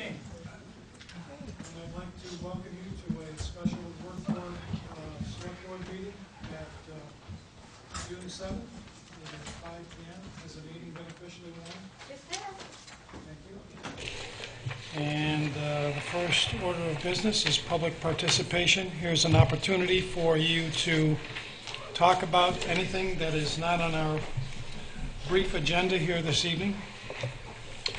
evening. And I'd like to welcome you to a special work board, uh, select board meeting at uh, June seventh, at five P M. Has the meeting been officially warned? Thank you. And uh, the first order of business is public participation. Here's an opportunity for you to talk about anything that is not on our brief agenda here this evening.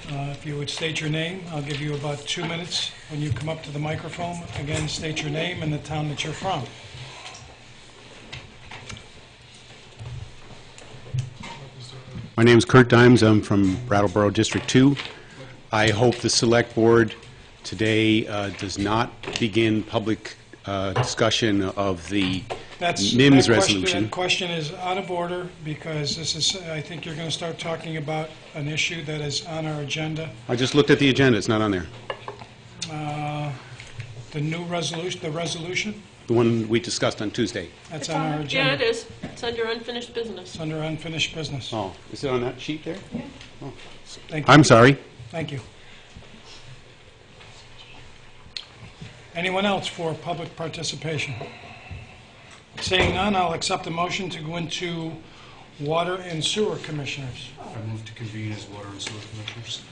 Uh, If you would state your name, I'll give you about two minutes when you come up to the microphone. Again, state your name and the town that you're from. My name is Kurt Daims. I'm from Brattleboro District 2. I hope the Select Board today uh, does not begin public uh, discussion of the That's- NIMS that question- resolution. That question is out of order because this is, I think you're going to start talking about an issue that is on our agenda. I just looked at the agenda, it's not on there. Uh, The new resolution, the resolution, The one we discussed on Tuesday. that's It's on our Yeah, it agenda. is. It's under unfinished business. It's under unfinished business. Oh, is it on that sheet there? Thank you. I'm sorry. Thank you. Anyone else for public participation? Seeing none, I'll accept the motion to go into Water and Sewer Commissioners. I move to convene as water and sewer commissioners.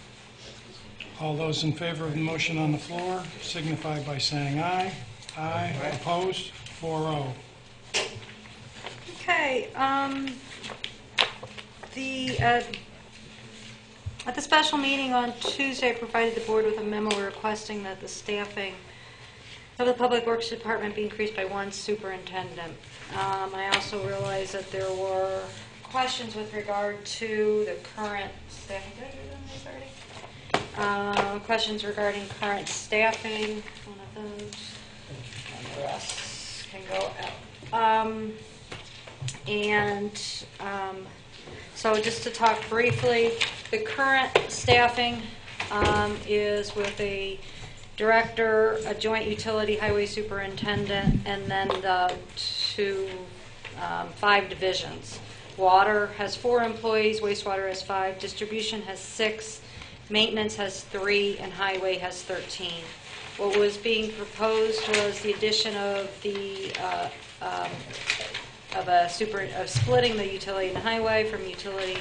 All those in favor of the motion on the floor signify by saying aye. Aye. Opposed? oh. 4-0. Okay, um, the, uh, at the special meeting on Tuesday, I provided the board with a memo requesting that the staffing of the Public Works Department be increased by one superintendent. Um, I also realized that there were questions with regard to the current staffing, did I do already? Uh, questions regarding current staffing, one of those, and the rest can go out. Um, and um, so just to talk briefly, the current staffing um, is with a director, a joint utility highway superintendent, and then the two, um, five divisions. Water has four employees, wastewater has five, distribution has six, maintenance has three, and highway has 13. What was being proposed was the addition of the uh, um, of a super, of splitting the utility and highway from utility,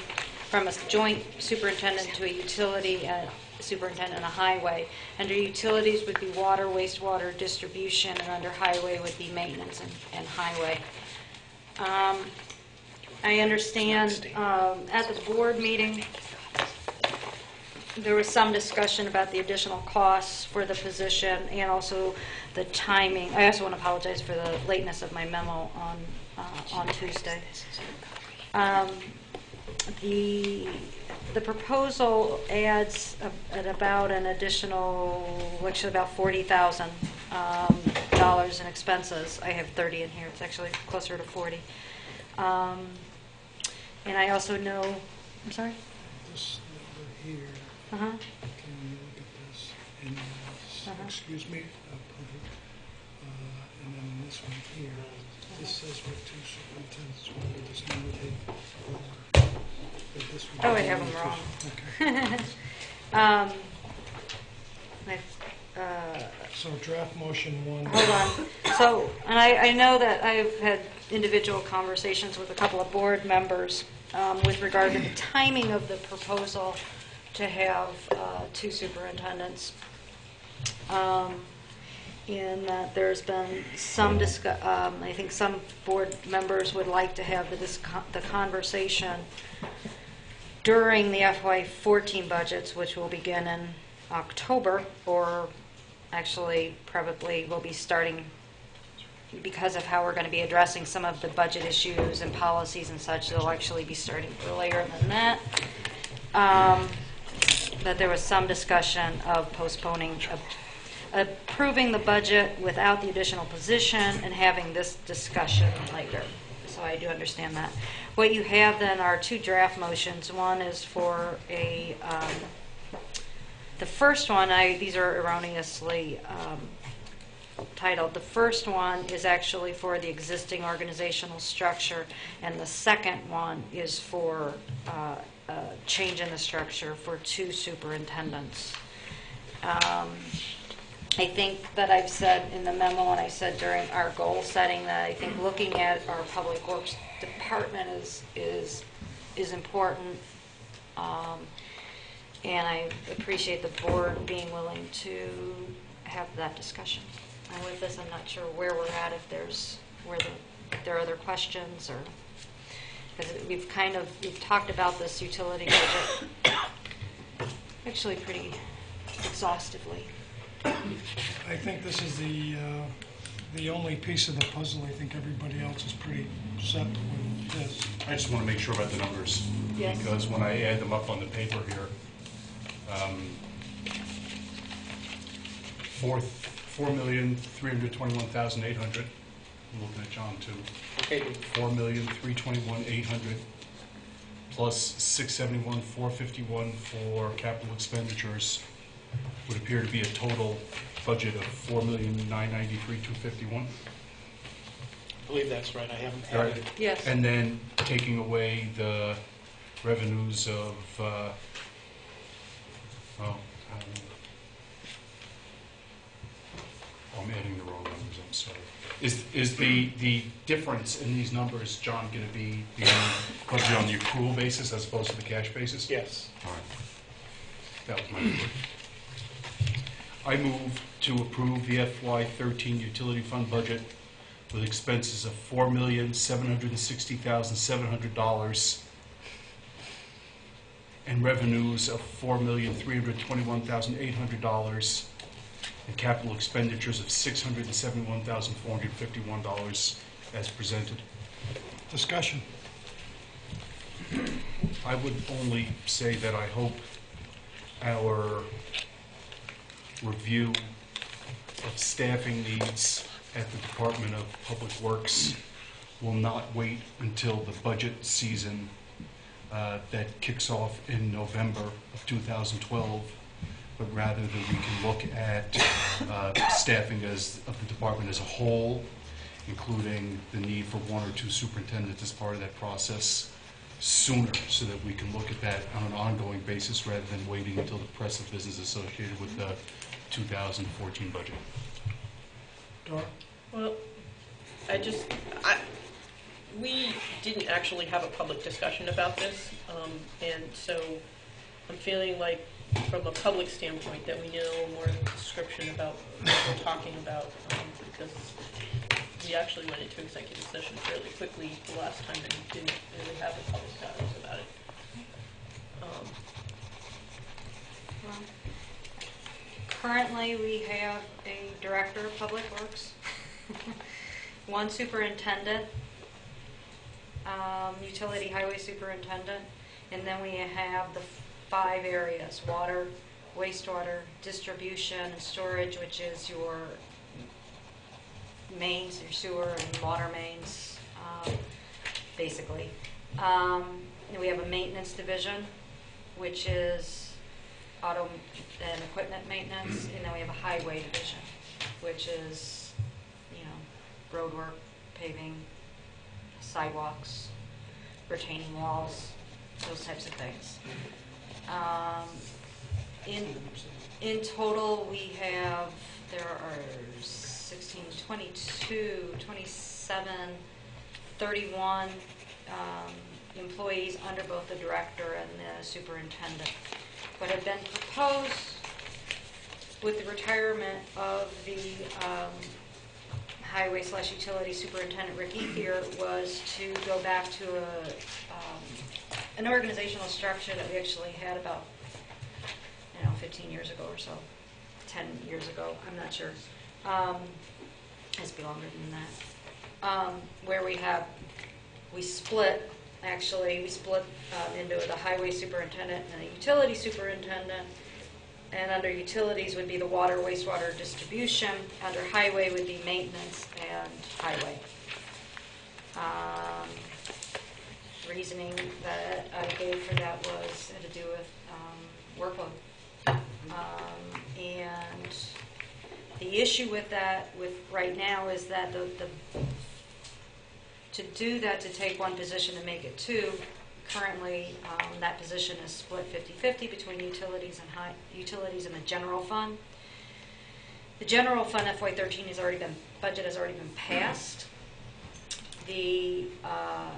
from a joint superintendent to a utility uh, superintendent a highway. Under utilities would be water, wastewater, distribution, and under highway would be maintenance and, and highway. Um, I understand, um, at the board meeting, there was some discussion about the additional costs for the position and also the timing. I also want to apologize for the lateness of my memo on, uh, on Tuesday. Um, The, the proposal adds a- at about an additional, actually about 40,000 um, dollars in expenses. I have 30 in here, it's actually closer to 40. Um, And I also know, I'm sorry? This number here, Uh-huh. can you look at this? And this, Uh-huh. excuse me, it, uh, and then this one here, this says what two superintendents, what would this number be? But this would Oh, I have them wrong. Um, I- uh, So draft motion one. Hold on. So, and I, I know that I've had individual conversations with a couple of board members um, with regard to the timing of the proposal to have uh, two superintendents. Um, In that there's been some discuss, I think some board members would like to have the disco- the conversation during the FY14 budgets, which will begin in October, or actually probably will be starting because of how we're going to be addressing some of the budget issues and policies and such, they'll actually be starting earlier than that. Um, But there was some discussion of postponing, of approving the budget without the additional position and having this discussion later. So I do understand that. What you have then are two draft motions. One is for a, um, the first one, I, these are erroneously um, titled. The first one is actually for the existing organizational structure, and the second one is for uh, a change in the structure for two superintendents. Um, I think that I've said in the memo, and I said during our goal setting, that I think looking at our Public Works Department is, is, is important. Um, And I appreciate the board being willing to have that discussion. And with this, I'm not sure where we're at, if there's, where the, if there are other questions, or, because we've kind of, we've talked about this utility budget actually pretty exhaustively. I think this is the, uh, the only piece of the puzzle. I think everybody else is pretty set with this. I just want to make sure about the numbers. Yes. Because when I add them up on the paper here, um, four, four million, three hundred twenty-one thousand, eight hundred. I'm looking at John too. Okay, Four million, three twenty-one, eight hundred, plus six seventy-one, four fifty-one for capital expenditures, would appear to be a total budget of four million, nine ninety-three, two fifty-one. I believe that's right, I haven't Right. added. Yes. And then taking away the revenues of, uh, oh, oh, I'm adding the wrong numbers, I'm sorry. Is, is the, the difference in these numbers, John, going to be, the- going to be on the accrual basis as opposed to the cash basis? Yes. All right. That was my number. I move to approve the FY thirteen utility fund budget with expenses of four million, seven hundred and sixty thousand, seven hundred dollars and revenues of four million, three hundred twenty-one thousand, eight hundred dollars and capital expenditures of six hundred and seventy-one thousand, four hundred fifty-one dollars as presented. Discussion. I would only say that I hope our review of staffing needs at the Department of Public Works. Will not wait until the budget season uh, that kicks off in November of 2012, but rather that we can look at uh, staffing as, of the department as a whole, including the need for one or two superintendents as part of that process sooner, so that we can look at that on an ongoing basis rather than waiting until the press of business associated with the 2014 budget. Well, I just, I, we didn't actually have a public discussion about this, um, and so I'm feeling like, from a public standpoint, that we need a little more description about what we're talking about, um, because we actually went into executive session fairly quickly the last time and didn't really have a public dialogue about it. Um, Well, Currently, we have a director of public works, one superintendent, um, utility highway superintendent, and then we have the five areas, water, wastewater, distribution, and storage, which is your mains, your sewer and water mains, um, basically. Um, and we have a maintenance division, which is auto and equipment maintenance, and then we have a highway division, which is, you know, road work, paving, sidewalks, retaining walls, those types of things. Um, in, in total, we have, there are 16, 22, 27, 31 um, employees under both the director and the superintendent. What had been proposed with the retirement of the um, highway slash utility superintendent, Rick Ethier, was to go back to a, um, an organizational structure that we actually had about, you know, 15 years ago or so, 10 years ago, I'm not sure. Um, Has to be longer than that. Um, Where we have, we split, actually, we split um, into the highway superintendent and the utility superintendent. And under utilities would be the water, wastewater distribution. Under highway would be maintenance and highway. Um, Reasoning that I gave for that was, had to do with um, workload. Um, And the issue with that, with, right now, is that the, the, to do that, to take one position and make it two, Currently, um, that position is split 50/50 between utilities and high, utilities and the general fund. The general fund FY '13 has already been, budget has already been passed. The, uh,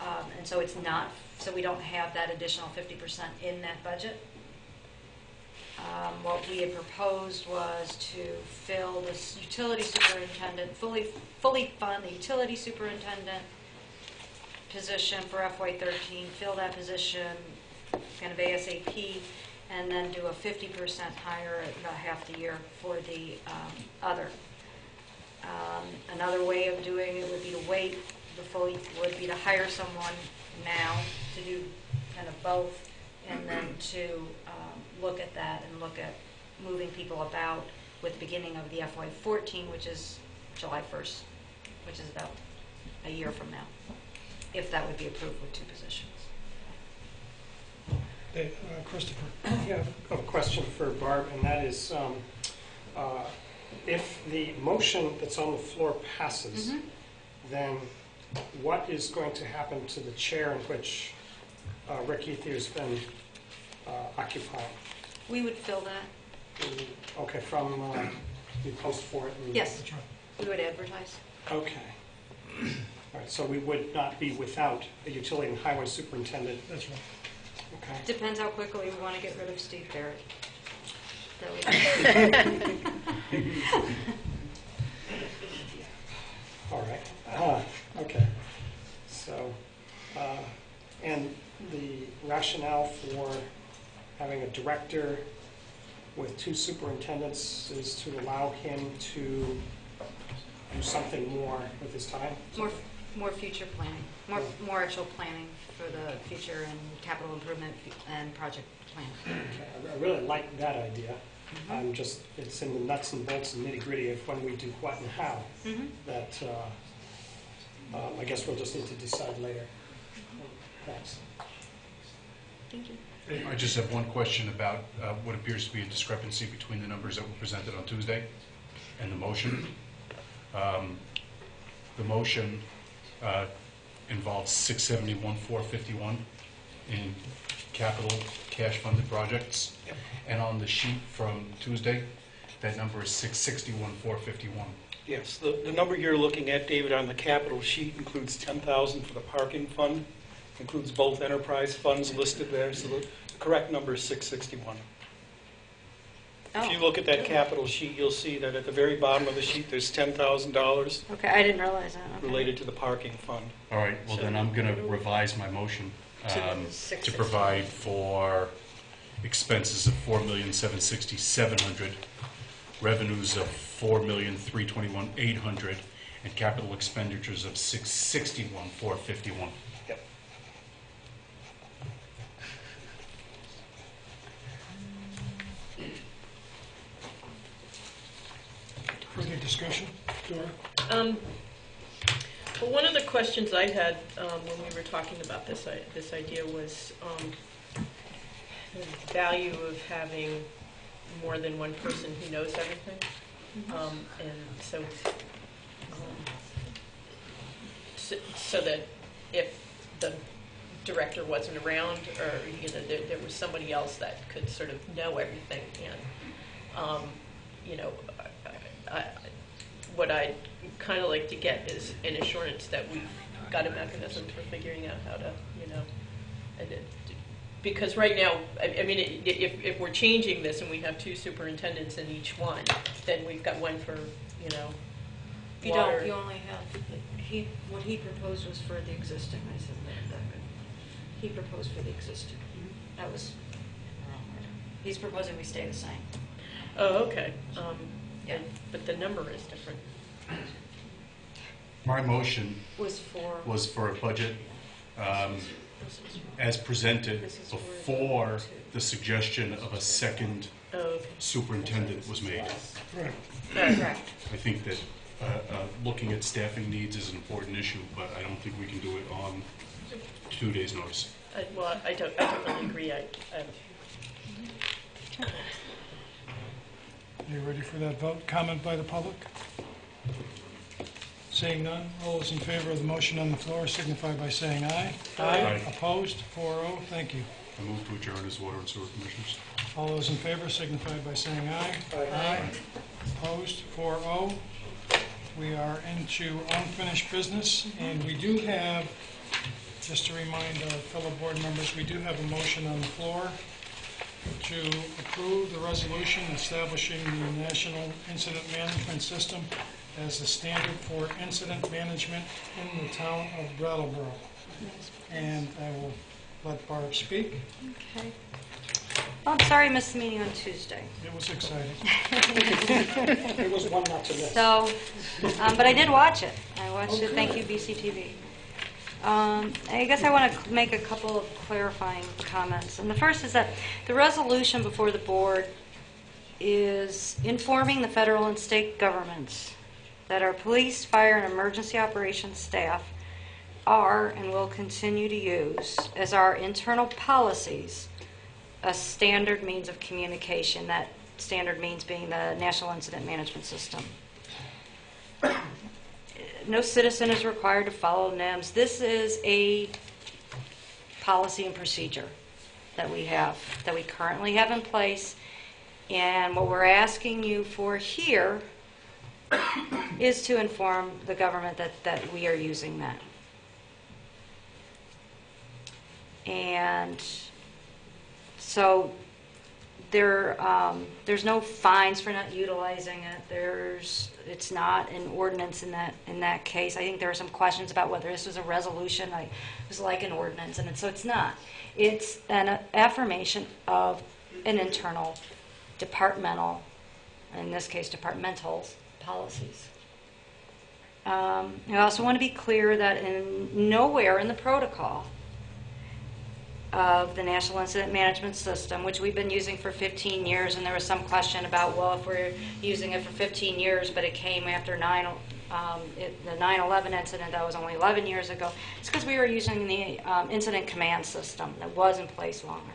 um, and so it's not, so we don't have that additional 50% in that budget. Um, What we had proposed was to fill this utility superintendent, fully, fully fund the utility superintendent position for FY '13, fill that position kind of ASAP, and then do a 50% hire at about half the year for the um, other. Um, Another way of doing it would be to wait, the fully, would be to hire someone now to do kind of both, and then to look at that and look at moving people about with the beginning of the FY '14, which is July 1st, which is about a year from now, if that would be approved with two positions. Dave, uh, Christopher. Yeah, I have a question for Barb, and that is, um, uh, if the motion that's on the floor passes, Mhm. then what is going to happen to the chair in which uh, Rick Ethier's been uh, occupying? We would fill that, Okay, from, uh, you post for it? and- yes, we would advertise. Okay. All right, so we would not be without a utility and highway superintendent? That's right. Okay. Depends how quickly we want to get rid of Steve Barrett. That we- All right, Ah, okay. So, uh, and the rationale for having a director with two superintendents is to allow him to do something more with his time? More, more future planning, more, more actual planning for the future and capital improvement and project planning. Okay, I really like that idea. I'm just, it's in the nuts and bolts and nitty gritty of when we do what and how. Mhm. that uh, um, I guess we'll just need to decide later. Thanks. Thank you. I just have one question about uh, what appears to be a discrepancy between the numbers that were presented on Tuesday and the motion. Um, The motion uh, involves 671,451 in capital cash-funded projects. And on the sheet from Tuesday, that number is 661,451. Yes, the, the number you're looking at, David, on the capital sheet includes 10,000 for the parking fund, includes both enterprise funds listed there, so the correct number is 661. If you Oh, look at that capital sheet, you'll see that at the very bottom of the sheet, there's $10,000 okay, I didn't realize that. okay. related to the parking fund. All right, well then I'm going to revise my motion To um, to 660. provide for expenses of four million seven sixty seven hundred, revenues of four million three twenty-one eight hundred, and capital expenditures of six sixty-one four fifty-one. Further discussion? Dora? Um, Well, one of the questions I had um, when we were talking about this, i- this idea was um, the value of having more than one person who knows everything. Um, And so, um, so so that if the director wasn't around, or, you know, there there was somebody else that could sort of know everything, and, um, you know, I- what I'd kind of like to get is an assurance that we've got a mechanism for figuring out how to, you know, and it- because right now, I I mean, i- if, if we're changing this and we have two superintendents in each one, then we've got one for, you know, You water. don't, you only have, he, what he proposed was for the existing, I said that, that, he proposed for the existing. That was, he's proposing we stay the same. Oh, okay. Um, Yeah. But the number is different. My motion Was for. was for a budget um, as presented This is where- before the suggestion of a second Oh, okay. superintendent was made. Correct. I think that uh, uh, looking at staffing needs is an important issue, but I don't think we can do it on two days' notice. I- Well, I don't, I totally agree. I, I Are you ready for that vote? Comment by the public? Seeing none, all those in favor of the motion on the floor signify by saying aye. Aye. Opposed? Four oh, thank you. I move to adjourn as Water and Sewer Commissioners. All those in favor signify by saying aye. Aye. Opposed? Four oh. We are into unfinished business, and we do have, just to remind our fellow board members, we do have a motion on the floor to approve the resolution establishing the National Incident Management System as the standard for incident management in the town of Brattleboro. And I will let Barb speak. Okay. Well, I'm sorry I missed the meeting on Tuesday. It was exciting. It was one not to miss. So, um, but I did watch it. I watched it. Thank you, BCTV. Um, I guess I want to make a couple of clarifying comments. And the first is that the resolution before the board is informing the federal and state governments that our police, fire, and emergency operations staff are and will continue to use as our internal policies a standard means of communication. That standard means being the National Incident Management System. No citizen is required to follow NIMS. This is a policy and procedure that we have, that we currently have in place. And what we're asking you for here is to inform the government that, that we are using that. And so there, um, there's no fines for not utilizing it. There's, it's not an ordinance in that, in that case. I think there are some questions about whether this was a resolution, it was like an ordinance, and it, so it's not. It's an affirmation of an internal departmental, in this case, departmental policies. Um, I also want to be clear that in nowhere in the protocol of the National Incident Management System, which we've been using for 15 years, and there was some question about, well, if we're using it for 15 years, but it came after 9, um, it, the 9/11 incident that was only 11 years ago, it's because we were using the um, Incident Command System that was in place longer.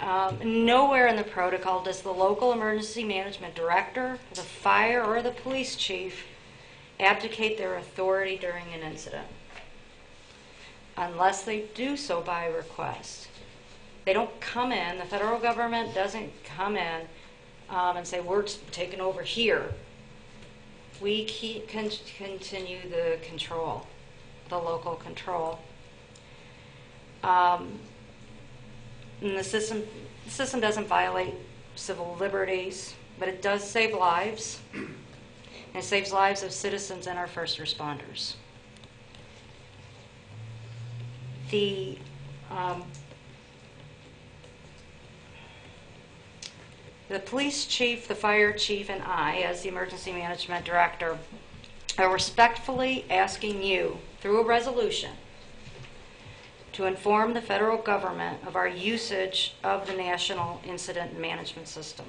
Um, nowhere in the protocol does the local emergency management director, the fire, or the police chief abdicate their authority during an incident unless they do so by request. They don't come in, the federal government doesn't come in um, and say, we're taking over here. We keep, con- continue the control, the local control. Um, and the system, the system doesn't violate civil liberties, but it does save lives. And it saves lives of citizens and our first responders. The um, the police chief, the fire chief, and I, as the emergency management director, are respectfully asking you through a resolution to inform the federal government of our usage of the National Incident Management System.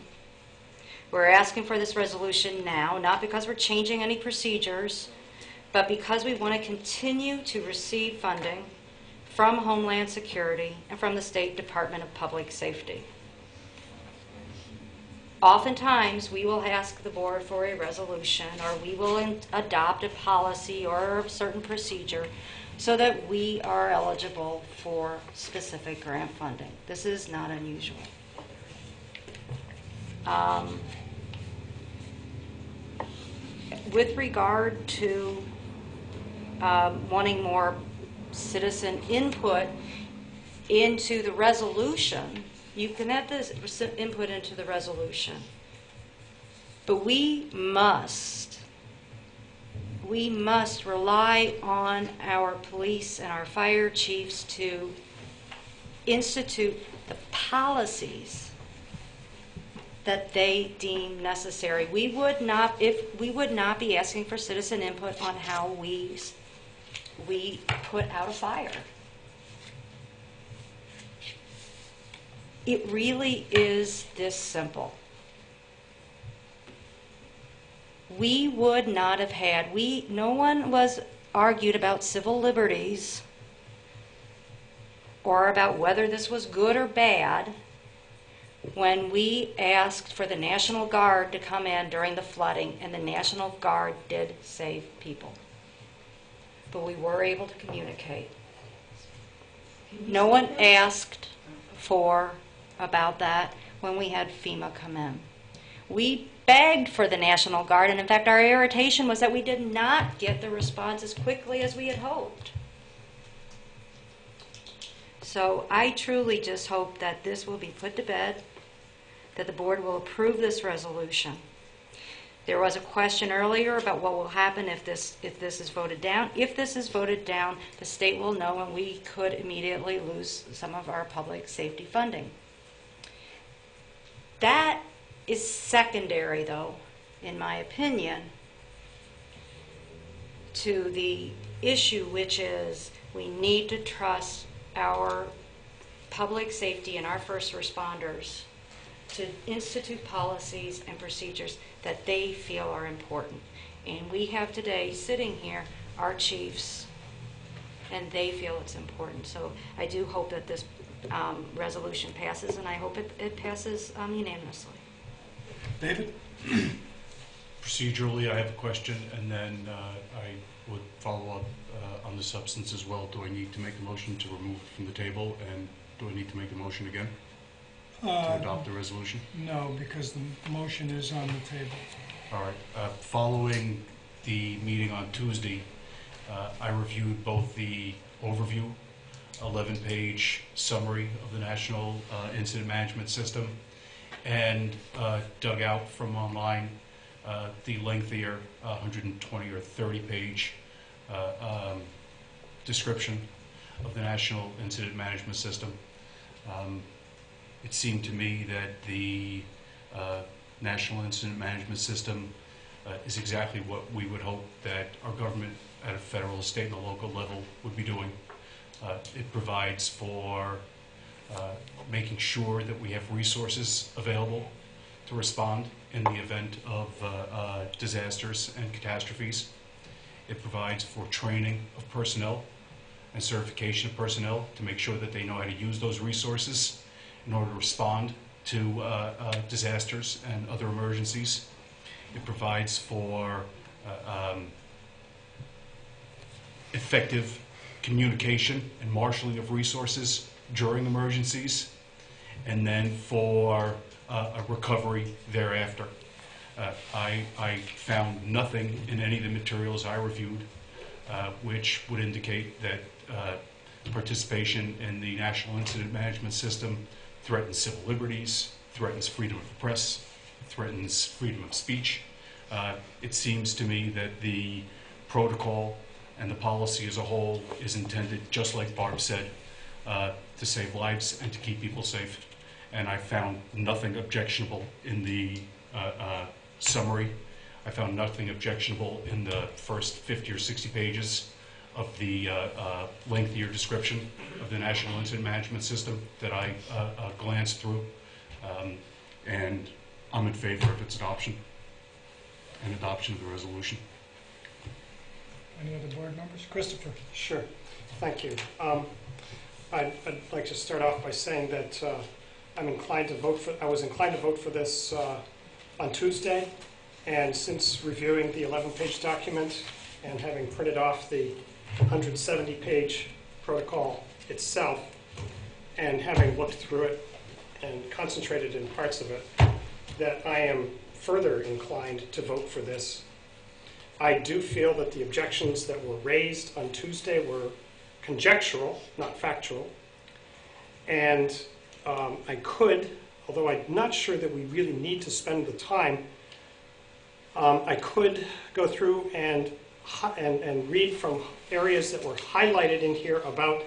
We're asking for this resolution now, not because we're changing any procedures, but because we want to continue to receive funding from Homeland Security and from the State Department of Public Safety. Oftentimes, we will ask the board for a resolution, or we will adopt a policy or a certain procedure so that we are eligible for specific grant funding. This is not unusual. Um, With regard to um, wanting more citizen input into the resolution, you can have this input into the resolution. But we must, we must rely on our police and our fire chiefs to institute the policies that they deem necessary. We would not, if, we would not be asking for citizen input on how we, we put out a fire. It really is this simple. We would not have had, we, no one was argued about civil liberties or about whether this was good or bad when we asked for the National Guard to come in during the flooding, and the National Guard did save people. But we were able to communicate. No one asked for, about that, when we had FEMA come in. We begged for the National Guard, and in fact, our irritation was that we did not get the response as quickly as we had hoped. So I truly just hope that this will be put to bed, that the board will approve this resolution. There was a question earlier about what will happen if this, if this is voted down. If this is voted down, the state will know and we could immediately lose some of our public safety funding. That is secondary, though, in my opinion, to the issue, which is we need to trust our public safety and our first responders to institute policies and procedures that they feel are important. And we have today, sitting here, our chiefs, and they feel it's important. So I do hope that this um, resolution passes, and I hope it it passes um, unanimously. David? Procedurally, I have a question, and then uh, I would follow up uh, on the substance as well. Do I need to make a motion to remove from the table, and do I need to make a motion again to Uh, adopt the resolution? No, because the motion is on the table. All right. Uh, Following the meeting on Tuesday, uh, I reviewed both the overview, 11-page summary of the National uh, Incident Management System, and uh, dug out from online uh, the lengthier 120 or 30-page um, description of the National Incident Management System. Um, It seemed to me that the uh, National Incident Management System uh, is exactly what we would hope that our government at a federal, state, and a local level would be doing. Uh, It provides for uh, making sure that we have resources available to respond in the event of uh, uh, disasters and catastrophes. It provides for training of personnel and certification of personnel to make sure that they know how to use those resources in order to respond to uh, uh, disasters and other emergencies. It provides for uh, um, effective communication and marshaling of resources during emergencies, and then for uh, a recovery thereafter. Uh, I, I found nothing in any of the materials I reviewed uh, which would indicate that uh, participation in the National Incident Management System threatens civil liberties, threatens freedom of the press, threatens freedom of speech. Uh, It seems to me that the protocol and the policy as a whole is intended, just like Barb said, uh, to save lives and to keep people safe. And I found nothing objectionable in the uh, uh, summary. I found nothing objectionable in the first 50 or 60 pages of the uh, uh, lengthier description of the National Incident Management System that I uh, uh, glanced through. Um, And I'm in favor of its adoption and adoption of the resolution. Any other board members? Christopher? Sure, thank you. Um, I'd I'd like to start off by saying that uh, I'm inclined to vote for, I was inclined to vote for this uh, on Tuesday, and since reviewing the 11-page document and having printed off the 170-page protocol itself, and having looked through it and concentrated in parts of it, that I am further inclined to vote for this I do feel that the objections that were raised on Tuesday were conjectural, not factual. And um, I could, although I'm not sure that we really need to spend the time, um, I could go through and, and, and read from areas that were highlighted in here about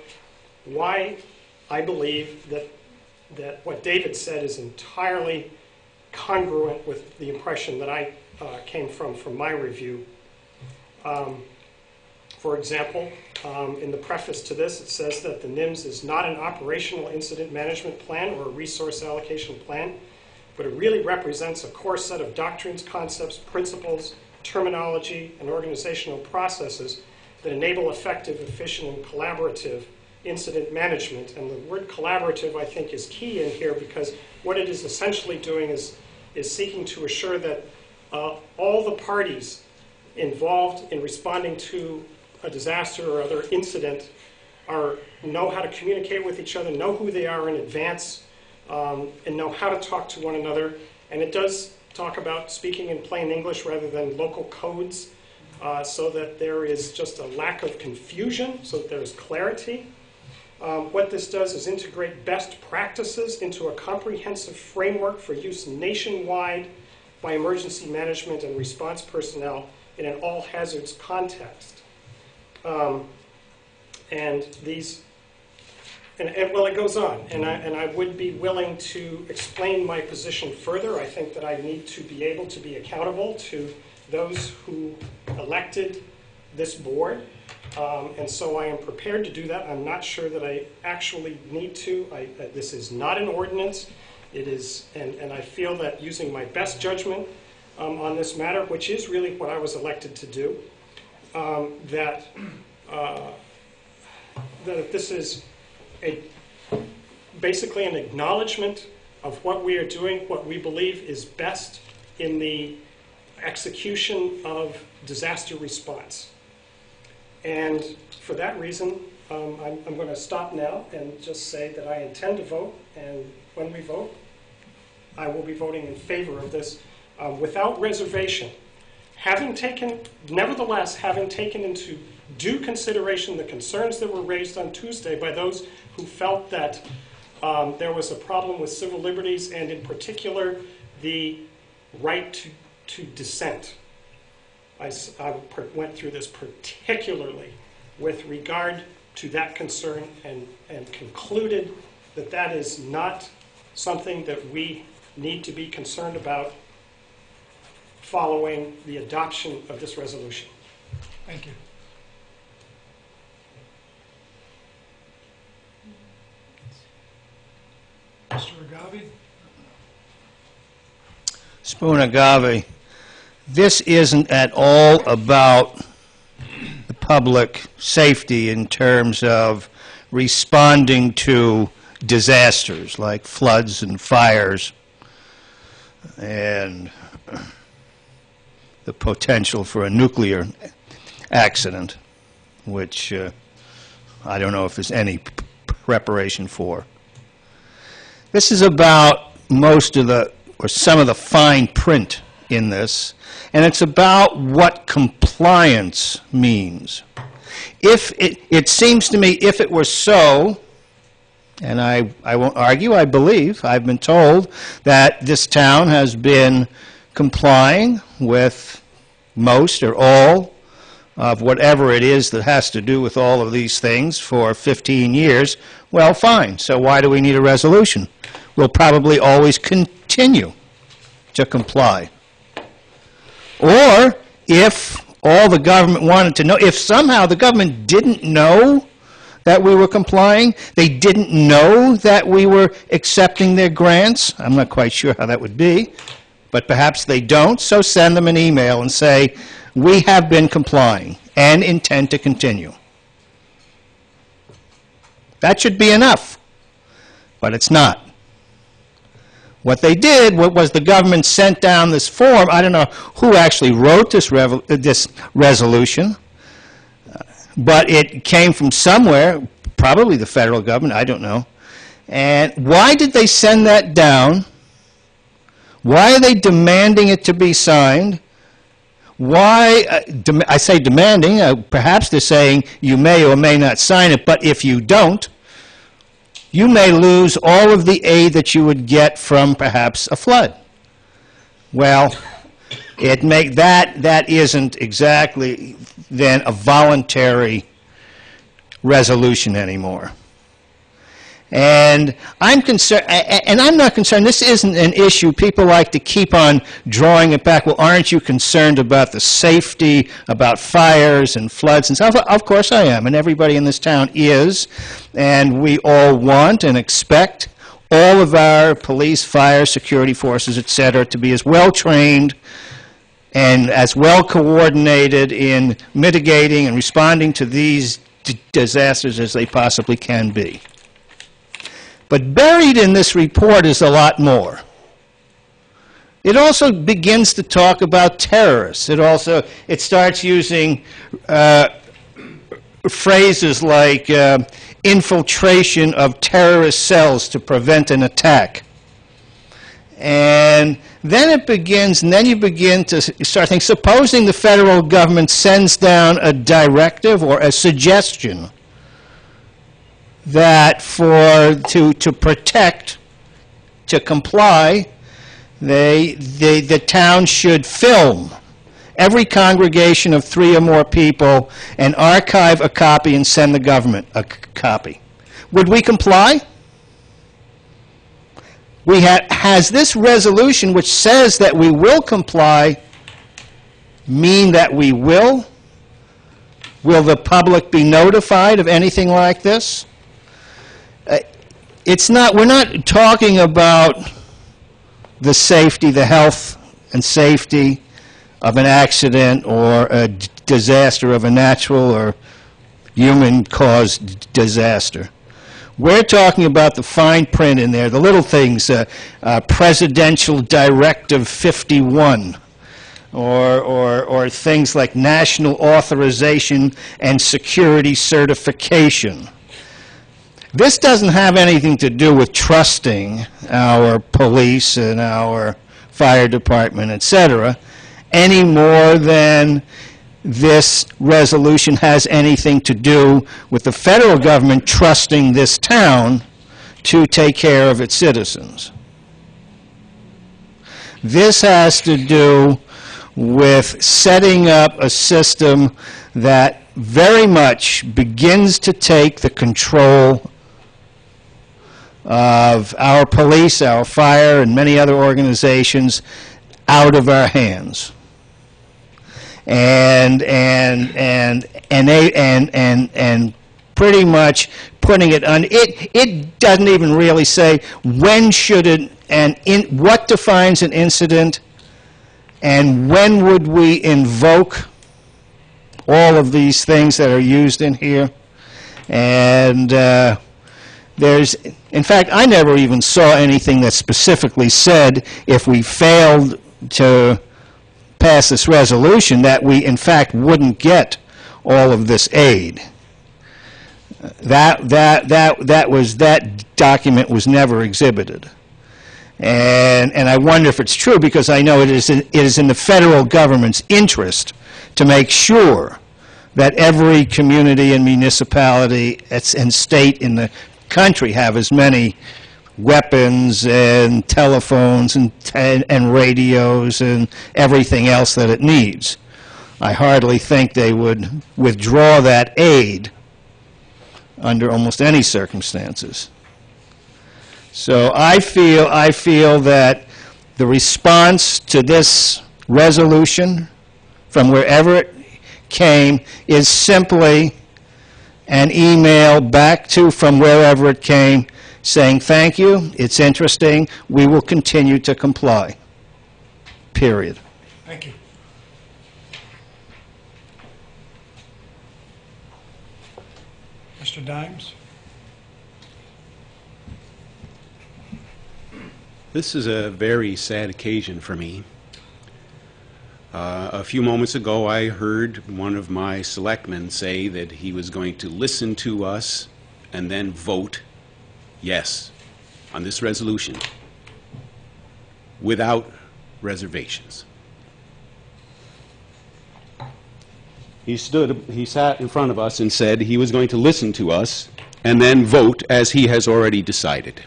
why I believe that, that what David said is entirely congruent with the impression that I uh, came from from my review. Um, For example, um, in the preface to this, it says that the NIMS is not an operational incident management plan or a resource allocation plan, but it really represents a core set of doctrines, concepts, principles, terminology, and organizational processes that enable effective, efficient, and collaborative incident management. And the word collaborative, I think, is key in here because what it is essentially doing is, is seeking to assure that uh, all the parties involved in responding to a disaster or other incident are, know how to communicate with each other, know who they are in advance, um, and know how to talk to one another. And it does talk about speaking in plain English rather than local codes, uh, so that there is just a lack of confusion, so that there is clarity. Um, what this does is integrate best practices into a comprehensive framework for use nationwide by emergency management and response personnel in an all hazards context. Um, and these, and, and well, it goes on, and I, and I would be willing to explain my position further. I think that I need to be able to be accountable to those who elected this board. Um, and so I am prepared to do that. I'm not sure that I actually need to. I, uh, this is not an ordinance. It is, and, and I feel that using my best judgment um, on this matter, which is really what I was elected to do, um, that, uh, that this is a, basically an acknowledgement of what we are doing, what we believe is best in the execution of disaster response. And for that reason, um, I'm, I'm going to stop now and just say that I intend to vote, and when we vote, I will be voting in favor of this um, without reservation. Having taken, nevertheless, having taken into due consideration the concerns that were raised on Tuesday by those who felt that um, there was a problem with civil liberties, and in particular, the right to, to dissent. I, per- went through this particularly with regard to that concern and, and concluded that that is not something that we need to be concerned about following the adoption of this resolution. Thank you. Mr. Agave? Spoon agave. This isn't at all about the public safety in terms of responding to disasters like floods and fires and the potential for a nuclear accident, which uh, I don't know if there's any preparation for. This is about most of the, or some of the fine print in this, and it's about what compliance means. If it, it seems to me, if it were so, and I, I won't argue, I believe, I've been told that this town has been complying with most or all of whatever it is that has to do with all of these things for 15 years, well, fine. So why do we need a resolution? We'll probably always continue to comply. Or if all the government wanted to know, if somehow the government didn't know that we were complying, they didn't know that we were accepting their grants, I'm not quite sure how that would be, but perhaps they don't, so send them an email and say, we have been complying and intend to continue. That should be enough, but it's not. What they did was the government sent down this form. I don't know who actually wrote this, this resolution, uh, but it came from somewhere, probably the federal government, I don't know. And why did they send that down? Why are they demanding it to be signed? Why, uh, I say demanding, uh, perhaps they're saying you may or may not sign it, but if you don't, you may lose all of the aid that you would get from perhaps a flood. Well, it make, that, that isn't exactly then a voluntary resolution anymore. And I'm concerned, and I'm not concerned, this isn't an issue, people like to keep on drawing it back. Well, aren't you concerned about the safety, about fires and floods and stuff? Of course I am, and everybody in this town is. And we all want and expect all of our police, fire, security forces, et cetera, to be as well-trained and as well coordinated in mitigating and responding to these disasters as they possibly can be. But buried in this report is a lot more. It also begins to talk about terrorists. It also, it starts using uh, phrases like uh, infiltration of terrorist cells to prevent an attack. And then it begins, and then you begin to start thinking, supposing the federal government sends down a directive or a suggestion that for, to, to protect, to comply, they, they, the town should film every congregation of three or more people and archive a copy and send the government a copy. Would we comply? We ha- has this resolution which says that we will comply mean that we will? Will the public be notified of anything like this? Uh, It's not, we're not talking about the safety, the health and safety of an accident or a disaster of a natural or human-caused disaster. We're talking about the fine print in there, the little things, uh, uh, Presidential Directive 51, or, or, or things like national authorization and security certification. This doesn't have anything to do with trusting our police and our fire department, et cetera, any more than this resolution has anything to do with the federal government trusting this town to take care of its citizens. This has to do with setting up a system that very much begins to take the control of our police, our fire, and many other organizations out of our hands. And, and, and, and, they- and, and, and pretty much putting it on, it, it doesn't even really say when should it, and in, what defines an incident, and when would we invoke all of these things that are used in here. And, uh, there's, in fact, I never even saw anything that specifically said if we failed to pass this resolution, that we, in fact, wouldn't get all of this aid. That, that, that, that was, that document was never exhibited. And, and I wonder if it's true, because I know it is, in- it is in the federal government's interest to make sure that every community and municipality and state in the country have as many weapons and telephones and, and and radios and everything else that it needs. I hardly think they would withdraw that aid under almost any circumstances. So I feel, I feel that the response to this resolution, from wherever it came, is simply an email back to from wherever it came, saying, "Thank you, it's interesting, we will continue to comply." Period. Thank you. Mr. Daims? This is a very sad occasion for me. Uh, A few moments ago, I heard one of my selectmen say that he was going to listen to us and then vote yes on this resolution without reservations. He stood, he sat in front of us and said he was going to listen to us and then vote as he has already decided.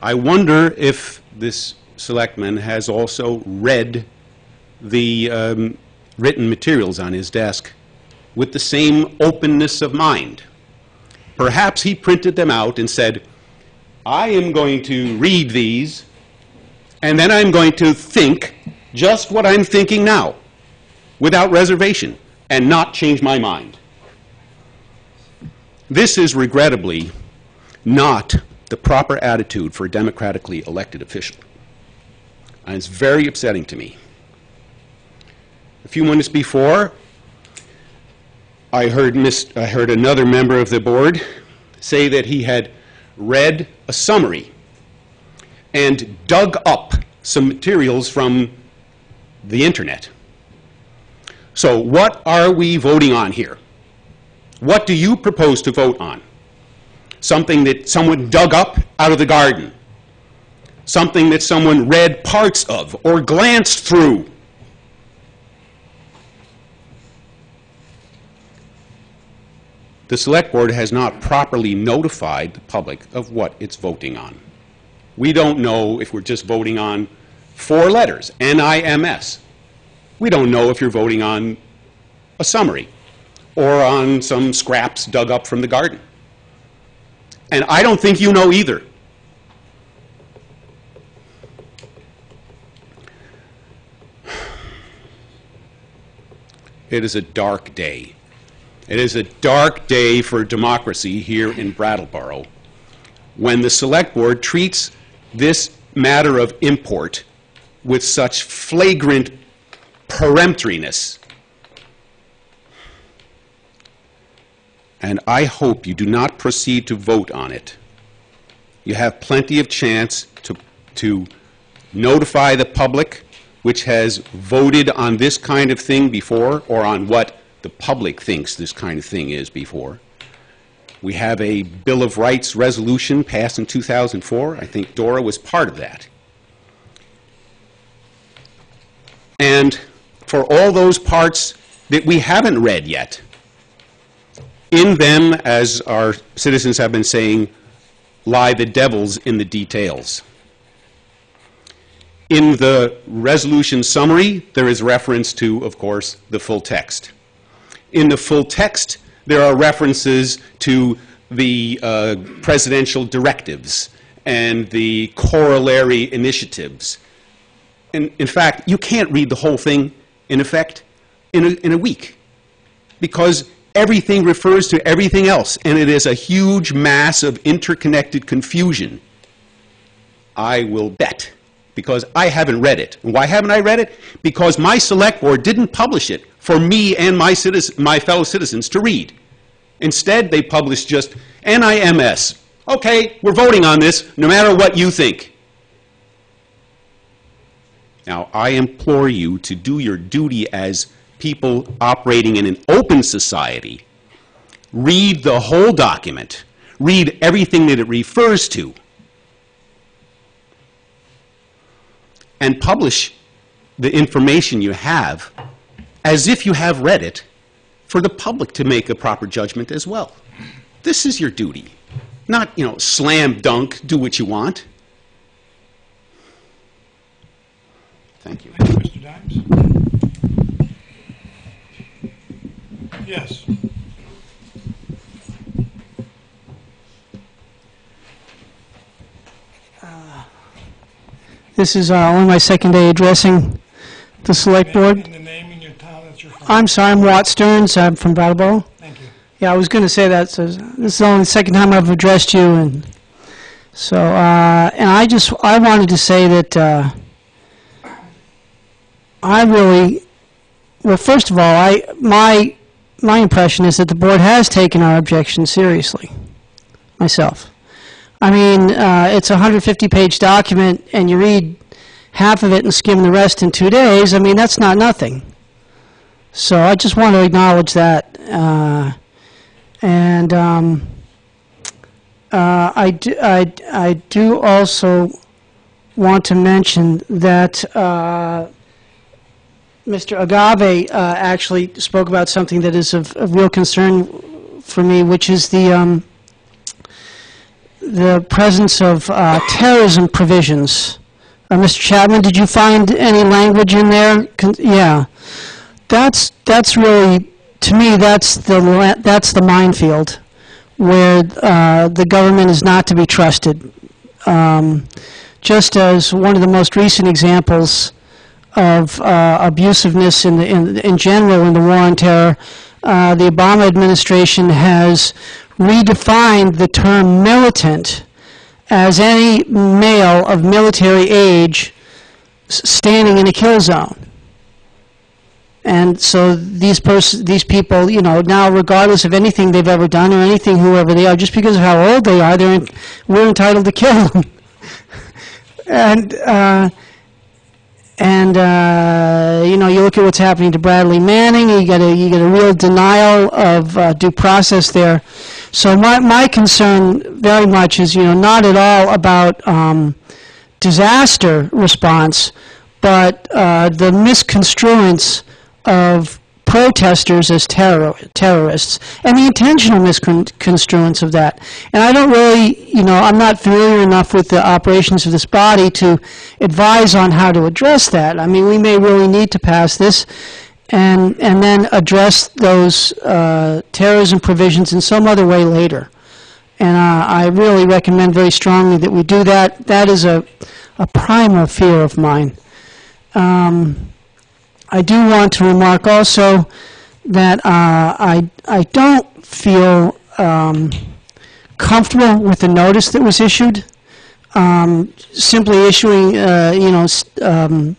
I wonder if this selectman has also read the um, written materials on his desk with the same openness of mind. Perhaps he printed them out and said, I am going to read these, and then I'm going to think just what I'm thinking now, without reservation, and not change my mind. This is regrettably not the proper attitude for a democratically elected official. And it's very upsetting to me. Few minutes before, I heard Miss, I heard another member of the board say that he had read a summary and dug up some materials from the internet. So what are we voting on here? What do you propose to vote on? Something that someone dug up out of the garden? Something that someone read parts of or glanced through? The Select Board has not properly notified the public of what it's voting on. We don't know if we're just voting on four letters, N-I-M-S. We don't know if you're voting on a summary or on some scraps dug up from the garden. And I don't think you know either. It is a dark day. It is a dark day for democracy here in Brattleboro when the Select Board treats this matter of import with such flagrant peremptoriness. And I hope you do not proceed to vote on it. You have plenty of chance to, to notify the public, which has voted on this kind of thing before, or on what the public thinks this kind of thing is before. We have a Bill of Rights resolution passed in 2004. I think Dora was part of that. And for all those parts that we haven't read yet, in them, as our citizens have been saying, lie the devils in the details. In the resolution summary, there is reference to, of course, the full text. In the full text, there are references to the uh, presidential directives and the corollary initiatives. In, in fact, you can't read the whole thing, in effect, in a, in a week, because everything refers to everything else, and it is a huge mass of interconnected confusion. I will bet, because I haven't read it. And why haven't I read it? Because my select board didn't publish it for me and my, citizen, my fellow citizens to read. Instead, they published just NIMS. Okay, we're voting on this, no matter what you think. Now, I implore you to do your duty as people operating in an open society. Read the whole document. Read everything that it refers to. And publish the information you have as if you have read it for the public to make a proper judgment as well. This is your duty. Not, you know, slam dunk, do what you want. Thank you. Thank you, Mr. Daims. Yes. This is uh, only my second day addressing the Select Board. I'm sorry, I'm Watt Stearns, I'm from Brattleboro. Thank you. Yeah, I was going to say that, so this is only the second time I've addressed you, and so, uh, and I just, I wanted to say that uh, I really, well, first of all, I, my, my impression is that the board has taken our objection seriously, myself. I mean, uh, it's a 150-page document, and you read half of it and skim the rest in two days, I mean, that's not nothing. So I just want to acknowledge that. Uh, and um, uh, I, do, I, I do also want to mention that uh, Mr. Agave uh, actually spoke about something that is of, of real concern for me, which is the um, the presence of uh, terrorism provisions. Uh, Mr. Chapman, did you find any language in there? Con- yeah, that's that's really to me that's the that's the minefield where uh, the government is not to be trusted. Um, just as one of the most recent examples of uh, abusiveness in, the, in, in general in the war on terror, uh, the Obama administration has redefined the term militant as any male of military age standing in a kill zone. And so these pers- these people, you know, now regardless of anything they've ever done or anything, whoever they are, just because of how old they are, they're in, we're entitled to kill them. and uh, and uh, you know, you look at what's happening to Bradley Manning. You get a you get a real denial of uh, due process there. So my my concern very much is you know not at all about um, disaster response, but uh, the misconstruence of protesters as terror, terrorists and the intentional misconstruence of that. And I don't really, you know, I'm not familiar enough with the operations of this body to advise on how to address that. I mean, we may really need to pass this and, and then address those uh, terrorism provisions in some other way later. And uh, I really recommend very strongly that we do that. That is a, a primal fear of mine. Um, I do want to remark also that uh, I, I don't feel um, comfortable with the notice that was issued. Um, simply issuing, uh, you know, um,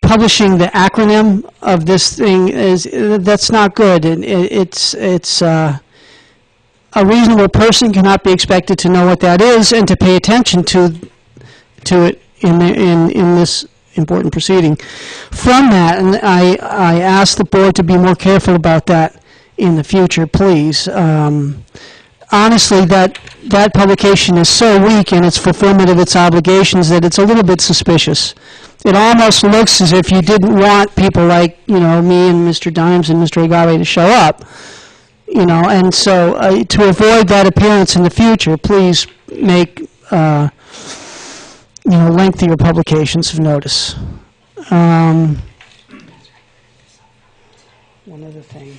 publishing the acronym of this thing is that's not good. And it, it's it's uh, a reasonable person cannot be expected to know what that is and to pay attention to to it in in in this important proceeding. From that, and I I ask the board to be more careful about that in the future, please. Um, honestly, that that publication is so weak in its fulfillment of its obligations that it's a little bit suspicious. It almost looks as if you didn't want people like you know me and Mr. Daims and Mr. Agave to show up. You know, and so uh, to avoid that appearance in the future, please make uh, you know lengthier publications of notice. Um, one other thing.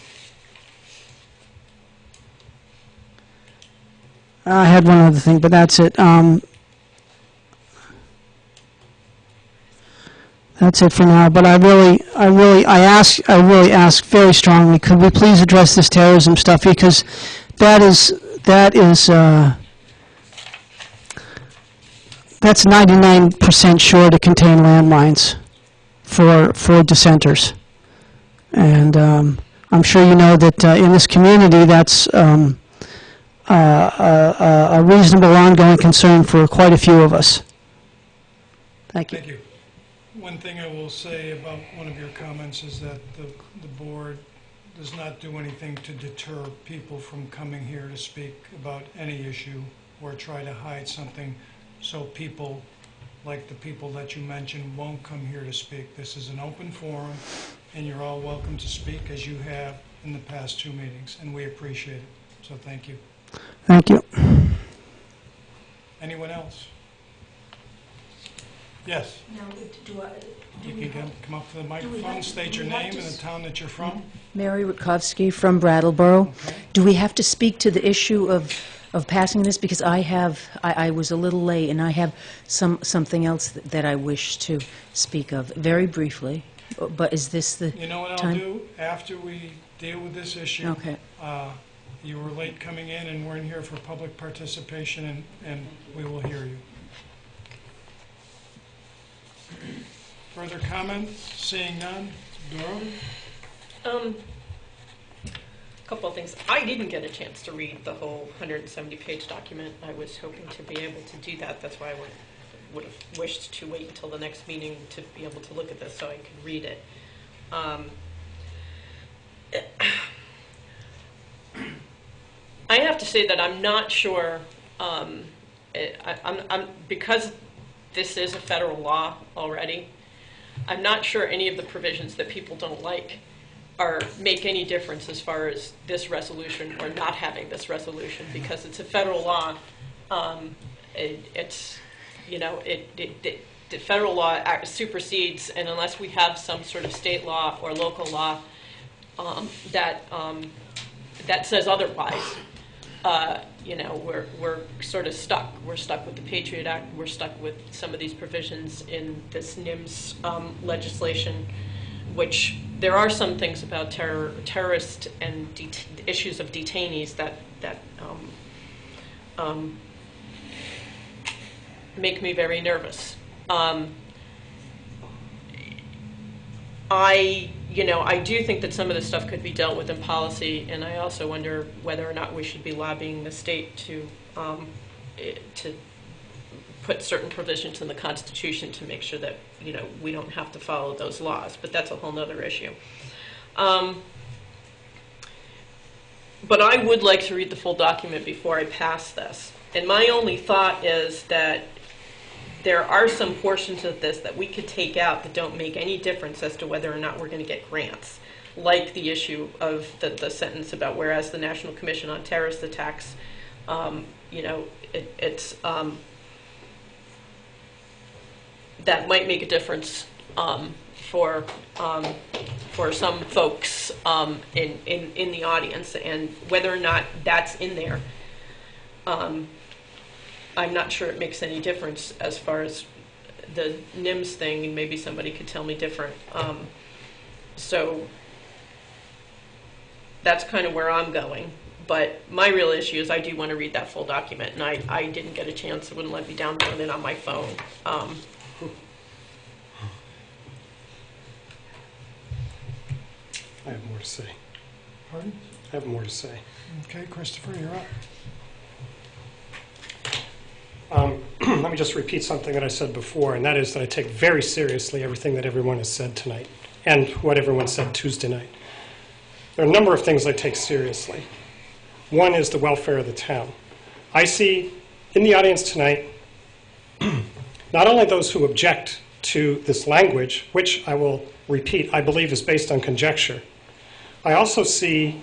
I had one other thing, but that's it. Um, that's it for now. But I really, I really, I ask, I really ask very strongly, could we please address this terrorism stuff because that is, that is, uh, that's 99% sure to contain landmines for for dissenters, and um, I'm sure you know that uh, in this community that's. Um, uh, a, a reasonable ongoing concern for quite a few of us. Thank you. Thank you. One thing I will say about one of your comments is that the, the board does not do anything to deter people from coming here to speak about any issue or try to hide something so people, like the people that you mentioned, won't come here to speak. This is an open forum, and you're all welcome to speak as you have in the past two meetings, and we appreciate it. So thank you. Thank you. Anyone else? Yes? Now, do I, do You we can have, come- come up to the we microphone, have- state your name and the town that you're from. Mary Rutkowski from Brattleboro. Okay. Do we have to speak to the issue of, of passing this? Because I have, I, I was a little late, and I have some, something else that that I wish to speak of, very briefly. But is this the You know what I'll time? do? After we deal with this issue, Okay. uh, you were late coming in and we're in here for public participation and, and we will hear you. Further comments? Seeing none? Dora? Um, a couple of things. I didn't get a chance to read the whole 170-page document. I was hoping to be able to do that. That's why I would, would have wished to wait until the next meeting to be able to look at this so I could read it. Um, I have to say that I'm not sure, um, it- I, I'm, I'm, because this is a federal law already, I'm not sure any of the provisions that people don't like are, make any difference as far as this resolution or not having this resolution, because it's a federal law. Um, it, it's, you know, it, it, it, the federal law act- supersedes, and unless we have some sort of state law or local law um, that, um, that says otherwise, uh, you know, we're, we're sort of stuck. We're stuck with the Patriot Act. We're stuck with some of these provisions in this NIMS um, legislation, which there are some things about terror, terrorist and issues of detainees that, that um, um, make me very nervous. Um, I, you know, I do think that some of this stuff could be dealt with in policy, and I also wonder whether or not we should be lobbying the state to, um, eh, to put certain provisions in the Constitution to make sure that, you know, we don't have to follow those laws, but that's a whole nother issue. Um, But I would like to read the full document before I pass this. And my only thought is that there are some portions of this that we could take out that don't make any difference as to whether or not we're going to get grants, like the issue of the, the sentence about whereas the National Commission on Terrorist Attacks, um, you know, it, it's, um, that might make a difference um, for, um, for some folks um, in, in, in the audience, and whether or not that's in there. Um, I'm not sure it makes any difference as far as the NIMS thing, and maybe somebody could tell me different. Um, so that's kind of where I'm going. But my real issue is I do want to read that full document, and I, I didn't get a chance. It wouldn't let me download it on my phone. Um, I have more to say. Pardon? I have more to say. Okay, Christopher, you're up. Um, Let me just repeat something that I said before, and that is that I take very seriously everything that everyone has said tonight and what everyone said Tuesday night. There are a number of things I take seriously. One is the welfare of the town. I see in the audience tonight not only those who object to this language, which I will repeat, I believe is based on conjecture. I also see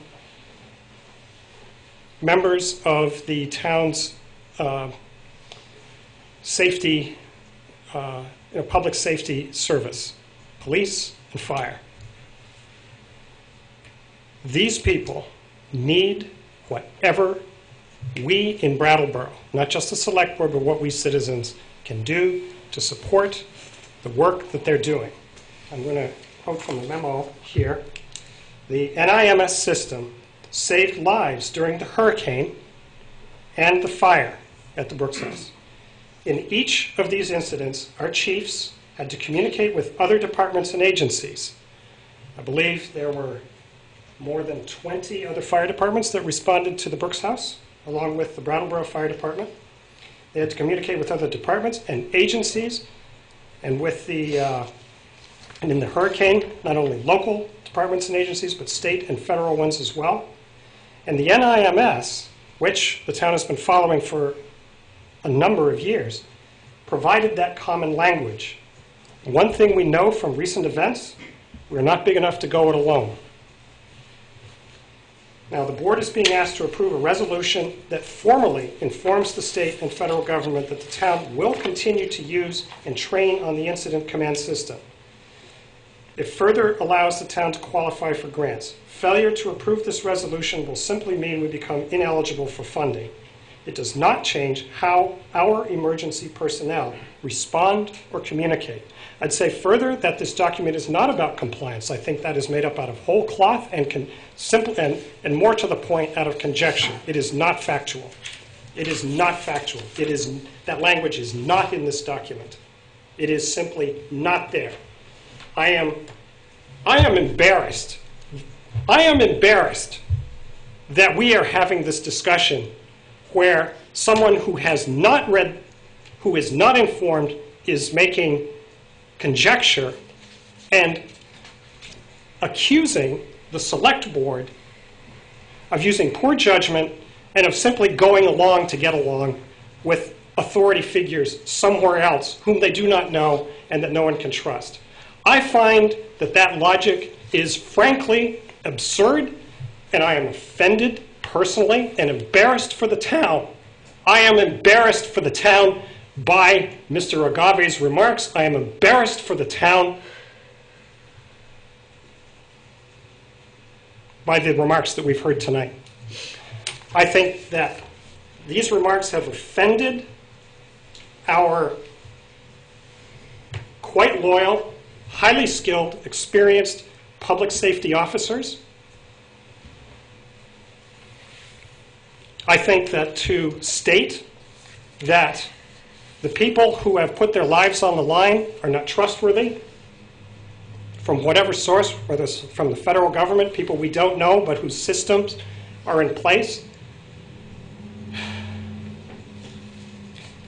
members of the town's uh, safety, uh, you know, public safety service, police and fire. These people need whatever we in Brattleboro, not just the select board, but what we citizens can do to support the work that they're doing. I'm going to quote from the memo here. The NIMS system saved lives during the hurricane and the fire at the Brooks House. In each of these incidents, our chiefs had to communicate with other departments and agencies. I believe there were more than 20 other fire departments that responded to the Brooks House, along with the Brattleboro Fire Department. They had to communicate with other departments and agencies, and with the, uh, and in the hurricane, not only local departments and agencies, but state and federal ones as well. And the NIMS, which the town has been following for a number of years, provided that common language. One thing we know from recent events, we're not big enough to go it alone. Now, the board is being asked to approve a resolution that formally informs the state and federal government that the town will continue to use and train on the incident command system. It further allows the town to qualify for grants. Failure to approve this resolution will simply mean we become ineligible for funding. It does not change how our emergency personnel respond or communicate. I'd say further that this document is not about compliance. I think that is made up out of whole cloth and, con- simple, and, and more to the point, out of conjecture. It is not factual. It is not factual. It is, that language is not in this document. It is simply not there. I am, I am embarrassed. I am embarrassed that we are having this discussion where someone who has not read, who is not informed, is making conjecture and accusing the select board of using poor judgment and of simply going along to get along with authority figures somewhere else whom they do not know and that no one can trust. I find that that logic is frankly absurd, and I am offended personally and embarrassed for the town. I am embarrassed for the town by Mr. Agave's remarks. I am embarrassed for the town by the remarks that we've heard tonight. I think that these remarks have offended our quite loyal, highly skilled, experienced public safety officers. I think that to state that the people who have put their lives on the line are not trustworthy from whatever source, whether it's from the federal government, people we don't know, but whose systems are in place,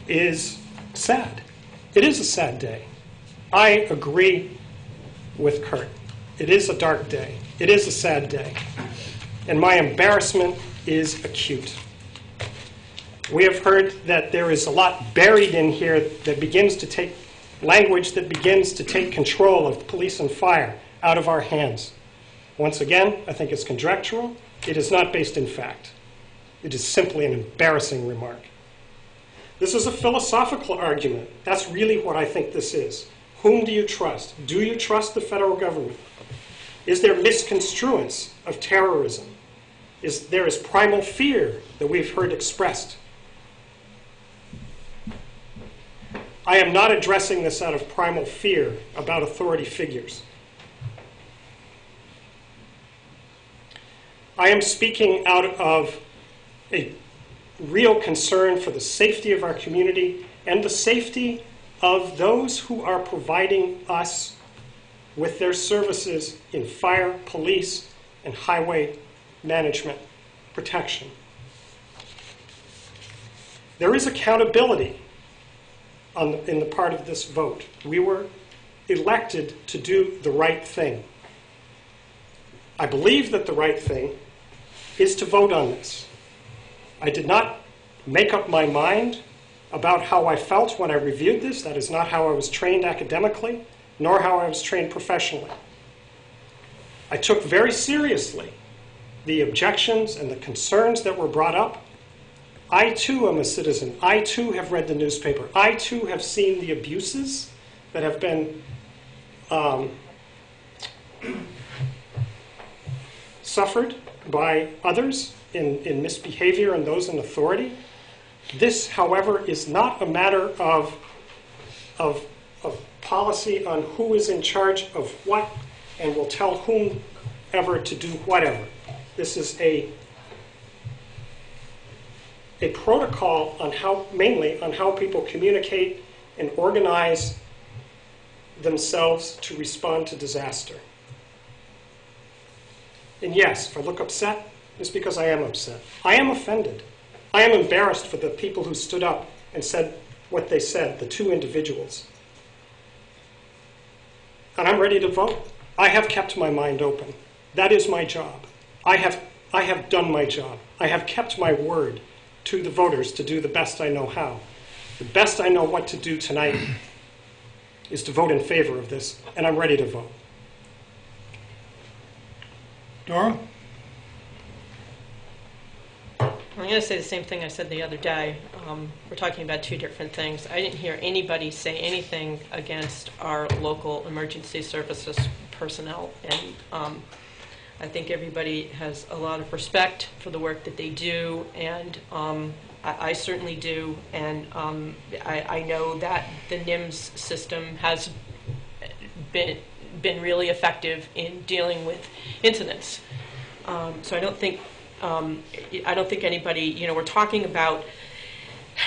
is sad. It is a sad day. I agree with Kurt. It is a dark day. It is a sad day. And my embarrassment is acute. We have heard that there is a lot buried in here that begins to take language that begins to take control of police and fire out of our hands. Once again, I think it's conjectural. It is not based in fact. It is simply an embarrassing remark. This is a philosophical argument. That's really what I think this is. Whom do you trust? Do you trust the federal government? Is there misconstruence of terrorism? Is there is primal fear that we've heard expressed? I am not addressing this out of primal fear about authority figures. I am speaking out of a real concern for the safety of our community and the safety of those who are providing us with their services in fire, police, and highway management protection. There is accountability on the, in the part of this vote. We were elected to do the right thing. I believe that the right thing is to vote on this. I did not make up my mind about how I felt when I reviewed this. That is not how I was trained academically, nor how I was trained professionally. I took very seriously the objections and the concerns that were brought up. I too am a citizen. I too have read the newspaper. I too have seen the abuses that have been um, suffered by others in, in misbehavior and those in authority. This, however, is not a matter of, of, of policy on who is in charge of what and will tell whomever to do whatever. This is a, a protocol on how, mainly on how people communicate and organize themselves to respond to disaster. And yes, if I look upset, it's because I am upset. I am offended. I am embarrassed for the people who stood up and said what they said, the two individuals. And I'm ready to vote. I have kept my mind open. That is my job. I have, I have done my job. I have kept my word to the voters to do the best I know how. The best I know what to do tonight is to vote in favor of this, and I'm ready to vote. Dora? I'm going to say the same thing I said the other day. Um, we're talking about two different things. I didn't hear anybody say anything against our local emergency services personnel, and um, I think everybody has a lot of respect for the work that they do, and um, I, I certainly do. And um, I, I know that the NIMS system has been been really effective in dealing with incidents. Um, so I don't think um, I don't think anybody, you know, we're talking about,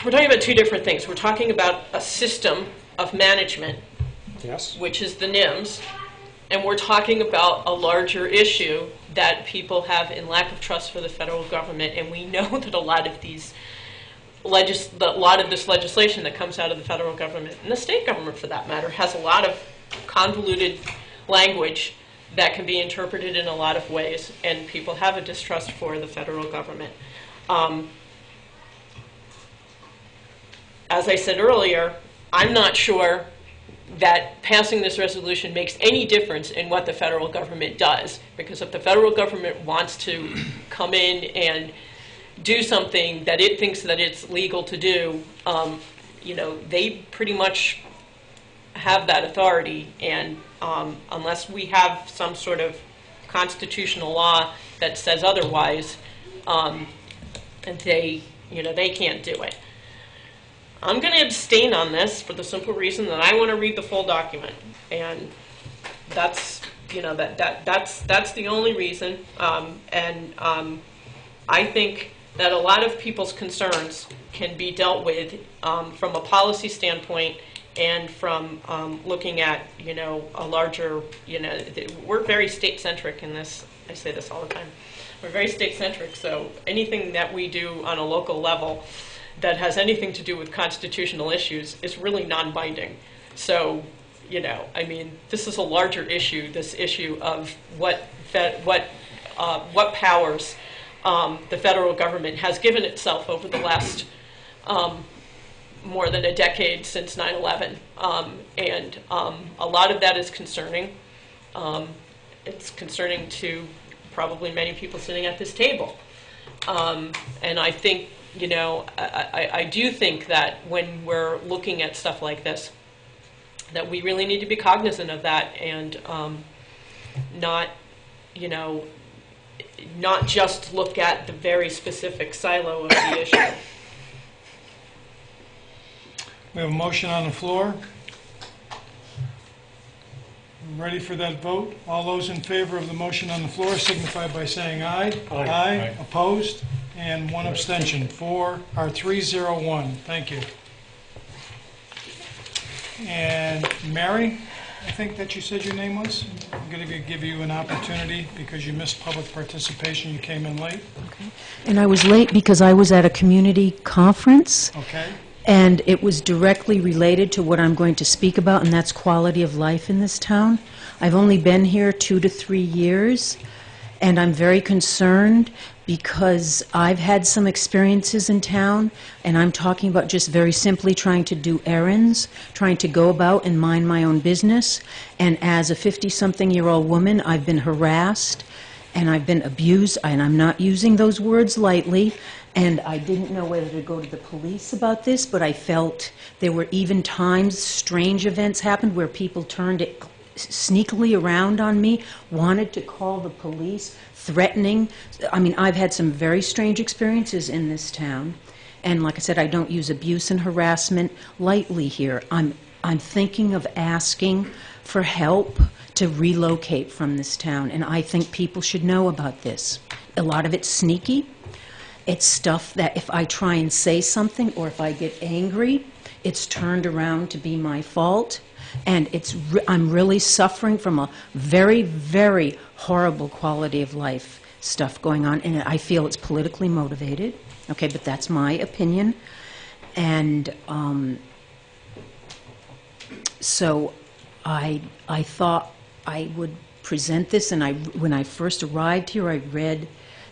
we're talking about two different things. We're talking about a system of management, Yes? which is the NIMS, and we're talking about a larger issue that people have in lack of trust for the federal government. And we know that a lot of these legis, a lot of this legislation that comes out of the federal government, and the state government for that matter, has a lot of convoluted language that can be interpreted in a lot of ways, and people have a distrust for the federal government. Um, as I said earlier, I'm not sure that passing this resolution makes any difference in what the federal government does, because if the federal government wants to come in and do something that it thinks that it's legal to do, um, you know, they pretty much have that authority, and um, unless we have some sort of constitutional law that says otherwise, um, they, you know, they can't do it. I'm going to abstain on this for the simple reason that I want to read the full document, and that's, you know, that, that that's that's the only reason. Um, and um, I think that a lot of people's concerns can be dealt with um, from a policy standpoint and from um, looking at, you know, a larger, you know, we're very state-centric in this, I say this all the time. We're very state-centric, so anything that we do on a local level that has anything to do with constitutional issues is really non-binding. So, you know, I mean, this is a larger issue, this issue of what, what, uh, what powers um, the federal government has given itself over the last um, more than a decade since 9/11, um, and um, a lot of that is concerning. Um, it's concerning to probably many people sitting at this table, um, and I think you know I, I, I do think that when we're looking at stuff like this, that we really need to be cognizant of that and um, not you know not just look at the very specific silo of the issue. We have a motion on the floor. Ready for that vote? All those in favor of the motion on the floor signify by saying aye. Aye. Opposed? And one abstention. Four, or zero, one. Thank you. And Mary, I think that you said your name was? I'm going to give you an opportunity because you missed public participation. You came in late. And I was late because I was at a community conference, Okay? and it was directly related to what I'm going to speak about, and that's quality of life in this town. I've only been here two to three years, and I'm very concerned because I've had some experiences in town, and I'm talking about just very simply trying to do errands, trying to go about and mind my own business. And as a 50-something-year-old woman, I've been harassed and I've been abused, and I'm not using those words lightly, and I didn't know whether to go to the police about this, but I felt there were even times strange events happened where people turned it sneakily around on me, wanted to call the police, threatening. I mean, I've had some very strange experiences in this town, and like I said, I don't use abuse and harassment lightly here. I'm I'm thinking of asking for help to relocate from this town, and I think people should know about this. A lot of it's sneaky. It's stuff that if I try and say something or if I get angry, it's turned around to be my fault. And it's re- I'm really suffering from a very, very horrible quality of life stuff going on, and I feel it's politically motivated. Okay, but that's my opinion. And um, so I, I thought I would present this, and I, when I first arrived here, I read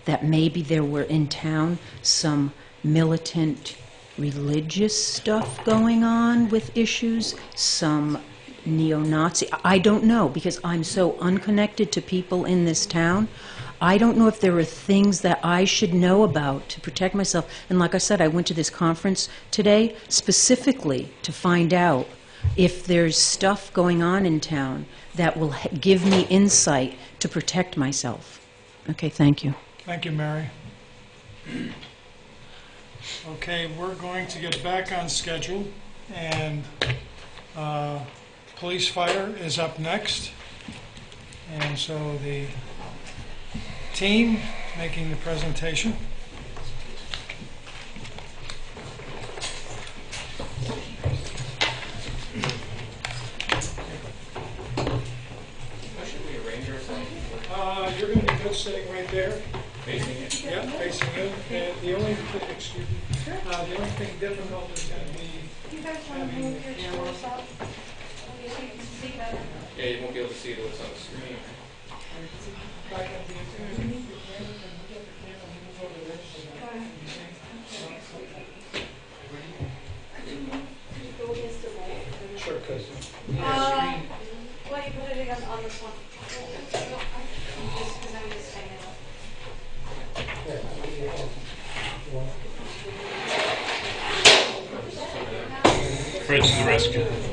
that maybe there were in town some militant religious stuff going on with issues, some neo-Nazi. I don't know, because I'm so unconnected to people in this town. I don't know if there are things that I should know about to protect myself. And like I said, I went to this conference today specifically to find out if there's stuff going on in town that will give me insight to protect myself. Okay, thank you. Thank you, Mary. Okay, we're going to get back on schedule, and uh, police fire is up next. And so the team making the presentation. Uh, You're going to be good sitting right there. Facing it? Yeah, facing you. And the only, excuse me, uh, the only thing difficult is going to be having the camera. Yeah, you won't be able to see uh, what's on the screen. back up the camera. Can you move the camera? Can you look at the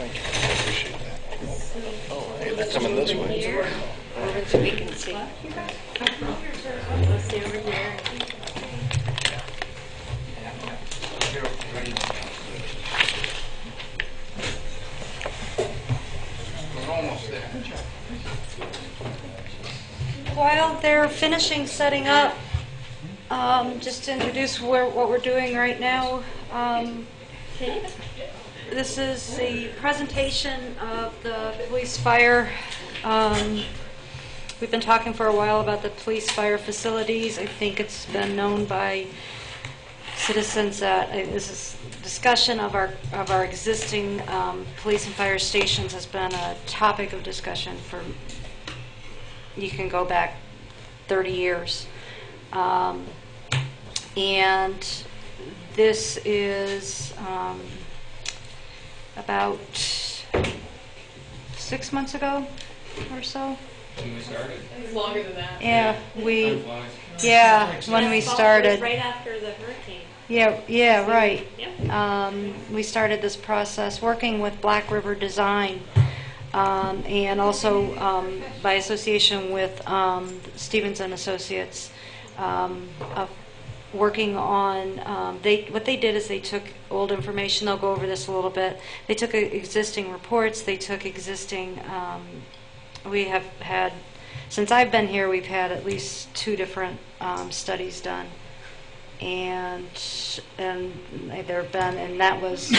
Thank you, I appreciate that. Oh, hey, this way. Over so we can see. Let's see over here. While they're finishing setting up, um, just to introduce where, what we're doing right now, um, this is the presentation of the police fire. Um, we've been talking for a while about the police fire facilities. I think it's been known by citizens that uh, this is discussion of our of our existing um, police and fire stations has been a topic of discussion for you can go back 30 years. Um, and this is um, about six months ago or so. When we started? Longer than that. Yeah, Time we, flies. yeah, when we It was started. right after the hurricane. Yeah, yeah, right. Yep. Um, we started this process working with Black River Design, um, and also um, by association with um, Stevens and Associates, um, of working on. Um, they what they did is they took old information. They'll go over this a little bit. They took existing reports. They took existing. Um, we have had since I've been here. We've had at least two different um, studies done and and there have been and that was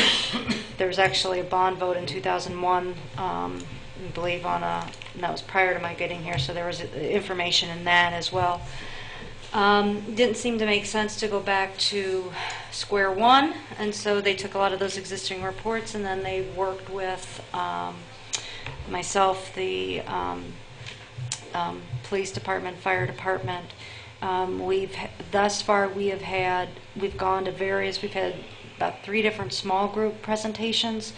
there was actually a bond vote in 2001 um, I believe on a that was prior to my getting here so there was information in that as well um, didn't seem to make sense to go back to square one and so they took a lot of those existing reports and then they worked with um, myself the um, um, police department, fire department. Um, we've thus far we have had we've gone to various. We've had about three different small group presentations,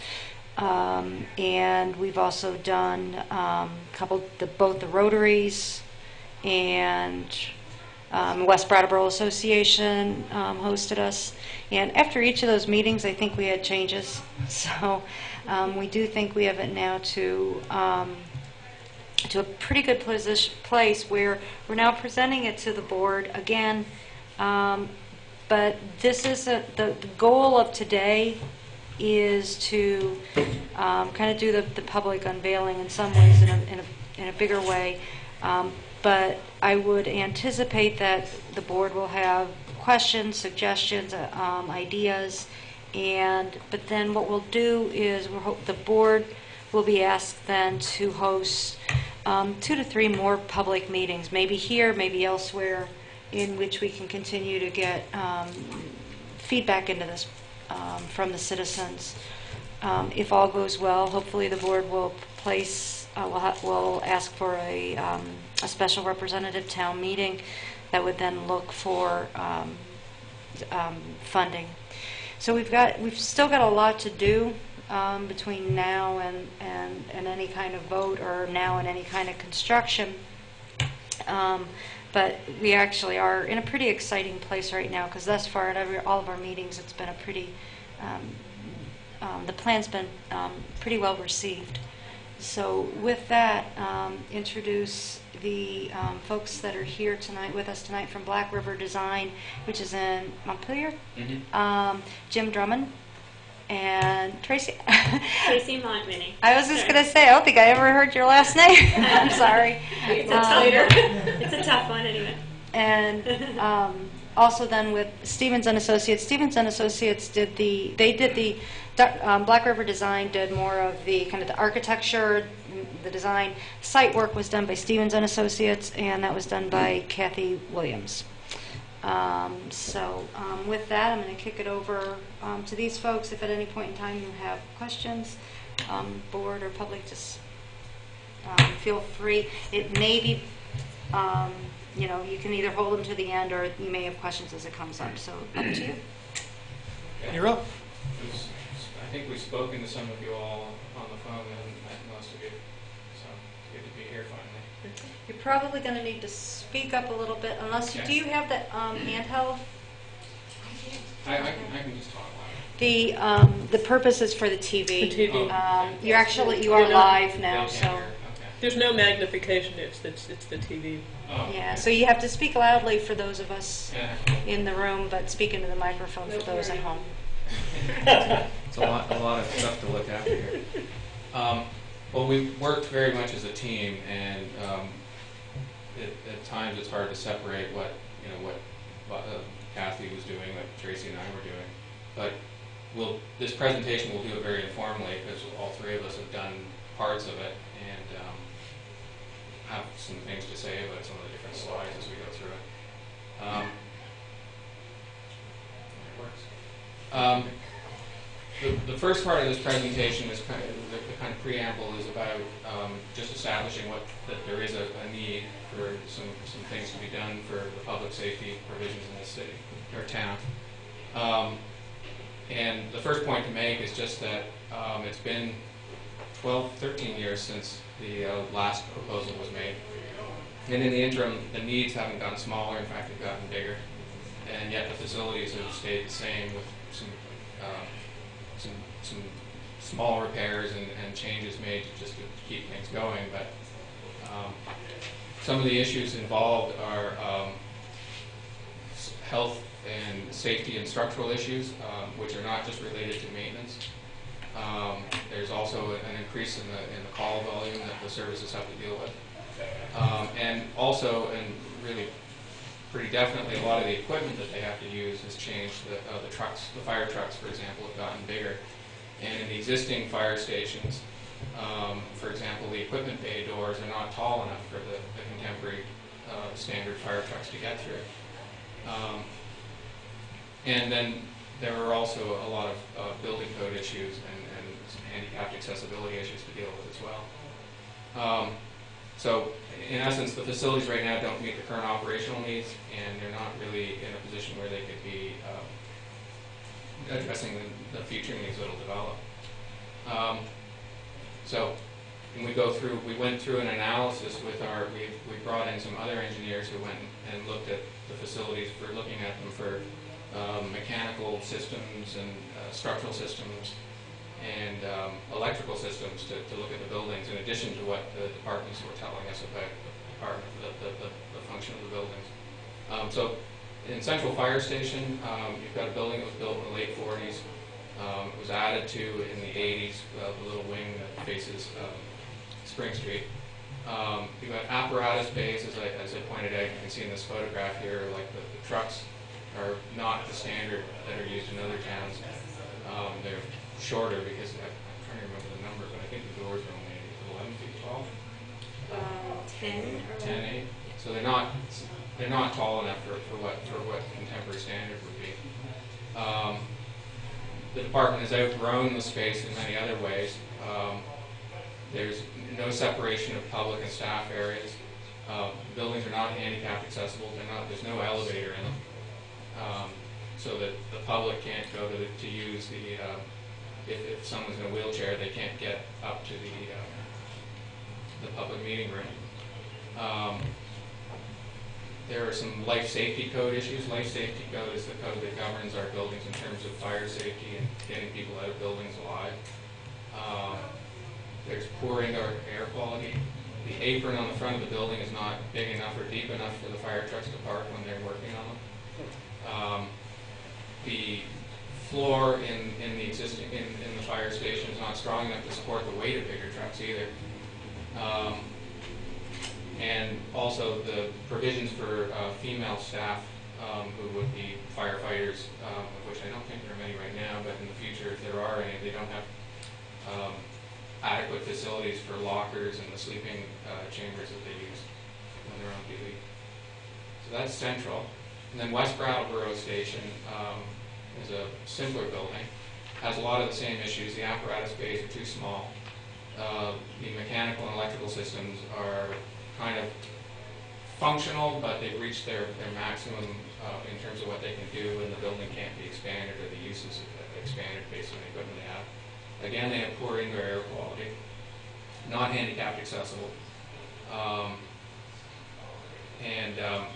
um, and we've also done a couple the both the Rotaries and um, West Brattleboro Association um, hosted us. And after each of those meetings, I think we had changes. So um, we do think we have it now to um, to a pretty good position, place where we're now presenting it to the board again. Um, but this is a, the, the goal of today is to um, kind of do the, the public unveiling in some ways in a, in a, in a bigger way. Um, but I would anticipate that the board will have questions, suggestions, uh, um, ideas, and but then what we'll do is we'll hope the board will be asked then to host um, two to three more public meetings, maybe here, maybe elsewhere, in which we can continue to get um, feedback into this um, from the citizens. Um, If all goes well, hopefully the board will place, uh, will ha- will ask for a um, a special representative town meeting that would then look for um, um, funding. So we've got, we've still got a lot to do um, between now and, and, and any kind of vote, or now and any kind of construction. Um, But we actually are in a pretty exciting place right now, because thus far at every, all of our meetings, it's been a pretty, um, um, the plan's been pretty well received. So with that, um, introduce the um, folks that are here tonight, with us tonight from Black River Design, which is in Montpelier. Mhm. Um, Jim Drummond and Tracy. Tracy Montminy. I was just going to say, I don't think I ever heard your last name. I'm sorry. It's a Um, tough, it's a tough one anyway. and um, also then with Stevens and Associates. Stevens and Associates did the, they did the, um, Black River Design did more of the kind of the architecture, the design. Site work was done by Stevens and Associates, and that was done by Kathy Williams. Um, So um, with that, I'm going to kick it over um, to these folks. If at any point in time you have questions, um, board or public, just um, feel free. It may be, um, you know, you can either hold them to the end, or you may have questions as it comes up, so up to you. You're up. I think we've spoken to some of you all on the phone, and met most of you, so it's good to be here finally. You're probably going to need to speak up a little bit, unless, you do you have the um, handheld? I, I can, I can just talk loud. The, um, the purpose is for the TV. The TV. Um, You're actually, you are live now, They so. Okay. There's no magnification, it's, it's, it's the TV. Oh, yeah, okay. so you have to speak loudly for those of us Yeah. in the room, but speak into the microphone for those at home. It's a lot, a lot of stuff to look after here. Um, well, we worked very much as a team, and um, it, at times it's hard to separate what you know what, uh, Kathy was doing, what Tracy and I were doing. But we'll this presentation we'll do it very informally because all three of us have done parts of it and um, have some things to say about some of the different slides as we go through it. Um, it works. Um, the, the first part of this presentation is kind of, the, the kind of preamble is about um, just establishing what, that there is a, a need for some, some things to be done for the public safety provisions in the city, or town. Um, and the first point to make is just that um, it's been 12, 13 years since the uh, last proposal was made. And in the interim, the needs haven't gotten smaller, in fact, they've gotten bigger. And yet the facilities have stayed the same with some um, some, small repairs and, and changes made just to keep things going, but um, some of the issues involved are um, health and safety and structural issues, um, which are not just related to maintenance. Um, there's also an increase in the, in the call volume that the services have to deal with. Um, and also, and really pretty definitely, a lot of the equipment that they have to use has changed. The, uh, the trucks, the fire trucks, for example, have gotten bigger. And in the existing fire stations, um, for example, the equipment bay doors are not tall enough for the, the contemporary uh, standard fire trucks to get through. Um, and then there are also a lot of uh, building code issues and, and handicapped accessibility issues to deal with as well. Um, so in essence, the facilities right now don't meet the current operational needs, and they're not really in a position where they could be um, addressing the, future needs that'll develop. Um, so, we go through, we went through an analysis with our, we, we brought in some other engineers who went and looked at the facilities for looking at them for um, mechanical systems and uh, structural systems and um, electrical systems to, to look at the buildings, in addition to what the departments were telling us about the department, the, the, the, the function of the buildings. Um, so, in Central Fire Station, um, you've got a building that was built in the late 40s. Um, it was added to in the 80s, uh, the little wing that faces um, Spring Street. Um, you've got apparatus bays, as I, as I pointed out, you can see in this photograph here, like the, the trucks are not the standard that are used in other towns. Um, they're shorter because I- I'm trying to remember the number, but I think the doors are only 11 feet tall, Um, ten or? 10, 8. So they're not they're not tall enough for, for what for what contemporary standard would be. Um, the department has outgrown the space in many other ways. Um, there's no separation of public and staff areas. Uh, buildings are not handicap accessible. Not. There's no elevator in them, um, so that the public can't go to the, to use the. Uh, if, if someone's in a wheelchair, they can't get up to the uh, the public meeting room. There are some life safety code issues. Life safety code is the code that governs our buildings in terms of fire safety and getting people out of buildings alive. Um, there's poor indoor air quality. The apron on the front of the building is not big enough or deep enough for the fire trucks to park when they're working on them. Um, the floor in, in the existing, in, in the fire station is not strong enough to support the weight of bigger trucks either. Um, and also the provisions for uh, female staff um, who would be firefighters, um, of which I don't think there are many right now, but in the future, if there are any, they don't have um, adequate facilities for lockers and the sleeping uh, chambers that they use when they're on duty. So that's central. And then West Brattleboro Station um, is a simpler building, has a lot of the same issues. The apparatus bays are too small. Uh, the mechanical and electrical systems are kind of functional, but they've reached their, their maximum uh, in terms of what they can do, and the building can't be expanded or the uses expanded based on the equipment they have. Again, they have poor indoor air quality, not handicapped accessible. Um, and um,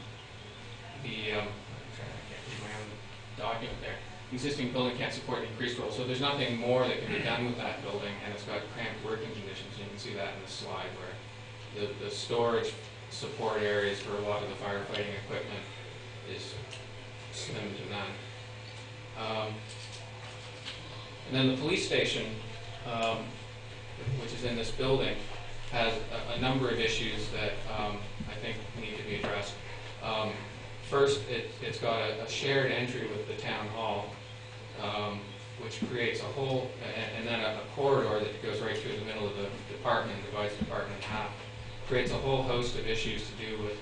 the, um, document there. Existing building can't support increased roll, so there's nothing more that can be done with that building, and it's got cramped working conditions. And You can see that in the slide where the, the storage support areas for a lot of the firefighting equipment is slim to none. Um, And then the police station, um, which is in this building, has a, a number of issues that um, I think need to be addressed. Um, First, it, it's got a, a shared entry with the town hall, um, which creates a whole, and, and then a, a corridor that goes right through the middle of the department, divides the department half. Creates a whole host of issues to do with,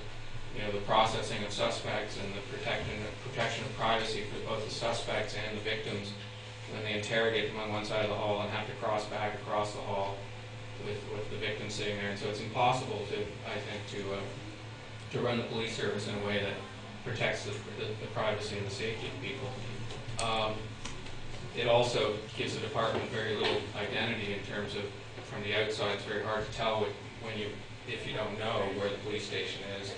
you know, the processing of suspects and the protection, protection of privacy for both the suspects and the victims when they interrogate them on one side of the hall and have to cross back across the hall with, with the victim sitting there. And so it's impossible to, I think, to, uh, to run the police service in a way that protects the, the, the privacy and the safety of people. Um, it also gives the department very little identity in terms of, from the outside, it's very hard to tell when you, if you don't know where the police station is,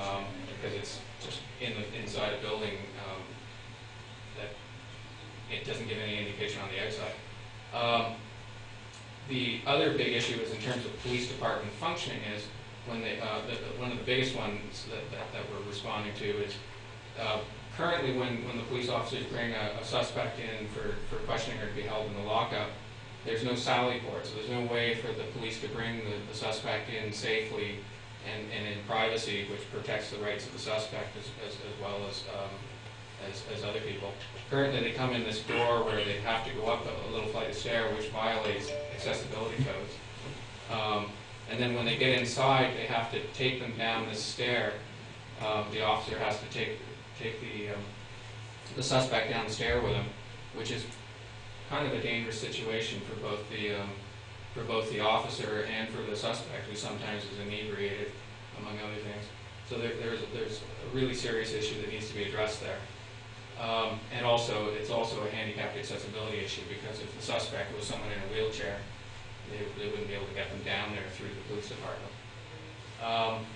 um, because it's just in the, inside a building, um, that it doesn't give any indication on the outside. Um, the other big issue is in terms of police department functioning is when they, uh, the, the- one of the biggest ones that, that, that we're responding to is, uh, currently when, when the police officers bring a, a suspect in for, for questioning or to be held in the lockup, there's no sally port, so there's no way for the police to bring the, the suspect in safely and, and in privacy, which protects the rights of the suspect as, as, as well as, um, as, as other people. Currently, they come in this door where they have to go up a, little flight of stair, which violates accessibility codes. Um, and then when they get inside, they have to take them down this stair. Um, the officer has to take, take the, um, the suspect down the stair with him, which is kind of a dangerous situation for both the, um, for both the officer and for the suspect, who sometimes is inebriated, among other things. So there, there's, there's a really serious issue that needs to be addressed there. Um, and also, it's also a handicapped accessibility issue, because if the suspect was someone in a wheelchair, they, they wouldn't be able to get them down there through the police department. Um,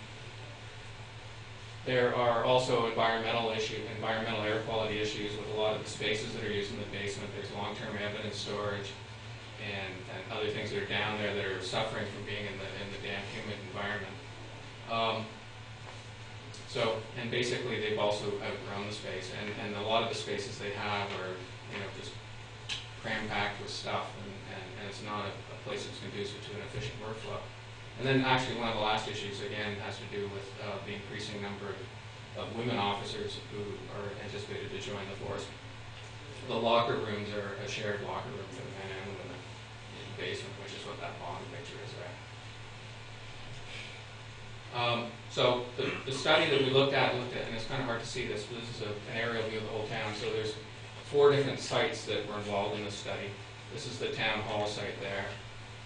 there are also environmental issue, environmental air quality issues with a lot of the spaces that are used in the basement. There's long-term evidence storage and, and other things that are down there that are suffering from being in the, in the damp, humid environment. Um, so, and basically they've also outgrown the space, and, and a lot of the spaces they have are, you know, just cram-packed with stuff, and, and, and it's not a, a place that's conducive to an efficient workflow. And then actually one of the last issues, again, has to do with uh, the increasing number of, of women officers who are anticipated to join the force. The locker rooms are a shared locker room for the men and women in the basement, which is what that bottom picture is there. Um, so the, the study that we looked at, looked at, and it's kind of hard to see this, but this is a, an aerial view of the whole town. So there's four different sites that were involved in this study. This is the town hall site there.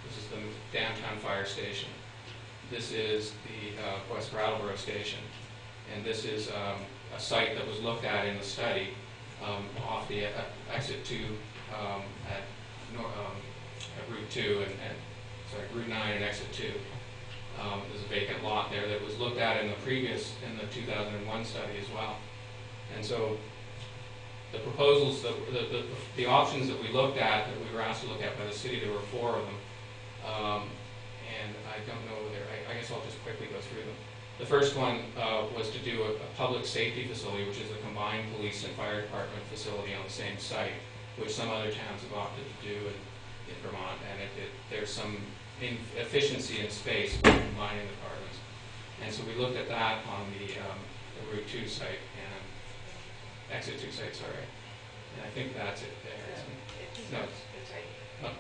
This is the downtown fire station. This is the uh, West Brattleboro station. And this is um, a site that was looked at in the study um, off the uh, exit 2 um, at, um, at Route 2 and, and, sorry, Route 9 and exit 2. Um, There's a vacant lot there that was looked at in the previous, in the 2001 study as well. And so the proposals, the, the, the, the options that we looked at, that we were asked to look at by the city, there were four of them. Um, and I don't know I, guess I'll just quickly go through them. The first one, uh, was to do a, a public safety facility, which is a combined police and fire department facility on the same site, which some other towns have opted to do in, in Vermont, and it, it, there's some in- efficiency in space by combining the departments. And so we looked at that on the, um, the Route Two site and exit two site, sorry. And I think that's it there. it? No, it's, That's right.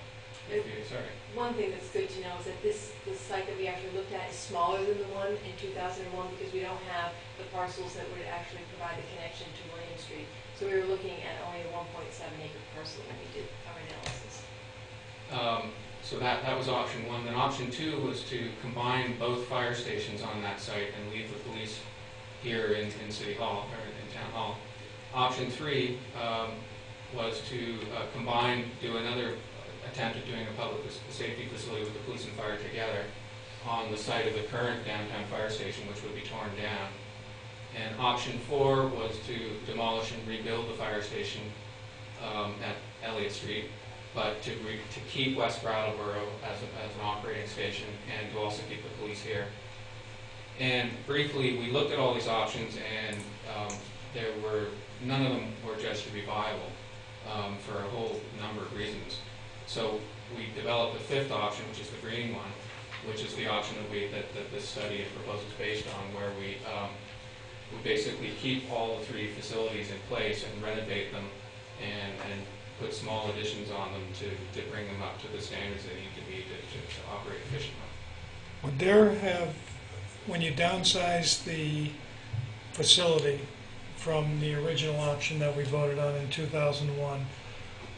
okay, sorry. One thing that's good to know is that this, this site that we actually looked at is smaller than the one in 2001 because we don't have the parcels that would actually provide the connection to William Street. So we were looking at only a 1.7 acre parcel when we did our analysis. Um, So that, that was option one. Then option two was to combine both fire stations on that site and leave the police here in, in City Hall, or in Town Hall. Option three um, was to uh, combine, do another attempt at doing a public safety facility with the police and fire together on the site of the current downtown fire station, which would be torn down. And option four was to demolish and rebuild the fire station um, at Elliot Street, but to, to keep West Brattleboro as, a- as an operating station and to also keep the police here. And briefly, we looked at all these options and um, there were, none of them were judged to be viable. um, for a whole number of reasons. So we developed the fifth option, which is the green one, which is the option that we, that, that this study and proposal is based on, where we, um, we basically keep all the three facilities in place and renovate them and, and put small additions on them to, to bring them up to the standards they need to be to, to, to operate efficiently. Would there have, when you downsize the facility from the original option that we voted on in 2001,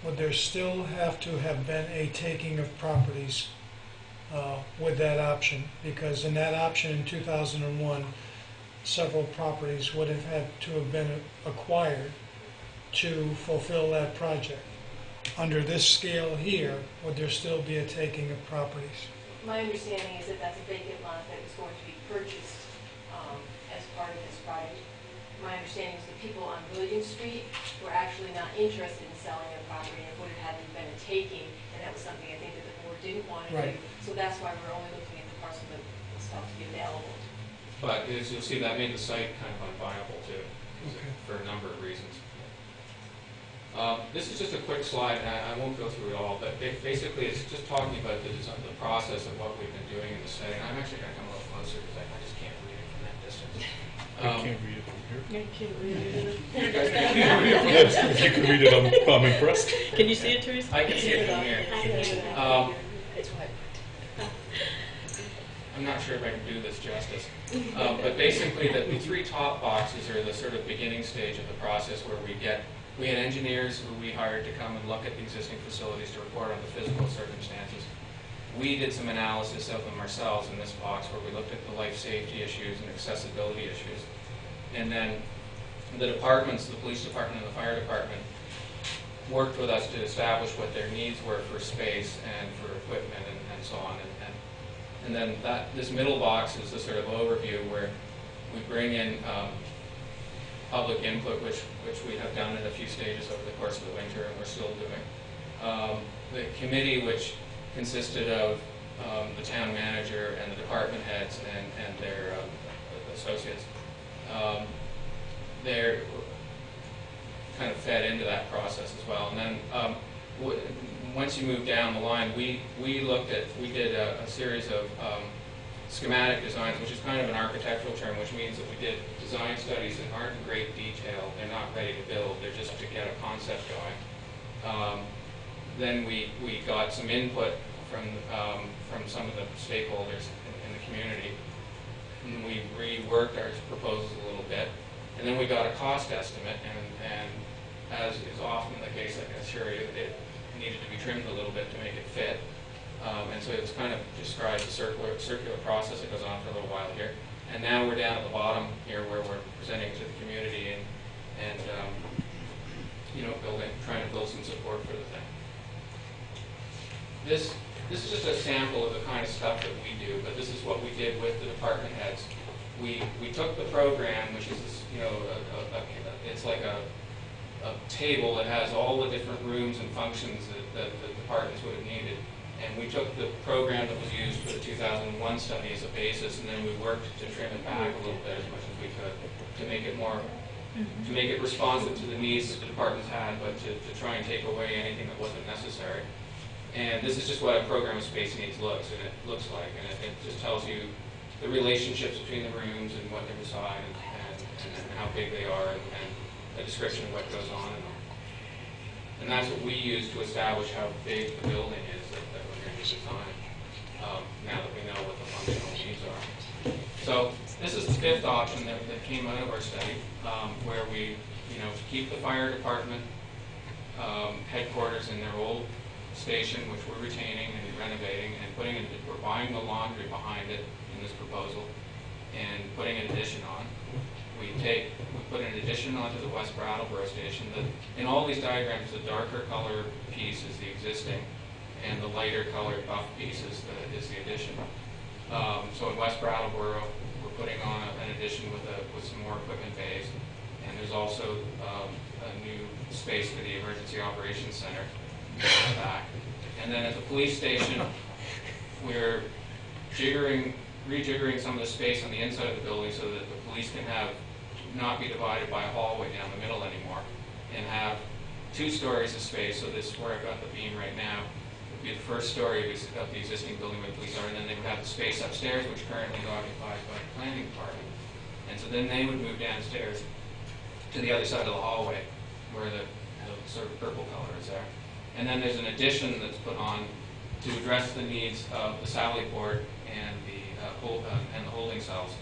would there still have to have been a taking of properties uh, with that option? Because in that option in 2001, several properties would have had to have been acquired to fulfill that project. Under this scale here, would there still be a taking of properties? My understanding is that that's a vacant lot that was going to be purchased um, as part of this project. My understanding is the people on William Street were actually not interested in selling their property, and it would have had to been a taking, and that was something I think that the board didn't want to do. Right. So that's why we're only looking at the parcel that was thought to be available. But as you'll see, that made the site kind of unviable too, Okay. for a number of reasons. Um, This is just a quick slide, and I I won't go through it all, but ba- basically, it's just talking about the design, the process of what we've been doing in the setting. I'm actually gonna come a little closer, because I I just can't read it from that distance. I Um, can't read it from here. I can't read it. Yes, if you can read it, I'm, I'm impressed. Can you see it, Teresa? I can see it from here. Um, It's what? I'm not sure if I can do this justice. Um, But basically, the the three top boxes are the sort of beginning stage of the process where we get, we had engineers who we hired to come and look at the existing facilities to report on the physical circumstances. We did some analysis of them ourselves in this box where we looked at the life safety issues and accessibility issues. And then the departments, the police department and the fire department, worked with us to establish what their needs were for space and for equipment and, and so on. And, and, and then that, this middle box is the sort of overview where we bring in, um, public input, which, which we have done in a few stages over the course of the winter and we're still doing. Um, the committee, which consisted of, um, the town manager and the department heads and, and their, um, associates, um, they're, kind of fed into that process as well. And then, um, once you move down the line, we, we looked at, we did a, a series of, um, schematic designs, which is kind of an architectural term, which means that we did design studies that aren't in great detail, they're not ready to build, they're just to get a concept going. Um, then we, we got some input from, um, from some of the stakeholders in, in the community. And we reworked our proposals a little bit. And then we got a cost estimate, and, and as is often the case, I can assure it needed to be trimmed a little bit to make it fit. Um, and so it's kind of describes a circular, circular process that goes on for a little while here. And now we're down at the bottom here where we're presenting to the community and, and, um, you know, building, trying to build some support for the thing. This, this is just a sample of the kind of stuff that we do, but this is what we did with the department heads. We, we took the program, which is, this, you know, a, a, a, it's like a, a table that has all the different rooms and functions that, that the departments would have needed. And we took the program that was used for the 2001 study as a basis, and then we worked to trim it back a little bit as much as we could to make it more, mm-hmm. to make it responsive to the needs that the departments had, but to, to try and take away anything that wasn't necessary. And this is just what a program of space needs looks, and it looks like, and it, it just tells you the relationships between the rooms and what they're beside, and, and, and how big they are, and, and a description of what goes on in them. And that's what we use to establish how big the building is that, that we're going to design, um, now that we know what the functional needs are. So this is the fifth option that, that came out of our study, um, where we, you know, keep the fire department um, headquarters in their old station, which we're retaining and renovating, and putting, in- we're buying the laundry behind it in this proposal, and putting an addition on. We take, we put an addition onto the West Brattleboro station. The, in all these diagrams, the darker color piece is the existing, and the lighter colored buff piece is the, is the addition. Um, so in West Brattleboro, we're putting on a- an addition with a, with some more equipment bays, and there's also, um, a new space for the Emergency Operations Center in the back. And then at the police station, we're jiggering, rejiggering some of the space on the inside of the building so that the police can have, not be divided by a hallway down the middle anymore, and have two stories of space, so this, is where I've got the beam right now, would be the first story of the existing building where the police are, and then they would have the space upstairs, which currently is occupied by the planning department. And so then they would move downstairs to the other side of the hallway, where the, the sort of purple color is there. And then there's an addition that's put on to address the needs of the Sally Port and the, uh, hol- uh, and the holding cells.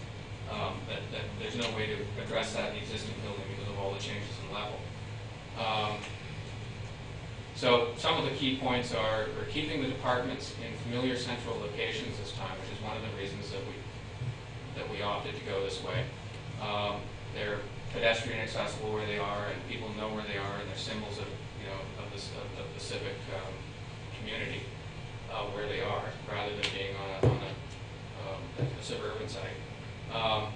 Um, that, that there's no way to address that in the existing building because of all the changes in level. Um, so some of the key points are, we're keeping the departments in familiar central locations this time, which is one of the reasons that we, that we opted to go this way. Um, they're pedestrian accessible where they are, and people know where they are, and they're symbols of, know, of the, of the um, community, uh, where they are, rather than being on a, on a, um, a suburban site. Um,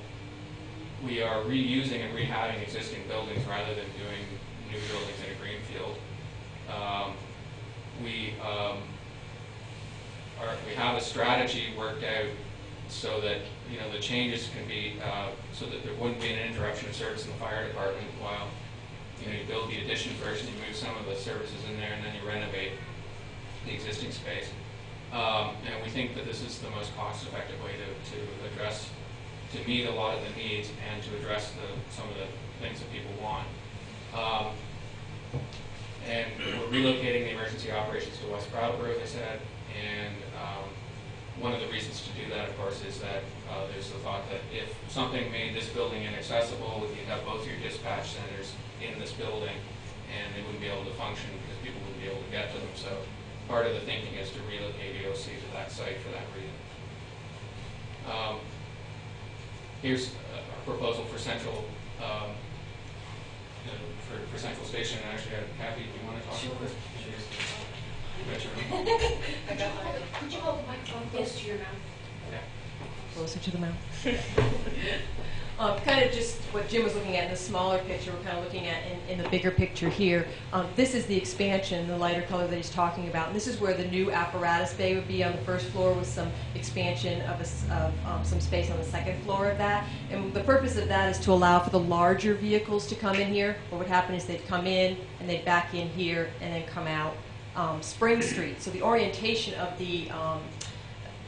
we are reusing and rehabbing existing buildings rather than doing new buildings in a greenfield. Um, we, um, are, we have a strategy worked out so that, you know, the changes can be, uh, so that there wouldn't be an interruption of service in the fire department while, you know, you build the addition first and you move some of the services in there and then you renovate the existing space. Um, and we think that this is the most cost-effective way to, to address, to meet a lot of the needs and to address the, some of the things that people want. Um, and we're relocating the emergency operations to West Brattleboro, as I said, and, um, one of the reasons to do that, of course, is that, uh, there's the thought that if something made this building inaccessible, you'd have both your dispatch centers in this building, and they wouldn't be able to function because people wouldn't be able to get to them, so part of the thinking is to relocate EOC to that site for that reason. Um, Here's our proposal for central, um, you know, for, for central station, and actually, uh, Kathy, do you want to talk about this? You got your own? I got mine. Could you hold the microphone close to your mouth? Yeah. Closer to the mouth. Um, kind of just what Jim was looking at in the smaller picture, we're kind of looking at in, in the bigger picture here. Um, this is the expansion, the lighter color that he's talking about. And this is where the new apparatus bay would be on the first floor with some expansion of, a of um, some space on the second floor of that. And the purpose of that is to allow for the larger vehicles to come in here. What would happen is they'd come in and they'd back in here and then come out um, Spring Street. So the orientation of the um,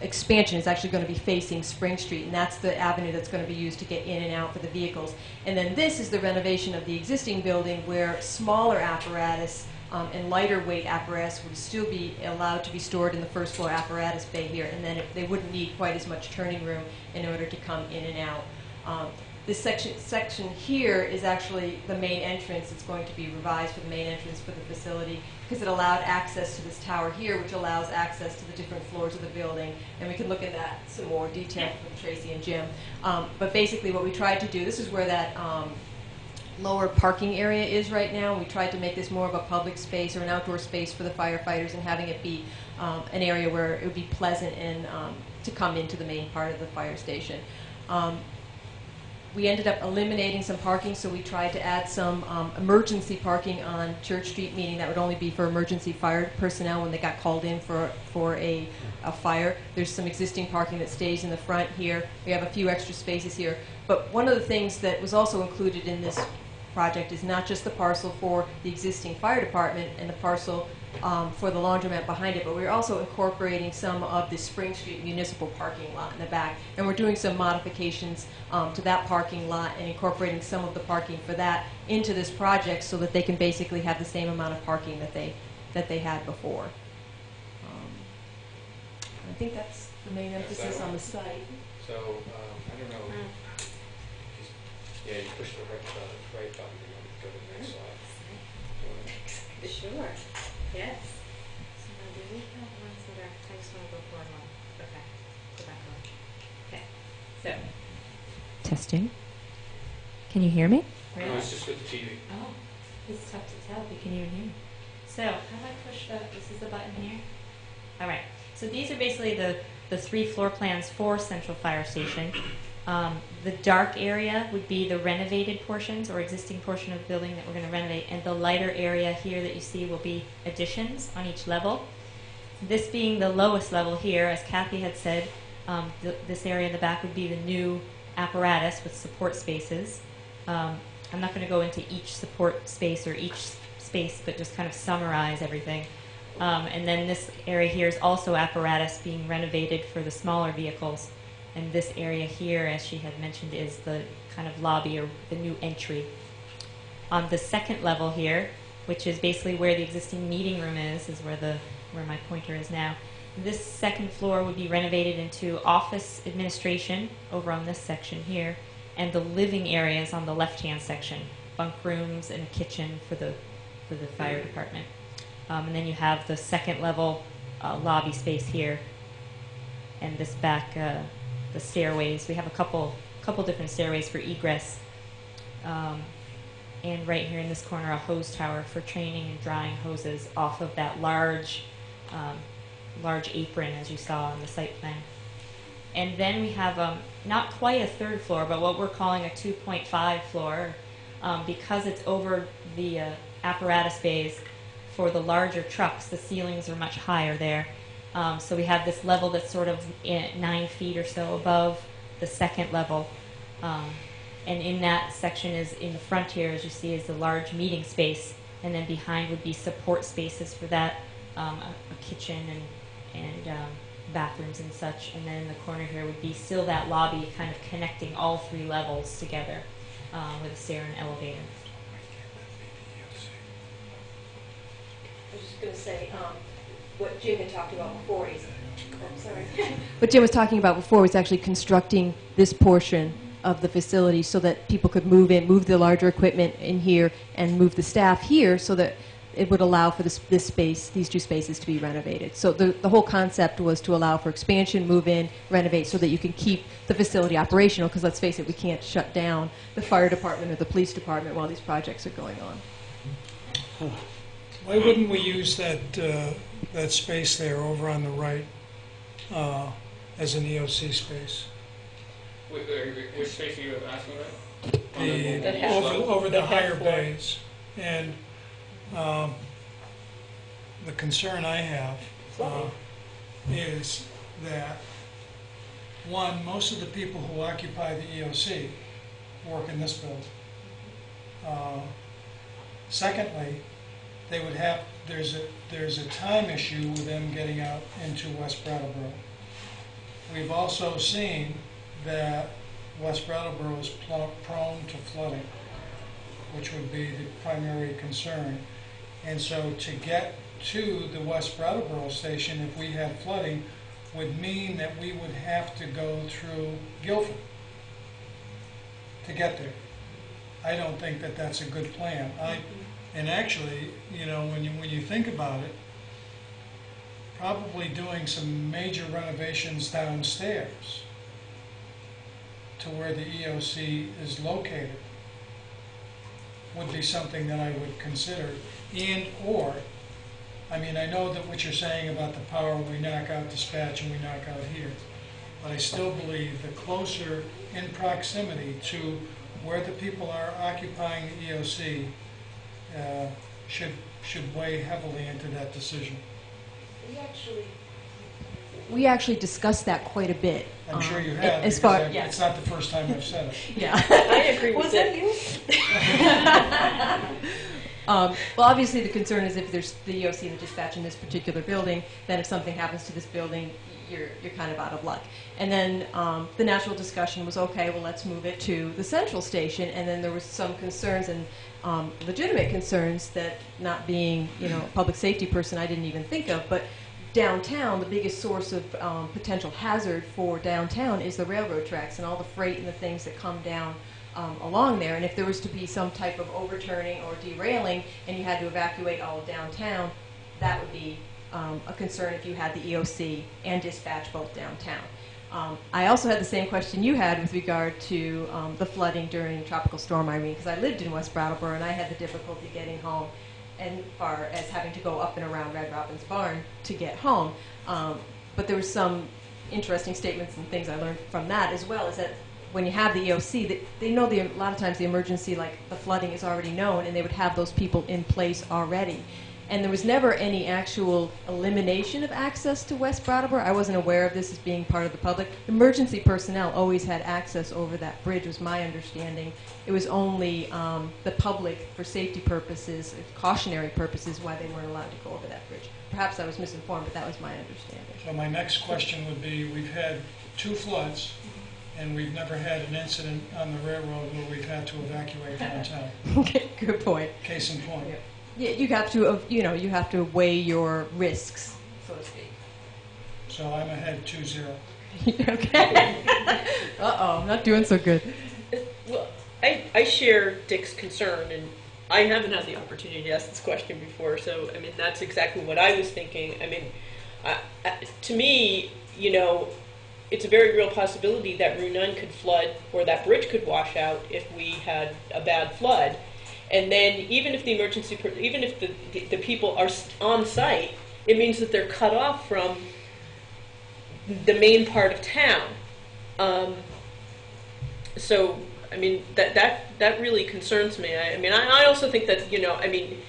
expansion is actually going to be facing Spring Street, and that's the avenue that's going to be used to get in and out for the vehicles. And then this is the renovation of the existing building where smaller apparatus um, and lighter weight apparatus would still be allowed to be stored in the first floor apparatus bay here, and then it, they wouldn't need quite as much turning room in order to come in and out. Um, this section, section here is actually the main entrance. It's going to be revised for the main entrance for the facility because it allowed access to this tower here, which allows access to the different floors of the building. And we can look at that some more detail from Tracy and Jim. Um, but basically, what we tried to do, this is where that um, lower parking area is right now. We tried to make this more of a public space or an outdoor space for the firefighters and having it be um, an area where it would be pleasant and um, to come into the main part of the fire station. Um, we ended up eliminating some parking, so we tried to add some um, emergency parking on Church Street, meaning that would only be for emergency fire personnel when they got called in for, for a, a fire. There's some existing parking that stays in the front here. We have a few extra spaces here. But one of the things that was also included in this project is not just the parcel for the existing fire department and the parcel um, for the laundromat behind it, but we're also incorporating some of the Spring Street municipal parking lot in the back. And we're doing some modifications um, to that parking lot and incorporating some of the parking for that into this project so that they can basically have the same amount of parking that they, that they had before. Um, I think that's the main emphasis on the site. So, um, I don't know. Just- Yeah, you push the right, uh, right button, and then go to the next slide. Do you wanna- Sure, yes. So now do we have ones that are, I just want to go forward one. Okay, go back one. Okay, so. Testing. Can you hear me? No, it's just with the TV. Oh, it's tough to tell if you can even hear me. So, how do I push the, this is the button here? All right, so these are basically the, the three floor plans for Central Fire Station. Um, the dark area would be the renovated portions or existing portion of the building that we're going to renovate, and the lighter area here that you see will be additions on each level. This being the lowest level here, as Kathy had said, um, th- this area in the back would be the new apparatus with support spaces. Um, I'm not going to go into each support space or each space, but just kind of summarize everything. Um, and then this area here is also apparatus being renovated for the smaller vehicles. And this area here, as she had mentioned, is the kind of lobby or the new entry. On the second level here, which is basically where the existing meeting room is, is where the where my pointer is now. This second floor would be renovated into office administration over on this section here, and the living areas on the left-hand section, bunk rooms and a kitchen for the for the fire department. Um, and then you have the second level uh, lobby space here, and this back uh, the stairways. We have a couple couple different stairways for egress. Um, and right here in this corner, a hose tower for training and drying hoses off of that large, um, large apron as you saw on the site plan. And then we have um, not quite a third floor, but what we're calling a 2.5 floor, um, because it's over the uh, apparatus bays. For the larger trucks, the ceilings are much higher there. Um, so we have this level that's sort of nine feet or so above the second level. Um, and in that section is in the front here, as you see, is the large meeting space, and then behind would be support spaces for that, um, a, a kitchen and and um, bathrooms and such. And then in the corner here would be still that lobby, kind of connecting all three levels together um, with a stair and elevator. I was just gonna say, um, what Jim had talked about before is, oh, sorry. What Jim was talking about before was actually constructing this portion of the facility so that people could move in, move the larger equipment in here, and move the staff here so that it would allow for this, this space, these two spaces to be renovated. So the, the whole concept was to allow for expansion, move in, renovate, so that you can keep the facility operational, because let's face it, we can't shut down the fire department or the police department while these projects are going on. Why wouldn't we use that, uh, that space there over on the right uh, as an EOC space? Wh- uh, Which space are you asking about? On The, That half- over, over the that half higher floor. bays. And um, the concern I have uh, is that, one, most of the people who occupy the EOC work in this building. Uh, Secondly, they would have, there's a, there's a time issue with them getting out into West Brattleboro. We've also seen that West Brattleboro is prone to flooding, which would be the primary concern. And so to get to the West Brattleboro station, if we had flooding, would mean that we would have to go through Guilford to get there. I don't think that that's a good plan. I, and actually, you know, when you, when you think about it, probably doing some major renovations downstairs to where the EOC is located would be something that I would consider. And/or, I mean, I know that what you're saying about the power, we knock out dispatch and we knock out here. But I still believe the closer in proximity to where the people are occupying the EOC uh, should, should weigh heavily into that decision. We actually, We actually discussed that quite a bit. I'm sure you um, have, As because far, I- yes. it's not the first time I've said it. Yeah. I agree with was it. that you? Um, Well, obviously, the concern is if there's the EOC and the dispatch in this particular building, then if something happens to this building, you're, you're kind of out of luck. And then um, the natural discussion was, okay, well, let's move it to the central station. And then there was some concerns and um, legitimate concerns that not being, you know, a public safety person, I didn't even think of, but downtown, the biggest source of um, potential hazard for downtown is the railroad tracks and all the freight and the things that come down um, along there. And if there was to be some type of overturning or derailing and you had to evacuate all of downtown, that would be um, a concern if you had the EOC and dispatch both downtown. Um, I also had the same question you had with regard to um, the flooding during Tropical Storm Irene, because I lived in West Brattleboro and I had the difficulty getting home and far as having to go up and around Red Robin's barn to get home. Um, but there were some interesting statements and things I learned from that as well. Is that when you have the EOC, they, they know the, a lot of times the emergency, like the flooding, is already known, and they would have those people in place already. And there was never any actual elimination of access to West Brattleboro. I wasn't aware of this as being part of the public. Emergency personnel always had access over that bridge, was my understanding. It was only um, the public, for safety purposes, cautionary purposes, why they weren't allowed to go over that bridge. Perhaps I was misinformed, but that was my understanding. So my next question would be, we've had two floods, and we've never had an incident on the railroad where we've had to evacuate from a town. Okay, good point. Case in point. Yeah, you have to, uh, you know, you have to weigh your risks, so to speak. So I'm ahead two zero. okay. Uh-oh, I'm not doing so good. Well, I, I share Dick's concern, and I haven't had the opportunity to ask this question before, so, I mean, that's exactly what I was thinking. I mean, I, I, to me, you know, it's a very real possibility that Route 9 could flood, or that bridge could wash out if we had a bad flood. And then, even if the emergency, per- even if the, the, the people are on site, it means that they're cut off from the main part of town. Um, so, I mean, that, that, that really concerns me. I, I mean, I, I also think that, you know, I mean,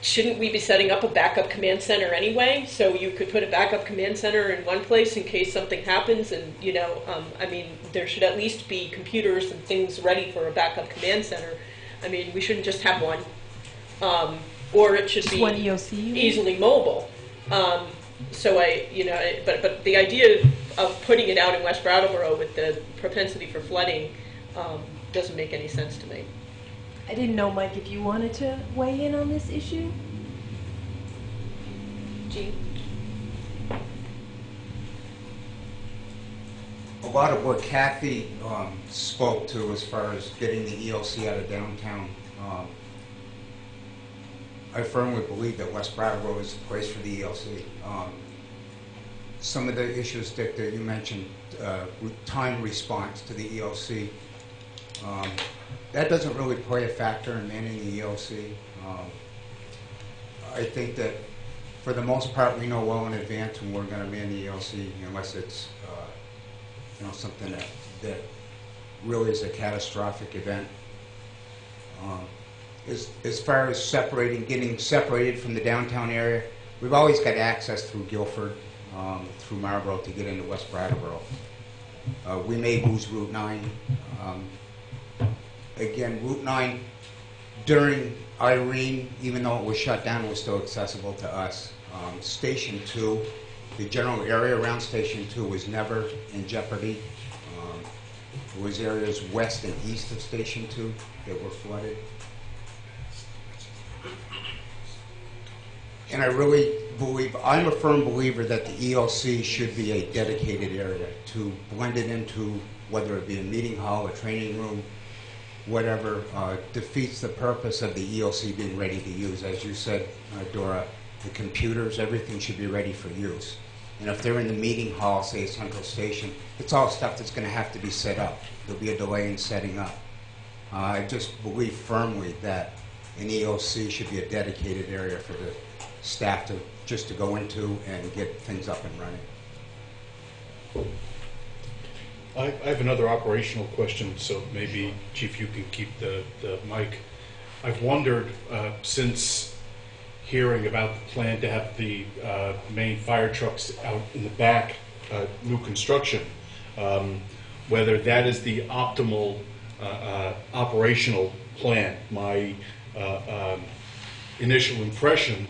shouldn't we be setting up a backup command center anyway? So you could put a backup command center in one place in case something happens, and, you know, um, I mean, there should at least be computers and things ready for a backup command center. I mean, we shouldn't just have one. Um, or it should Just be EOC, easily mobile. Um, so I, you know, I- but, but the idea of putting it out in West Brattleboro with the propensity for flooding um, doesn't make any sense to me. I didn't know, Mike, if you wanted to weigh in on this issue? Jean? A lot of what Kathy um, spoke to as far as getting the EOC out of downtown, um, I firmly believe that West Brattleboro is the place for the EOC. Um, Some of the issues, Dick, that you mentioned, uh, time response to the EOC, um, that doesn't really play a factor in manning the EOC. Um, I think that for the most part, we know well in advance when we're going to man the EOC unless it's, uh, you know, something that, that really is a catastrophic event. Um, As, as far as separating, getting separated from the downtown area, we've always got access through Guilford, um, through Marlboro to get into West Brattleboro. Uh, we may lose Route 9. Um, again, Route 9 during Irene, even though it was shut down, was still accessible to us. Um, Station 2, the general area around Station 2 was never in jeopardy. Um, There was areas west and east of Station 2 that were flooded. And I really believe, I'm a firm believer that the EOC should be a dedicated area to blend it into, whether it be a meeting hall, a training room, whatever, uh, defeats the purpose of the EOC being ready to use. As you said, uh, Dora, the computers, everything should be ready for use. And if they're in the meeting hall, say at Central Station, it's all stuff that's going to have to be set up. There'll be a delay in setting up. Uh, I just believe firmly that an EOC should be a dedicated area for the staff to, just to go into and get things up and running. I I have another operational question, so maybe, Chief, you can keep the, the mic. I've wondered, uh, since hearing about the plan to have the uh, main fire trucks out in the back, uh, new construction, um, whether that is the optimal uh, uh, operational plan. My uh, um, initial impression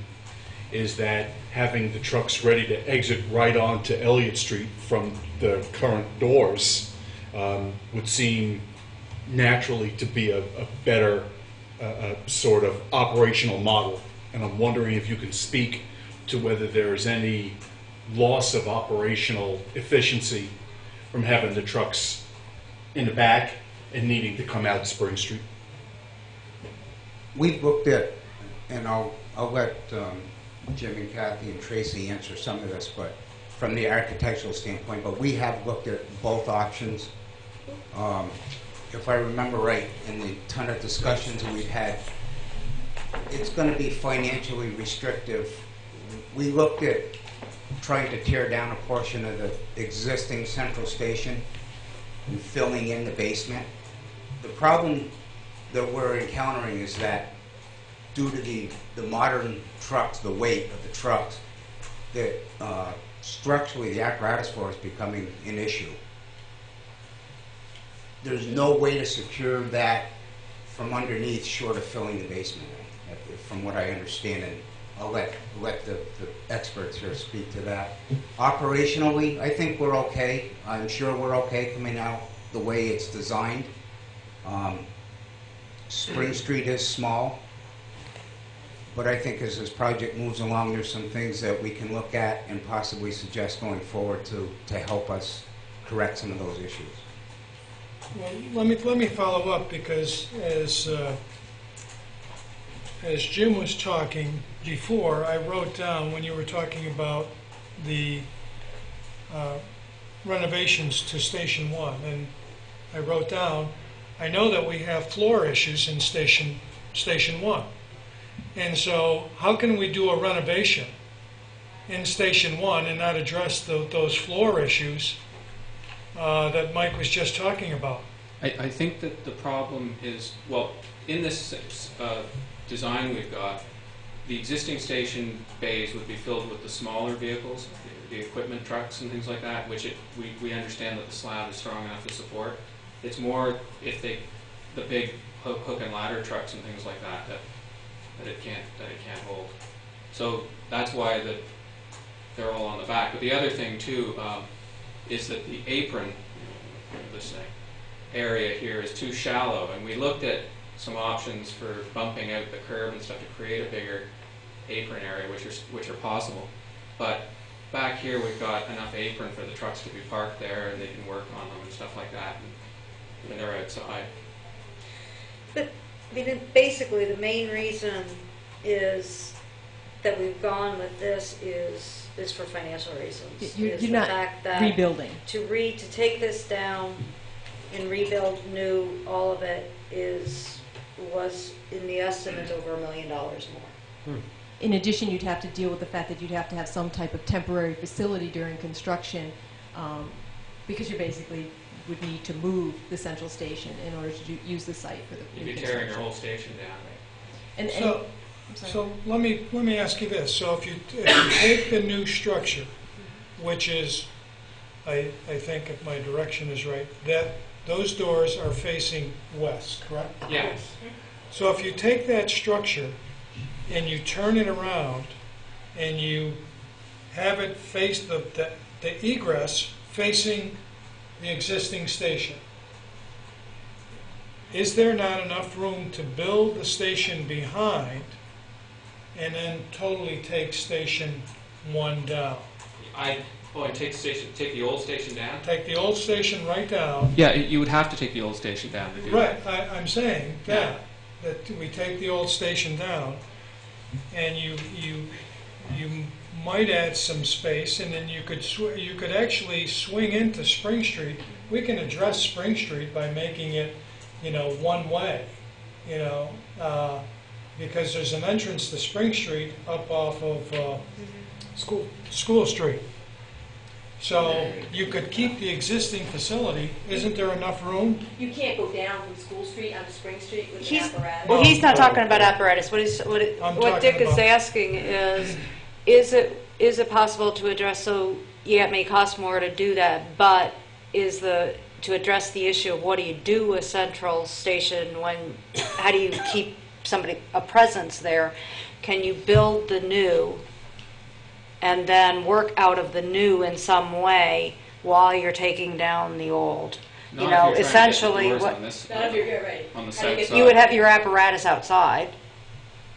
is that having the trucks ready to exit right onto Elliot Street from the current doors um, would seem naturally to be a, a better uh, uh, sort of operational model. And I'm wondering if you can speak to whether there is any loss of operational efficiency from having the trucks in the back and needing to come out Spring Street. We've looked at, and I'll, I'll let um, Jim and Kathy and Tracy answer some of this, but from the architectural standpoint, but we have looked at both options. Um, If I remember right, in the ton of discussions we've had, it's going to be financially restrictive. We looked at trying to tear down a portion of the existing central station and filling in the basement. The problem that we're encountering is that due to the, the modern trucks, the weight of the trucks, that uh, structurally, the apparatus floor is becoming an issue. There's no way to secure that from underneath short of filling the basement, from what I understand, and I'll let, let the, the experts here speak to that. Operationally, I think we're okay. I'm sure we're okay coming out the way it's designed. Um, Spring Street is small, but I think as this project moves along, there's some things that we can look at and possibly suggest going forward to, to help us correct some of those issues. Well, let me, let me follow up, because as, uh, as Jim was talking before, I wrote down, when you were talking about the uh, renovations to Station One, and I wrote down, I know that we have floor issues in Station, Station One. And so, how can we do a renovation in Station One and not address tho- those floor issues uh, that Mike was just talking about? I, I think that the problem is, well, in this uh, design we've got, the existing station bays would be filled with the smaller vehicles, the the equipment trucks and things like that, which it, we, we understand that the slab is strong enough to support. It's more if they, the big hook, hook and ladder trucks and things like that, that, that it can't, that it can't hold. So that's why the, they're all on the back. But the other thing too, um, is that the apron, this thing, area here is too shallow, and we looked at some options for bumping out the curb and stuff to create a bigger apron area, which are, which are possible. But back here, we've got enough apron for the trucks to be parked there, and they can work on them and stuff like that, and when they're outside. But, I mean, it- basically, the main reason is that we've gone with this is, is for financial reasons. You're Is you're the not fact that rebuilding. To re, to take this down and rebuild new, all of it is, was in the estimate over a million dollars more. In addition, you'd have to deal with the fact that you'd have to have some type of temporary facility during construction, um, because you're basically would need to move the central station in order to do- use the site for the You'd new be tearing your whole station down. And, and, So, so let me, let me ask you this. So if you, if you take the new structure, which is, I, I think if my direction is right, that, those doors are facing west, correct? Yes. So if you take that structure and you turn it around and you have it face the, the, the egress facing the existing station, is there not enough room to build the station behind and then totally take station one down? I, oh, and take station, take the old station down? Take the old station right down. Yeah, you would have to take the old station down to do that. Right, I, I'm saying that, that we take the old station down, and you, you, you might add some space, and then you could sw, you could actually swing into Spring Street. We can address Spring Street by making it, you know, one way, you know, uh, because there's an entrance to Spring Street up off of, uh, School, School Street. So you could keep the existing facility, isn't there enough room? You can't go down from School Street onto Spring Street with an He's, apparatus. well, he's not talking about apparatus. What he's, what, it- I'm what Dick is about- asking is, is it, is it possible to address, so, yeah, it may cost more to do that, but is the, to address the issue of what do you do with Central Station when, how do you keep somebody, a presence there? Can you build the new and then work out of the new in some way while you're taking down the old? Not You if know, you're trying to get essentially, doors what, on this- Not if you're, yeah, right. On the How do you south get- side. you would have your apparatus outside.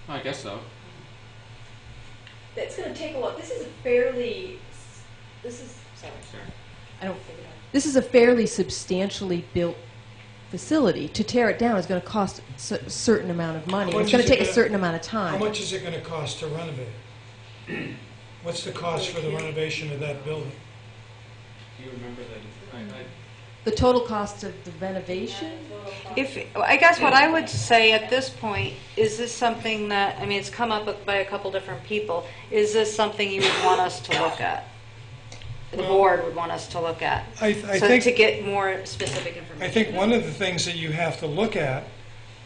I guess so. That's gonna take a lot, this is a fairly, this is, sorry. Sure. I don't, this is a fairly substantially built facility. To tear it down is going to cost a certain amount of money. How It's much going is to it take a gonna- certain amount of time. How time. much is it gonna cost to renovate? What's the cost oh, for the renovation of that building? Do you remember the, I, I, The total cost of the renovation? If, I guess what I would say at this point, is this something that, I mean, it's come up by a couple different people, is this something you would want us to look at? The Well- board would want us to look at? I, I So think. to get more specific information. I think one of the things that you have to look at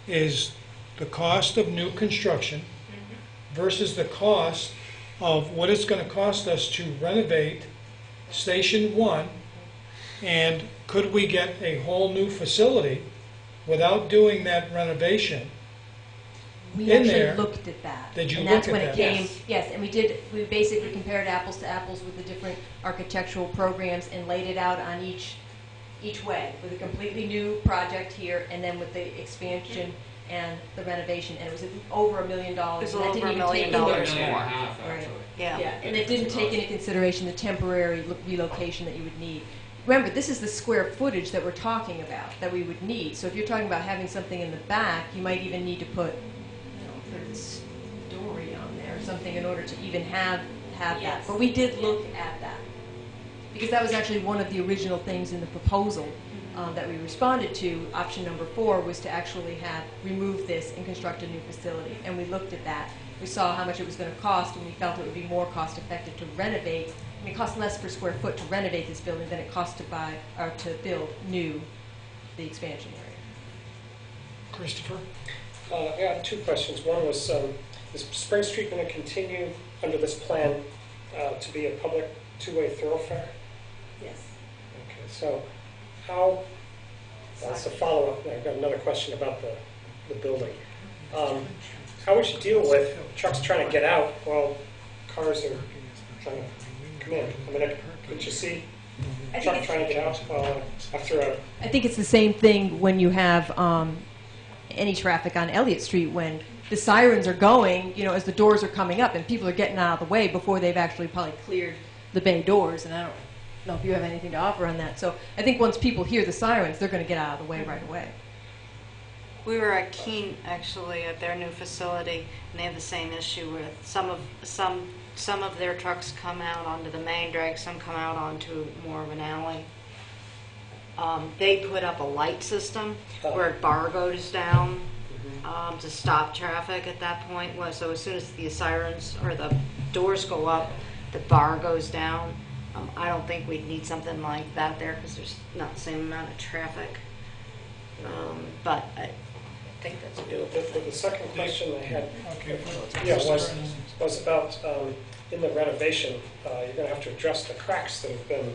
is the cost of new construction mm-hmm. versus the cost of what it's gonna cost us to renovate Station One, mm-hmm. and could we get a whole new facility without doing that renovation? We in actually there. looked at that. Did you And that's look when at it came, Yes. yes, and we did, we basically compared apples to apples with the different architectural programs and laid it out on each, each way, with a completely new project here, and then with the expansion and the renovation, and it was over a million dollars. It was a and that little didn't over a even million take into- dollars Million and a more. half, Right. actually. Yeah. Yeah, and it didn't take into consideration the temporary lo- relocation that you would need. Remember, this is the square footage that we're talking about, that we would need. So if you're talking about having something in the back, you might even need to put, you know, third story on there or something in order to even have, have that. But we did look at that. Because that was actually one of the original things in the proposal um, that we responded to. Option number four was to actually have, remove this and construct a new facility. And we looked at that. We saw how much it was going to cost, and we felt it would be more cost-effective to renovate. I mean, it costs less per square foot to renovate this building than it costs to buy, or to build new, the expansion area. Christopher? Uh, I got two questions. One was, um, is Spring Street going to continue under this plan uh, to be a public two-way thoroughfare? Yes. Okay, so how, that's a follow-up, I've got another question about the, the building. Um, How would you deal with trucks trying to get out while cars are trying to come in? I mean, could you see I a think truck it's- trying to get out while, after a, I think it's the same thing when you have um, any traffic on Elliot Street when the sirens are going, you know, as the doors are coming up and people are getting out of the way before they've actually probably cleared the bay doors. And I don't know if you have anything to offer on that. So I think once people hear the sirens, they're going to get out of the way right away. We were at Keene, actually, at their new facility, and they have the same issue with some of, some, some of their trucks come out onto the main drag, some come out onto more of an alley. Um, they put up a light system where a bar goes down, um, to stop traffic at that point, was, so as soon as the sirens, or the doors go up, the bar goes down. Um, I don't think we'd need something like that there, because there's not the same amount of traffic. Um, but I think that's a doable the, thing. the second question I had Okay. Yeah, was, was about, um, in the renovation, uh, you're gonna have to address the cracks that have been,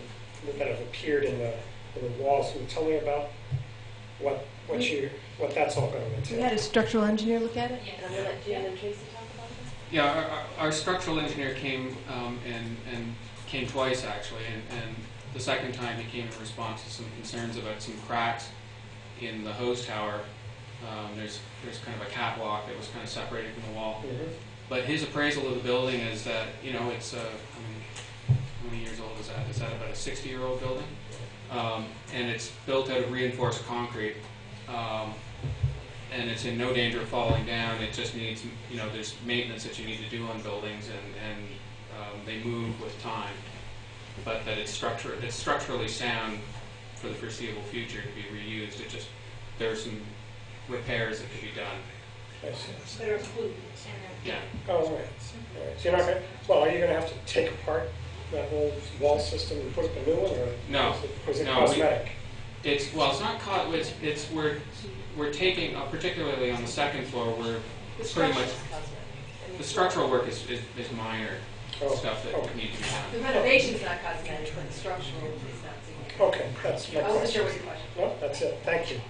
that have appeared in the, in the walls. Can you tell me about what, what you, what that's all gonna We entail? had a structural engineer look at it. And I'm gonna let Jan and Tracy talk about that. Yeah, our- our, our structural engineer came, um, and, and came twice actually, and, and the second time he came in response to some concerns about some cracks in the hose tower. Um, there's, there's kind of a catwalk that was kind of separated from the wall. Mhm. But his appraisal of the building is that, you know, it's, uh, I mean, how many years old is that? Is that about a sixty-year-old building? Um, and it's built out of reinforced concrete. Um, and it's in no danger of falling down. It just needs, you know, there's maintenance that you need to do on buildings and, and, um, they move with time. But that it's structure, it's structurally sound for the foreseeable future to be reused. It just, there are some repairs that could be done. I see. Better include. Yeah. Oh, all right, all right. So you're not gonna, well, are you gonna have to take apart that whole wall system and put up a new one, or? No. is it- Or is it No, we- cosmetic? It's, well, it's not caught, it's, it's, we're, we're taking, uh, particularly on the second floor, we're The pretty much, structure's cosmetic. the structural work is, is, is minor Oh, stuff that okay. needs to be done. The done. renovation's not cosmetic, but the structural is not significant. Okay, that's my I wasn't sure question. what your question. No, that's it, thank you.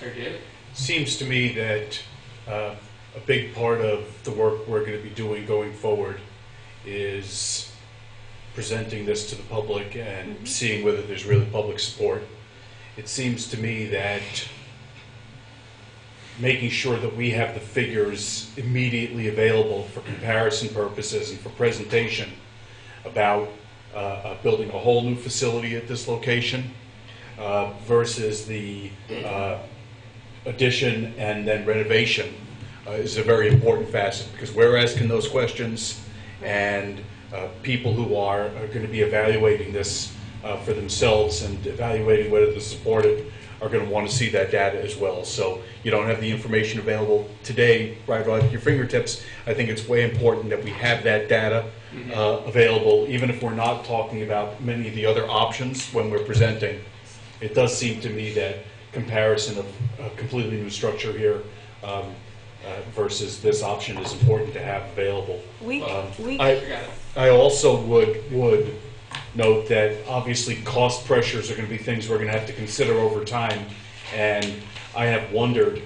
Sir David? Seems to me that uh, a big part of the work we're going to be doing going forward is presenting this to the public and seeing whether there's really public support. It seems to me that making sure that we have the figures immediately available for comparison purposes and for presentation about uh, uh, building a whole new facility at this location uh, versus the uh, addition and then renovation uh, is a very important facet, because we're asking those questions, and uh, people who are, are going to be evaluating this uh, for themselves and evaluating whether to support it are going to want to see that data as well. So you don't have the information available today right at your fingertips. I think it's way important that we have that data uh, available, even if we're not talking about many of the other options when we're presenting. It does seem to me that comparison of a completely new structure here um, uh, versus this option is important to have available. We, Um, we, I, I also would, would note that obviously cost pressures are going to be things we're going to have to consider over time. And I have wondered,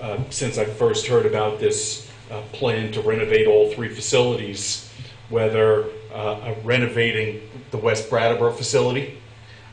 uh, since I first heard about this uh, plan to renovate all three facilities, whether uh, renovating the West Brattleboro facility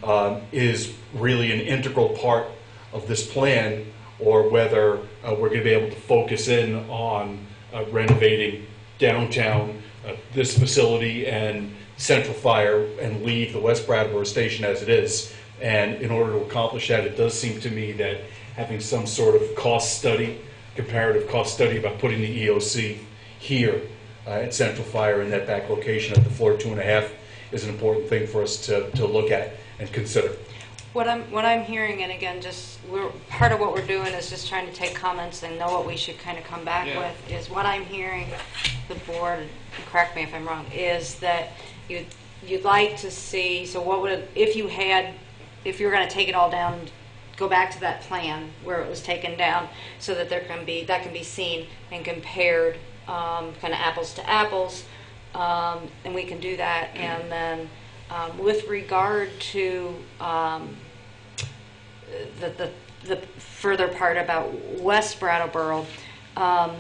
um, is really an integral part of this plan, or whether uh, we're going to be able to focus in on uh, renovating downtown, uh, this facility, and Central Fire, and leave the West Brattleboro station as it is. And in order to accomplish that, it does seem to me that having some sort of cost study, comparative cost study about putting the EOC here uh, at Central Fire in that back location at the floor two and a half is an important thing for us to, to look at and consider. What I'm, what I'm hearing, and again, just, we're, part of what we're doing is just trying to take comments and know what we should kind of come back Yeah. with, is what I'm hearing the board, correct me if I'm wrong, is that you, you'd like to see, so what would, it- if you had, if you were going to take it all down, go back to that plan where it was taken down, so that there can be, that can be seen and compared, um, kind of apples to apples, um, and we can do that, and then, um, with regard to, um, the, the, the further part about West Brattleboro, um,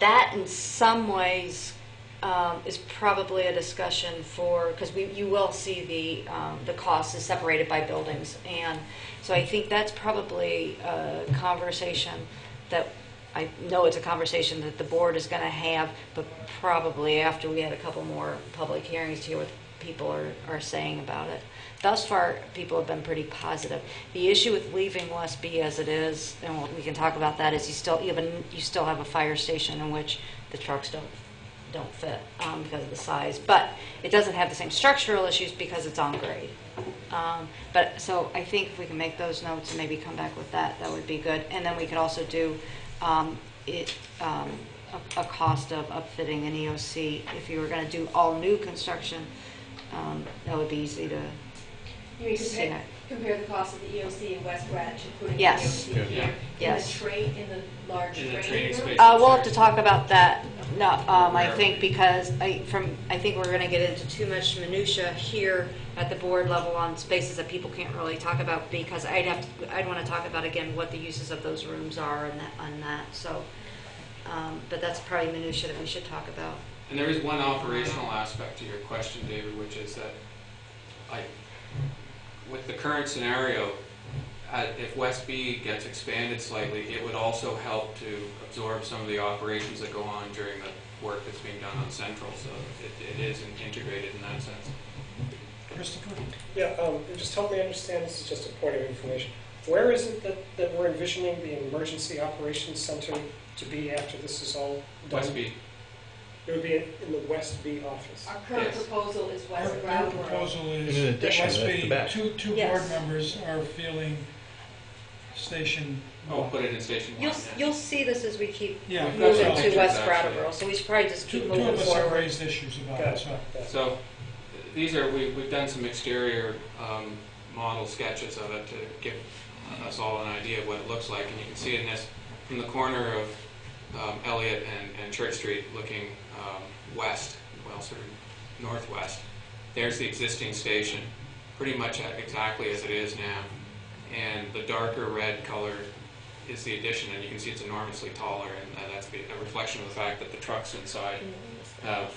that in some ways um, is probably a discussion for, because we, you will see the, um, the cost is separated by buildings. And so I think that's probably a conversation that, I know it's a conversation that the board is going to have, but probably after we had a couple more public hearings to hear what people are, are saying about it. Thus far, people have been pretty positive. The issue with leaving West B as it is, and we can talk about that, is you still, even, you still have a fire station in which the trucks don't, don't fit um, because of the size. But it doesn't have the same structural issues because it's on grade. Um, But, so I think if we can make those notes and maybe come back with that, that would be good. And then we could also do um, it, um, a a cost of upfitting an EOC. If you were going to do all new construction, um, that would be easy to You mean see compare, that. compare the cost of the EOC in West Branch and putting the Yes. EOC here? Yes. In the train, in the large In the training training room? space. Uh, we'll have to talk about that, no, um, I think, because I, from, I think we're gonna get into too much minutia here at the board level on spaces that people can't really talk about, because I'd have, to- I'd wanna talk about again what the uses of those rooms are and that, on that, so, um, but that's probably minutia that we should talk about. And there is one operational aspect to your question, David, which is that I, with the current scenario, uh, if West B gets expanded slightly, it would also help to absorb some of the operations that go on during the work that's being done on Central, so it, it is integrated in that sense. Christopher? Yeah, um, just help me understand, this is just a point of information. Where is it that, that we're envisioning the emergency operations center to be after this is all done? West B, It would be in in the West B office. Our current Yes. proposal is Our West our Brattleboro. proposal is In that addition, must that's the be, back. two, two board members are feeling station oh, one. put it in Station You'll, yeah. you'll see this as we keep Yeah. Moving to West actually. Brattleboro, so we should probably just Two, keep two moving of us have forward. raised issues about it, so. So, these are, we, we've done some exterior, um, model sketches of it to give us all an idea of what it looks like, and you can see it in this, from the corner of, um, Elliot and, and Church Street, looking, um, west, well, sort of northwest, there's the existing station, pretty much exactly as it is now. And the darker red color is the addition, and you can see it's enormously taller, and uh, that's the- a reflection of the fact that the trucks inside have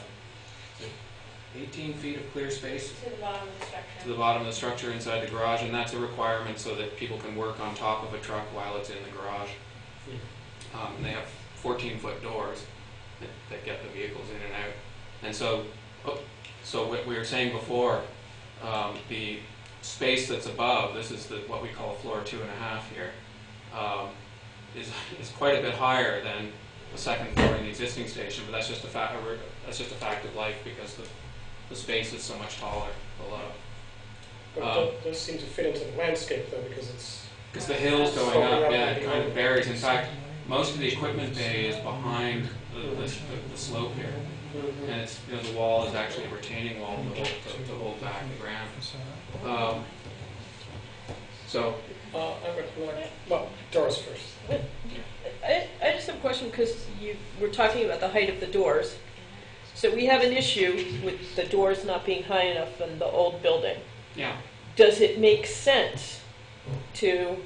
18 feet of clear space To the bottom of the to structure. the bottom of the structure inside the garage, and that's a requirement so that people can work on top of a truck while it's in the garage. Um, and they have 14-foot doors that, that get the vehicles in and out. And so, oh, so what we were saying before, um, the space that's above, this is the, what we call floor two and a half here, um, is, is quite a bit higher than the second floor in the existing station, but that's just a fact, that's just a fact of life because the, the space is so much taller below. But Um, it does seem to fit into the landscape though, because it's, Because the hill's going up, yeah, it kind of varies. In fact, most of the equipment bay is behind the, the, the slope here. And it's, you know, the wall is actually a retaining wall to hold, to, to hold back the ground. Um, So, Uh, I would like, well, Doris first. I, I just have a question because you were talking about the height of the doors. So we have an issue with the doors not being high enough in the old building. yeah, Does it make sense to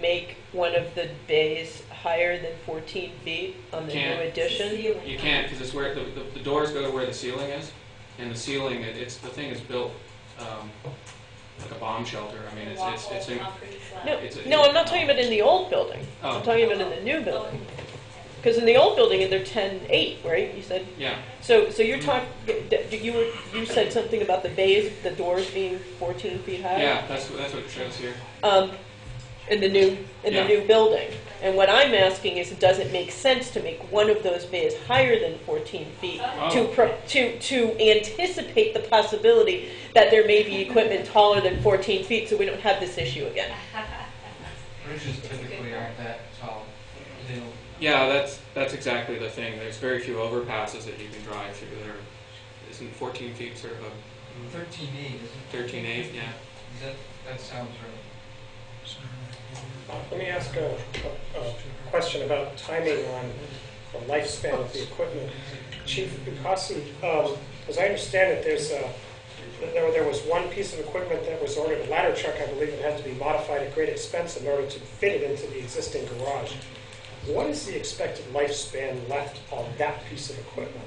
make one of the bays higher than 14 feet on the new Can't. addition? you can't, because it's where, the, the, the doors go to where the ceiling is, and the ceiling, it- it's, the thing is built, um, like a bomb shelter, I mean, it's, it's, it's, in- No, It's a- no, I'm not talking about in the old building. Oh. I'm talking about in the new building. Because in the old building, they're 10.8, right? You said. yeah. So, so you're talking. You were you said something about the bays, the doors being 14 feet high. Yeah, that's, what- that's what it shows here. Um, in the new in Yeah. the new building. And what I'm asking is, does it make sense to make one of those bays higher than 14 feet oh. to Oh. pro- to to anticipate the possibility that there may be equipment taller than 14 feet, so we don't have this issue again? Bridges typically aren't that tall. They don't Yeah, that's, that's exactly the thing, there's very few overpasses that you can drive through that are, isn't 14 feet sort of a, Thirteen eight, isn't it? 13 eight, yeah. Is that, that sounds right. Let me ask a, a, a question about timing on the lifespan of the equipment. Chief Bucossi, um, as I understand it, there's a, there, there was one piece of equipment that was ordered, a ladder truck, I believe, it had to be modified at great expense in order to fit it into the existing garage. What is the expected lifespan left on that piece of equipment?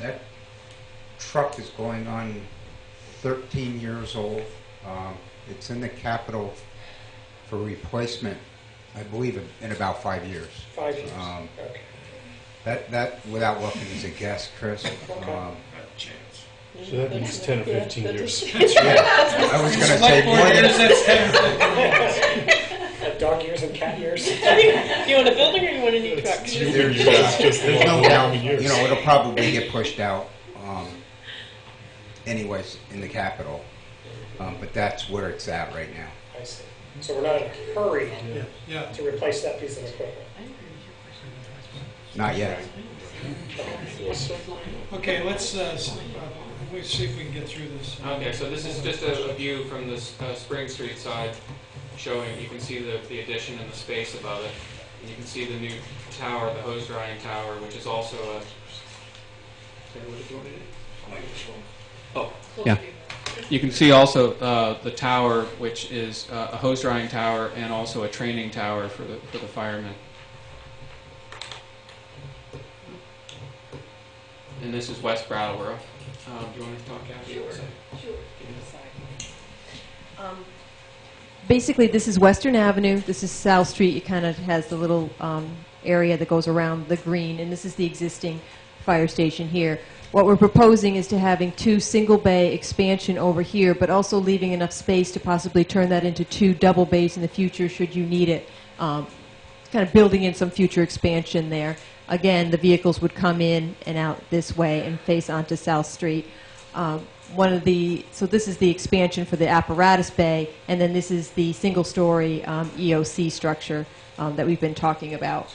That truck is going on 13 years old. Um, It's in the capital for replacement, I believe, in- in about five years. Five years? Um, Okay. That, that, without looking, is a guess, Chris. Okay. Um, So that means 10 or 15 years. Yeah, I was gonna say more than- Uh, Dog years and cat years? Do you want a building or you want a new truck? There's there's no doubt, you know, it'll probably get pushed out um, anyways in the capital, Um, but that's where it's at right now. I see. So we're not in a hurry Yeah. to replace that piece of equipment? Not yet. Okay, let's, uh, s- uh, let's see if we can get through this. Okay, so this is just a, a view from the s- uh, Spring Street side, showing, you can see the, the addition and the space above it. And you can see the new tower, the hose drying tower, which is also a, Sarah, what did you want to do? Oh, yeah. You can see also uh, the tower, which is uh, a hose drying tower and also a training tower for the, for the firemen. And this is West Brattleboro. Um, do you want to talk, Kathy? Sure. Sure. Um, Basically, this is Western Avenue, this is South Street, it kind of has the little um, area that goes around the green, and this is the existing fire station here. What we're proposing is to having two single-bay expansion over here, but also leaving enough space to possibly turn that into two double bays in the future, should you need it. Um, Kind of building in some future expansion there. Again, the vehicles would come in and out this way and face onto South Street. Um, one of the so this is the expansion for the apparatus bay, and then this is the single-story um, EOC structure um, that we've been talking about.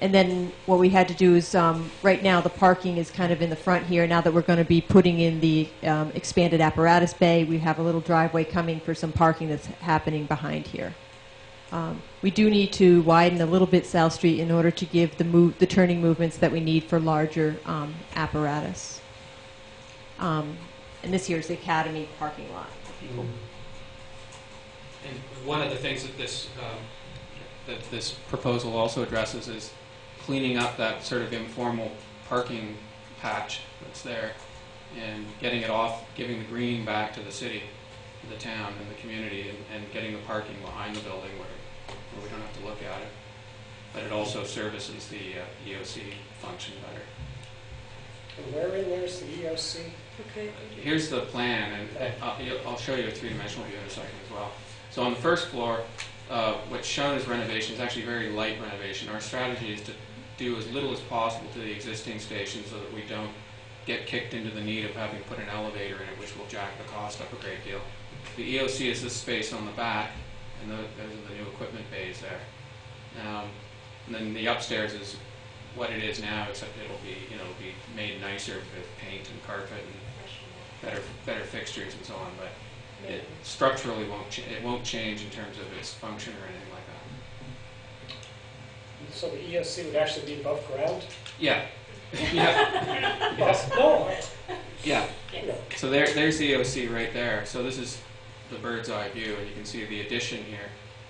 And then what we had to do is um, right now the parking is kind of in the front here. Now that we're going to be putting in the um, expanded apparatus bay, we have a little driveway coming for some parking that's happening behind here. Um, we do need to widen a little bit South Street in order to give the move, the turning movements that we need for larger um, apparatus. Um, and this here is the Academy parking lot. And one of the things that this, um, that this proposal also addresses is cleaning up that sort of informal parking patch that's there and getting it off, giving the green back to the city, the town and the community and, and getting the parking behind the building where, where we don't have to look at it. But it also services the uh, EOC function better. And where in there's the EOC? Okay. Here's the plan, and and I'll you'll- I'll show you a three-dimensional view in a second as well. So on the first floor, uh, what's shown as renovation is actually very light renovation. Our strategy is to do as little as possible to the existing station so that we don't get kicked into the need of having put an elevator in it, which will jack the cost up a great deal. The EOC is this space on the back, and tho- those are the new equipment bays there. Um, And then the upstairs is what it is now, except it'll be, you know, it'll be made nicer with paint and carpet and better, better fixtures and so on, but it structurally won't, it won't change in terms of its function or anything. So the EOC would actually be above ground? Yeah, yeah, Yes. No. yeah. Yeah. So there, there's the OC right there. So this is the bird's eye view, and you can see the addition here,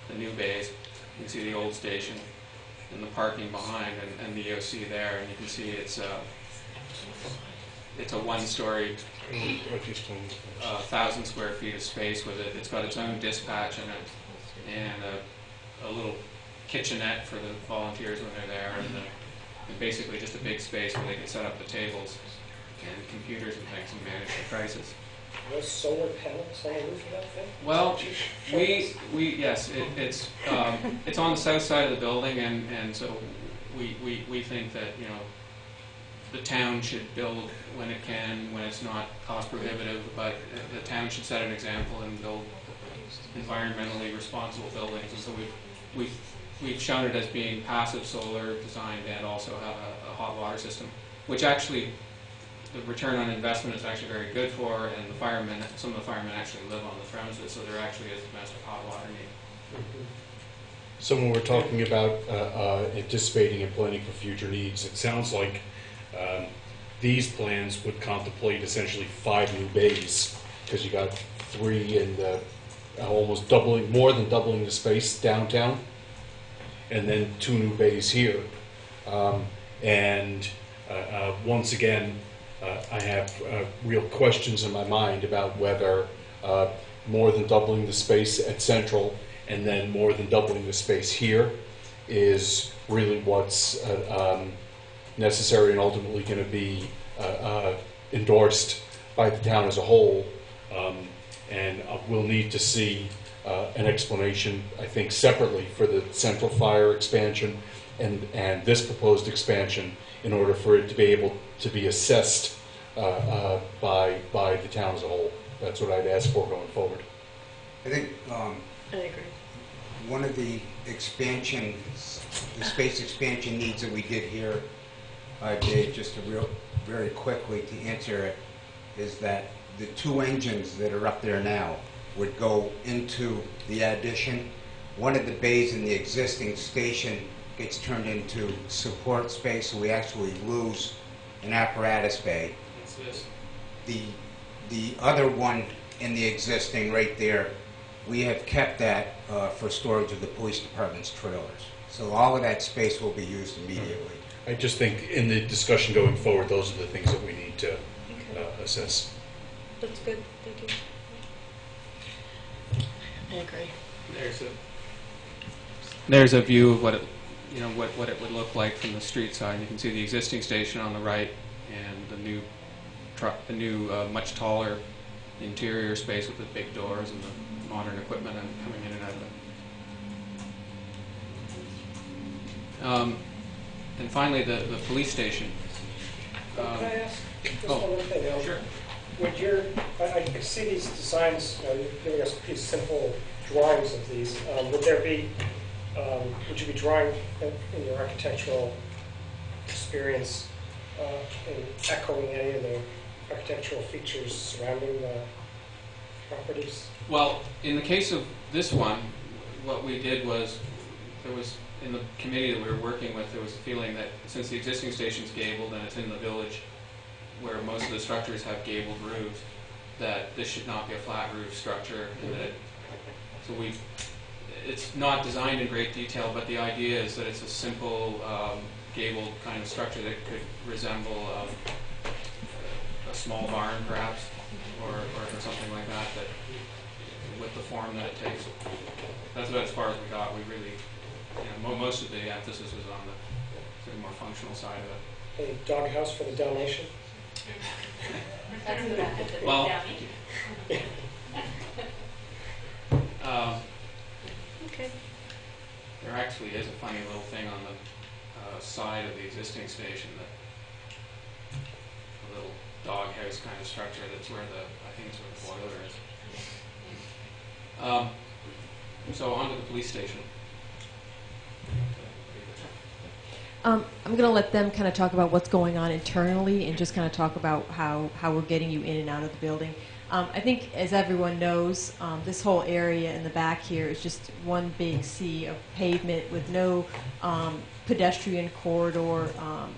the new bays. You can see the old station and the parking behind, and, and the EOC there, and you can see it's a, it's a one-story, uh, thousand square feet of space with it. It's got its own dispatch in it, and a, a little kitchenette for the volunteers when they're there, and, the, and basically just a big space where they can set up the tables and computers and things and manage the prices. No solar panels on the roof of that thing? Well, we, we, yes, it, it's, um, it's on the south side of the building, and, and so we, we, we think that, you know, the town should build when it can, when it's not cost prohibitive, but the town should set an example and build environmentally responsible buildings, and so we've, we've, we've shown it as being passive solar designed and also have a, a hot water system, which actually, the return on investment is actually very good for, and the firemen, some of the firemen actually live on the premises, so there actually is domestic hot water need. So when we're talking about uh, uh, anticipating and planning for future needs, it sounds like um, these plans would contemplate essentially five new bays, because you got three and uh, almost doubling, more than doubling the space downtown, and then two new bays here. Um, And uh, uh, once again, uh, I have uh, real questions in my mind about whether uh, more than doubling the space at Central and then more than doubling the space here is really what's uh, um, necessary and ultimately going to be endorsed by the town as a whole. Um, And we'll need to see uh, an explanation, I think, separately for the central fire expansion and, and this proposed expansion in order for it to be able to be assessed uh, uh, by, by the town as a whole. That's what I'd ask for going forward. I think um, I agree. one of the expansion, the space expansion needs that we did here, uh, Dave, just to real, very quickly to answer it, is that the two engines that are up there now would go into the addition. One of the bays in the existing station gets turned into support space, so we actually lose an apparatus bay. It's this. The, the other one in the existing right there, we have kept that uh, for storage of the police department's trailers. So all of that space will be used immediately. I just think in the discussion going forward, those are the things that we need to uh, assess. That's good, thank you. I agree. There's a, there's a view of what it, you know, what, what it would look like from the street side. You can see the existing station on the right and the new truck, the new, uh, much taller interior space with the big doors and the modern equipment and coming in and out of it. Um, and finally, the, the police station. Can Um, I ask just oh, one other thing? Um, Sure. Would your, I, I see these designs, giving us these simple drawings of these. Um, Would there be, um, would you be drawing in in your architectural experience uh, and echoing any of the architectural features surrounding the properties? Well, in the case of this one, what we did was, there was, in the committee that we were working with, there was a feeling that since the existing station's gabled and it's in the village, where most of the structures have gabled roofs, that this should not be a flat roof structure, and that, so we, it's not designed in great detail, but the idea is that it's a simple, um, gabled kind of structure that could resemble, um, a small barn perhaps, or, or something like that, that, with the form that it takes. That's about as far as we got. We really, you know, mo- most of the emphasis was on the sort of more functional side of it. A doghouse for the Dalmatian? That's in the back of the Well- Um, Okay. there actually is a funny little thing on the uh, side of the existing station that a little doghouse kind of structure that's where the I think it's where the boiler is. Um, so on to the police station. Um, I'm going to let them kind of talk about what's going on internally and just kind of talk about how, how we're getting you in and out of the building. Um, I think, as everyone knows, um, this whole area in the back here is just one big sea of pavement with no um, pedestrian corridor um,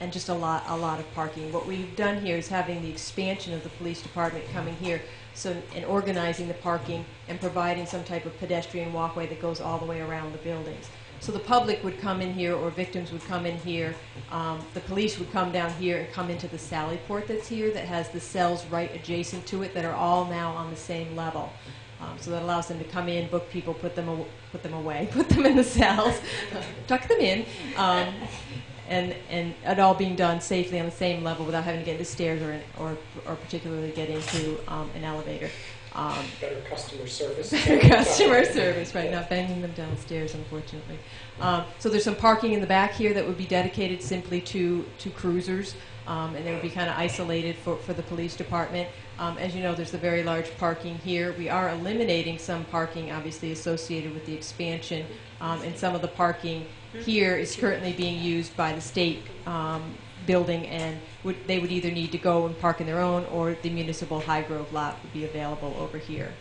and just a lot, a lot of parking. What we've done here is having the expansion of the police department coming here, so and organizing the parking and providing some type of pedestrian walkway that goes all the way around the buildings. So the public would come in here, or victims would come in here. Um, the police would come down here and come into the Sally Port that's here, that has the cells right adjacent to it, that are all now on the same level. Um, so that allows them to come in, book people, put them, put them away, put them in the cells, tuck them in, um, and and it all being done safely on the same level without having to get into stairs or or, or particularly get into um, an elevator. Um, Better customer service. Better customer service, right, not banging them downstairs, unfortunately. Um, So there's some parking in the back here that would be dedicated simply to, to cruisers, um, and they would be kind of isolated for, for the police department. Um, As you know, there's the very large parking here. We are eliminating some parking, obviously, associated with the expansion, um, and some of the parking here is currently being used by the state um, building, and would, they would either need to go and park in their own, or the municipal High Grove lot would be available over here.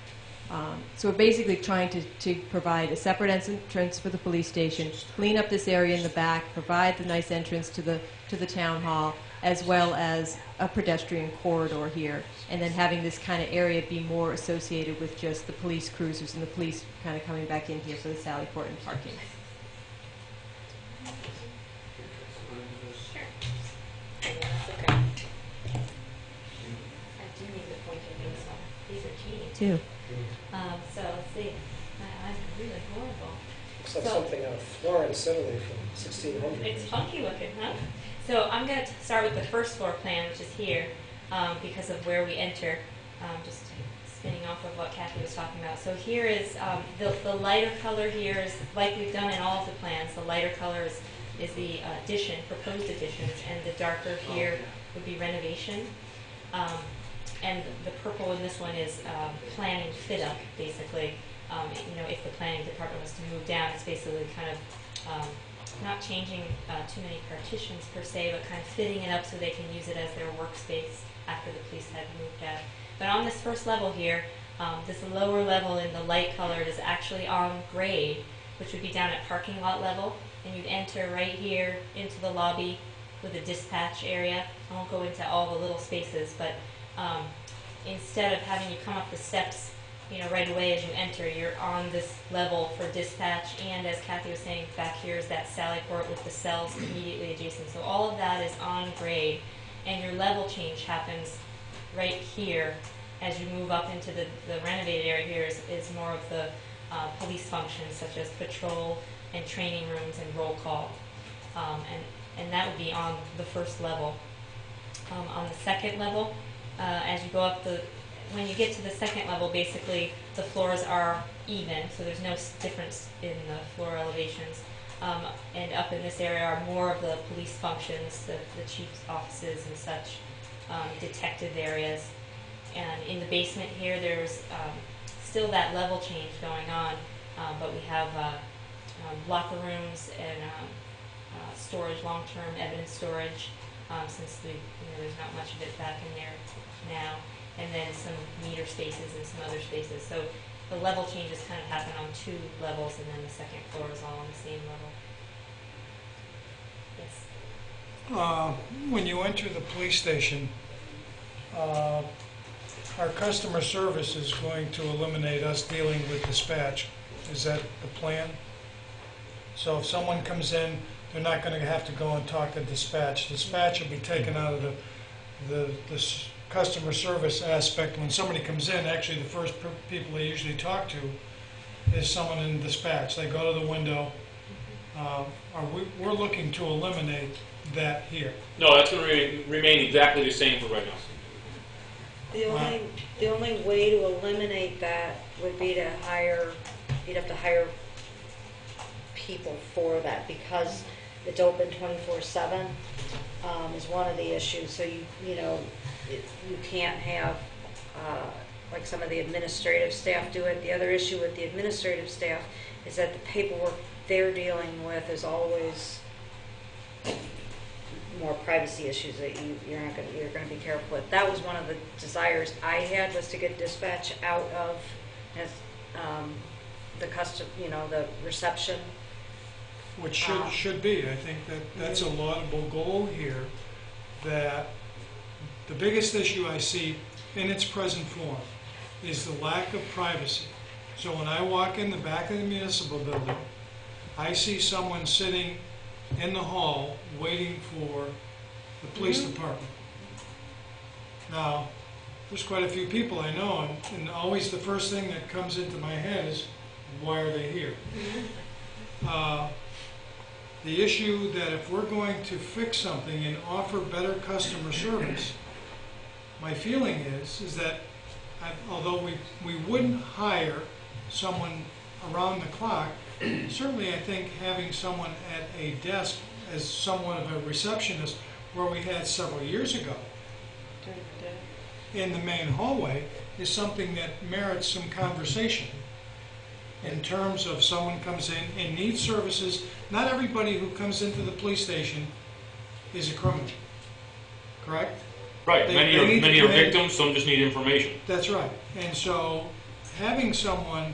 Um, so we're basically trying to, to provide a separate entrance for the police station, clean up this area in the back, provide the nice entrance to the, to the town hall, as well as a pedestrian corridor here, and then having this kind of area be more associated with just the police cruisers and the police kind of coming back in here for the Sally Port and parking. Okay. I do need to point to these, these are cheating too. Um, so let's see, my eyes are really horrible. Looks like So- something out of Florence, Italy from 1600. It's funky looking, huh? So I'm going to start with the first floor plan, which is here, um, because of where we enter. Um, just spinning off of what Kathy was talking about. So here is um, the, the lighter color here is like we've done in all of the plans. The lighter color is, is the uh, addition, proposed additions, and the darker here would be renovation. Um, and the purple in this one is um, planning fit up, basically. Um, you know, if the planning department was to move down, it's basically kind of um, not changing uh, too many partitions per se, but kind of fitting it up so they can use it as their workspace after the police had moved out. But on this first level here, um, this lower level in the light colored is actually on grade, which would be down at parking lot level, and you'd enter right here into the lobby with a dispatch area. I won't go into all the little spaces, but um, instead of having you come up the steps, you know, right away as you enter, you're on this level for dispatch, and as Kathy was saying, back here is that Sally Port with the cells immediately adjacent. So all of that is on grade, and your level change happens right here as you move up into the, the renovated area here is, is more of the uh, police functions such as patrol and training rooms and roll call. Um, and, and that would be on the first level. Um, on the second level, uh, as you go up the, when you get to the second level, basically the floors are even, so there's no difference in the floor elevations. Um, and up in this area are more of the police functions, the, the chief's offices and such, um, detective areas. And in the basement here, there's um, still that level change going on, um, but we have uh, um, locker rooms and um, uh, storage, long-term evidence storage, um, since the, you know, there's not much of it back in there now, and then some meter spaces and some other spaces. So the level changes kind of happen on two levels, and then the second floor is all on the same level. Yes. Uh, When you enter the police station, uh, our customer service is going to eliminate us dealing with dispatch. Is that the plan? So if someone comes in, they're not going to have to go and talk to dispatch. Dispatch will be taken out of the, the, the customer service aspect. When somebody comes in, actually, the first per- people they usually talk to is someone in dispatch. They go to the window. Uh, Are we, we're looking to eliminate that here. No, that's going to remain exactly the same for right now. The only, the only way to eliminate that would be to hire, you'd have to hire people for that because it's open twenty-four seven, um, is one of the issues. So you, you know, it, you can't have, uh, like some of the administrative staff do it. The other issue with the administrative staff is that the paperwork they're dealing with is always more privacy issues that you, you're not gonna, you're gonna be careful with. That was one of the desires I had, was to get dispatch out of, as, um, the custom, you know, the reception. Which should, Um, should be, I think that that's a laudable goal here, that the biggest issue I see in its present form is the lack of privacy. So when I walk in the back of the municipal building, I see someone sitting in the hall waiting for the police department. Now, there's quite a few people I know, and, and always the first thing that comes into my head is, why are they here? Uh, the issue that if we're going to fix something and offer better customer service, my feeling is, is that I- although we, we wouldn't hire someone around the clock, certainly I think having someone at a desk as somewhat of a receptionist, where we had several years ago, During the day. in the main hallway is something that merits some conversation in terms of someone comes in and needs services. Not everybody who comes into the police station is a criminal, correct? Right, They- many they are, need to many are come in- victims, some just need information. That's right. And so having someone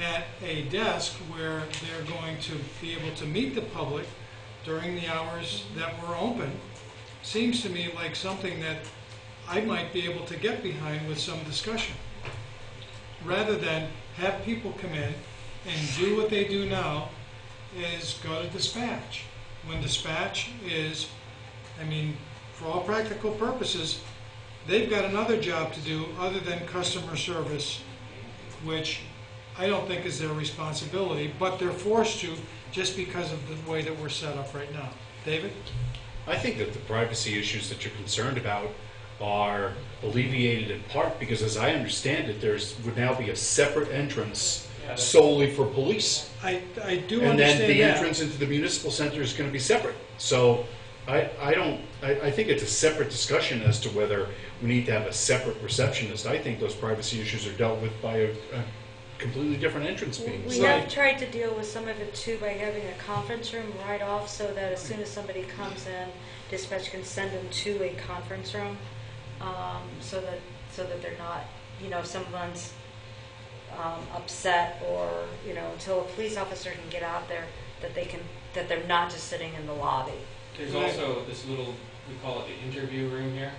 at a desk where they're going to be able to meet the public during the hours that we're open seems to me like something that I might be able to get behind with some discussion. Rather than have people come in and do what they do now, is go to dispatch. When dispatch is, I mean, for all practical purposes, they've got another job to do other than customer service, which I don't think is their responsibility, but they're forced to just because of the way that we're set up right now. David? I think that the privacy issues that you're concerned about are alleviated in part because, as I understand it, there's, would now be a separate entrance solely for police. I, I do And then understand the that. entrance into the municipal center is going to be separate. So I, I don't, I, I think it's a separate discussion as to whether we need to have a separate receptionist. I think those privacy issues are dealt with by a, a completely different entrance being. We have tried to deal with some of it too by having a conference room right off so that as soon as somebody comes in, dispatch can send them to a conference room. Um, so that, so that they're not, you know, if someone's, um, upset or, you know, until a police officer can get out there, that they can, that they're not just sitting in the lobby. There's also this little, we call it the interview room here,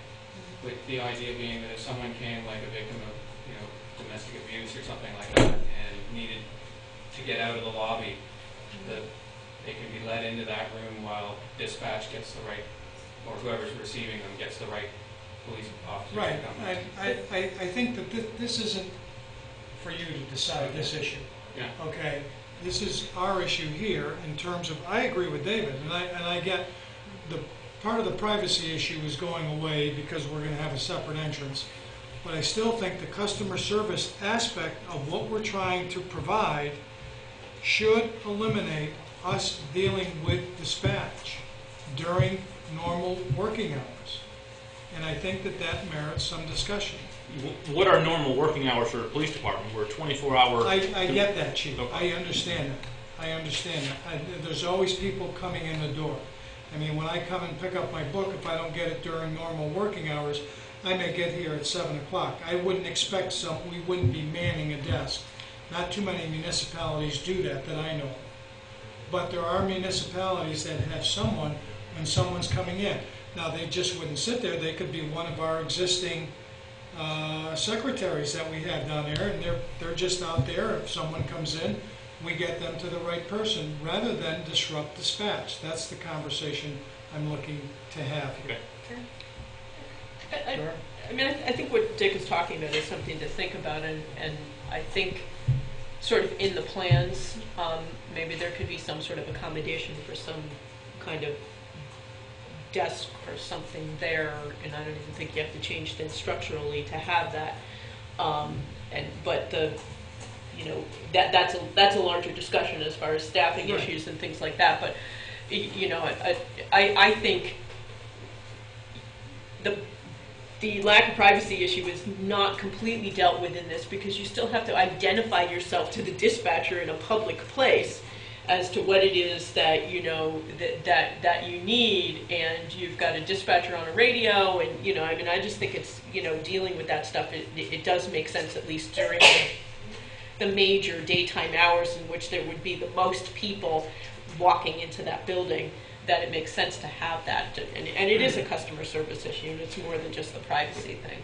with the idea being that if someone came like a victim of, you know, domestic abuse or something like that, and needed to get out of the lobby, that they can be led into that room while dispatch gets the right, or whoever's receiving them gets the right police officer to Right. I, I, I I think that thi- this isn't for you to decide this issue. Yeah. Okay, this is our issue here in terms of, I agree with David, and I, and I get the, part of the privacy issue is going away because we're gonna have a separate entrance. But I still think the customer service aspect of what we're trying to provide should eliminate us dealing with dispatch during normal working hours. And I think that that merits some discussion. Wh- What are normal working hours for a police department? We're a 24-hour... I, I get that, chief, I understand that, I understand that. I- There's always people coming in the door. I mean, when I come and pick up my book, if I don't get it during normal working hours, I may get here at seven o'clock. I wouldn't expect some, we wouldn't be manning a desk. Not too many municipalities do that, that I know of. But there are municipalities that have someone when someone's coming in. Now, they just wouldn't sit there, they could be one of our existing uh, secretaries that we have down there, and they're, they're just out there. If someone comes in, we get them to the right person, rather than disrupt dispatch. That's the conversation I'm looking to have here. I, I, I mean, I, I think what Dick is talking about is something to think about, and, and I think sort of in the plans, um, maybe there could be some sort of accommodation for some kind of desk or something there, and I don't even think you have to change things structurally to have that. Um, and, but the, you know, that, that's a, that's a larger discussion as far as staffing Right. issues and things like that, but, y- you know, I, I, I think the, the lack of privacy issue is not completely dealt with in this because you still have to identify yourself to the dispatcher in a public place. As to what it is that, you know, that, that, that you need, and you've got a dispatcher on a radio, and, you know, I mean, I just think it's, you know, dealing with that stuff, it, it does make sense, at least during the major daytime hours in which there would be the most people walking into that building, that it makes sense to have that. And, and it is a customer service issue, and it's more than just the privacy thing.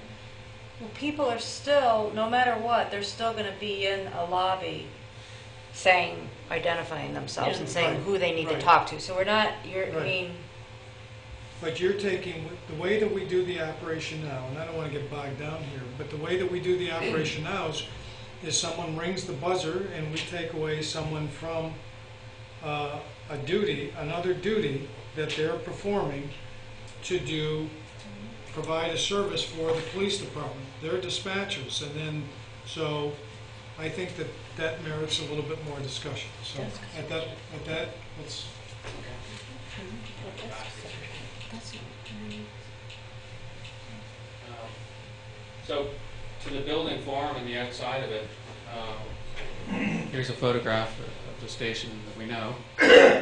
Well, people are still, no matter what, they're still going to be in a lobby saying, identifying themselves and saying Right. who they need to Right. talk to. So we're not, you're, I Right. mean, But you're taking, the way that we do the operation now, and I don't want to get bogged down here, but the way that we do the operation now is, is someone rings the buzzer and we take away someone from uh, a duty, another duty that they're performing to do, provide a service for the police department. They're dispatchers, and then, so I think that that merits a little bit more discussion. So at that, at that, let's, Um, So, to the building form and the outside of it, um, here's a photograph of the station that we know,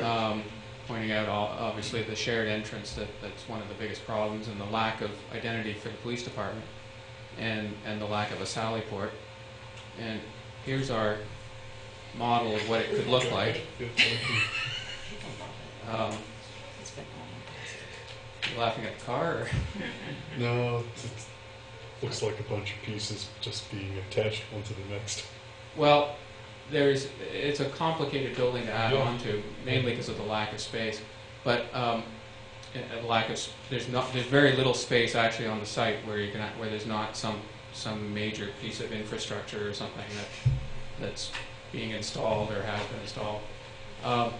um, pointing out all, obviously the shared entrance that, that's one of the biggest problems and the lack of identity for the police department and, and the lack of a sally port. And here's our model of what it could look like. Um, you laughing at the car or? No, it looks like a bunch of pieces just being attached one to the next. Well, there's, it's a complicated building to add Yeah. on to, mainly because of the lack of space. But, um, lack of, there's not, there's very little space actually on the site where you can, where there's not some, some major piece of infrastructure or something that, that's being installed or has been installed. Um,